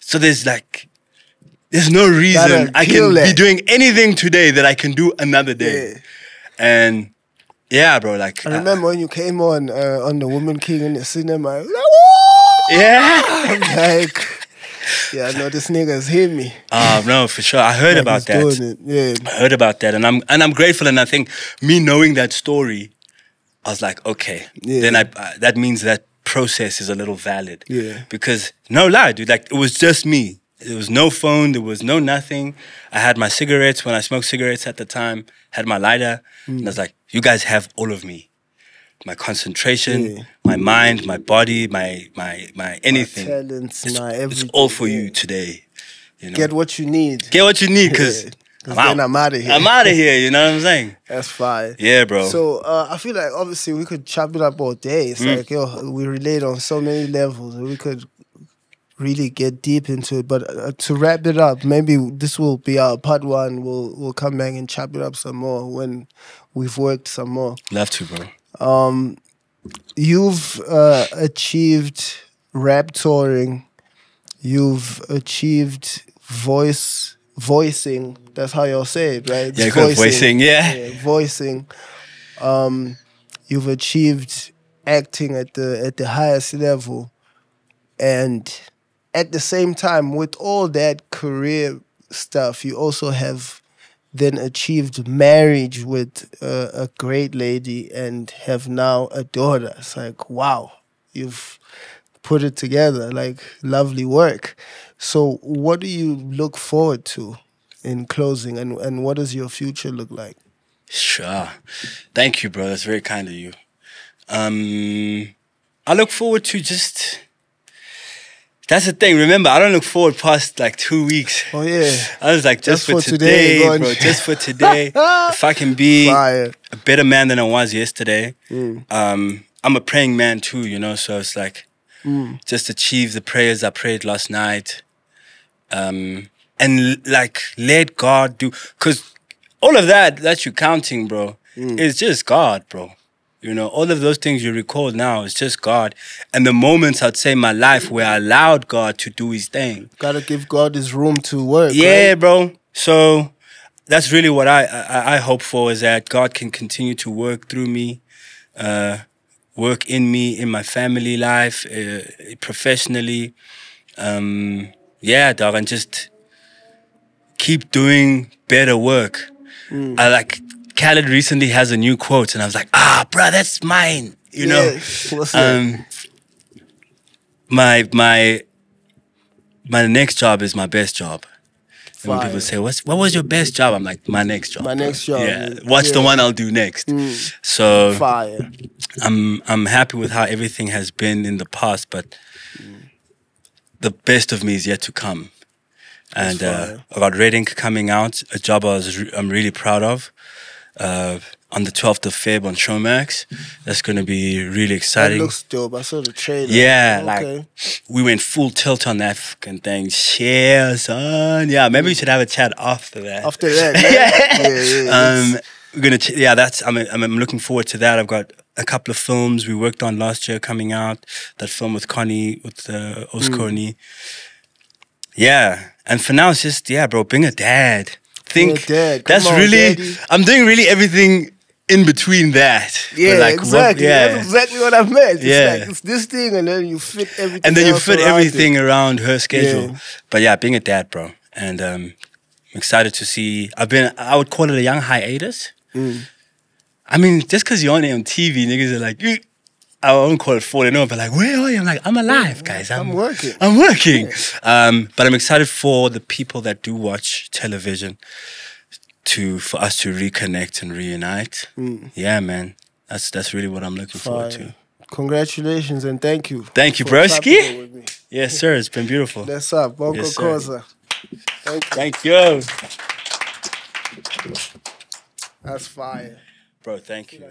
So there's like there's no reason I can be doing anything today that I can do another day. Yeah. And yeah, bro, like I uh, remember when you came on uh, on the Woman King in the cinema. Like, yeah. I'm like, yeah, I know this nigga's hit me. Oh no, for sure. I heard Like about that. Yeah, I heard about that, and I'm and I'm grateful. And I think me knowing that story, I was like, okay, Yeah. then I uh, that means that process is a little valid. Yeah. Because no lie, dude, like it was just me. There was no phone. There was no nothing. I had my cigarettes when I smoked cigarettes at the time. Had my lighter, and I was like, you guys have all of me. My concentration, Yeah. my mind, my body, my my my anything. talents, it's, my it's all for you today. You know? get what you need. Get what you need, cause Yeah, 'cause I'm then out. I'm outta here. I'm out of here. You know what I'm saying? That's fine. Yeah, bro. So uh, I feel like obviously we could chop it up all day. It's Mm. like yo, we relate on so many levels. We could really get deep into it. But uh, to wrap it up, maybe this will be our part one. We'll we'll come back and chop it up some more when we've worked some more. Love to, bro. Um, you've uh, achieved rap touring. You've achieved voice voicing. That's how y'all say it, right? It's Yeah, good voicing. Yeah. voicing. Um, you've achieved acting at the at the highest level, and at the same time, with all that career stuff, you also have then achieved marriage with uh, a great lady and have now a daughter. It's like wow, you've put it together. Like lovely work. So, what do you look forward to in closing, and and what does your future look like? Sure. Thank you, bro. That's very kind of you. Um, I look forward to just. That's the thing. Remember, I don't look forward past like two weeks. Oh yeah, I was like, just, Just for, for today, today, bro. Just for today. if I can be fire. a better man than I was yesterday. Mm. Um, I'm a praying man too, you know. So it's like Mm. just achieve the prayers I prayed last night. Um, and like let God do because all of that that you're counting, bro, is just God, bro. You know, all of those things you recall now is just God. And the moments I'd say in my life where I allowed God to do his thing. Gotta give God his room to work. Yeah, right? bro. So that's really what I, I I hope for is that God can continue to work through me, uh, work in me, in my family life, uh, professionally. Um, yeah, dog, and just keep doing better work. I like Khaled recently has a new quote, and I was like, ah, bro, that's mine. You know, Yeah. What's um, my my my next job is my best job. And when people say, "What's what was your best job?" I'm like, "My next job." My next job, Yeah. yeah. What's the one I'll do next? So Fire. I'm I'm happy with how everything has been in the past, but the best of me is yet to come. And uh, fire. I got Red Ink coming out, a job I was re- I'm really proud of. Uh, on the 12th of Feb on Showmax, that's going to be really That exciting. looks dope. I saw the trailer. Yeah, Okay. like we went full tilt on that fucking thing. Yeah, son. Yeah, maybe we should have a chat after that. After that, yeah, yeah. yeah. Um, we're gonna. Yeah, that's. I'm, I'm. Looking forward to that. I've got a couple of films we worked on last year coming out. That film with Connie, with uh, Os Mm. Yeah, and for now it's just yeah, bro. Being a dad. Think. That's really. daddy. I'm doing really everything in between that. Yeah, like, what- exactly. yeah. That's exactly what I meant. It's Yeah. like it's this thing and then you fit everything. and then you fit around it. everything around her schedule. Yeah. But yeah, being a dad, bro, and um, I'm excited to see. I've been. I would call it a young hiatus. Mm. I mean, just because you're on it on TV, niggas are like. I won't call it falling over, but like, where are you? I'm like, I'm alive, guys. I'm, I'm working. I'm working. Um, but I'm excited for the people that do watch television to for us to reconnect and reunite. Yeah, man. That's that's really what I'm looking forward to. Mm. Congratulations and thank you. Thank you, broski. tapping with me. Yes, sir. It's been beautiful. That's up, Bonko Yes. Thank you. Thank you. That's fire. Bro, thank you.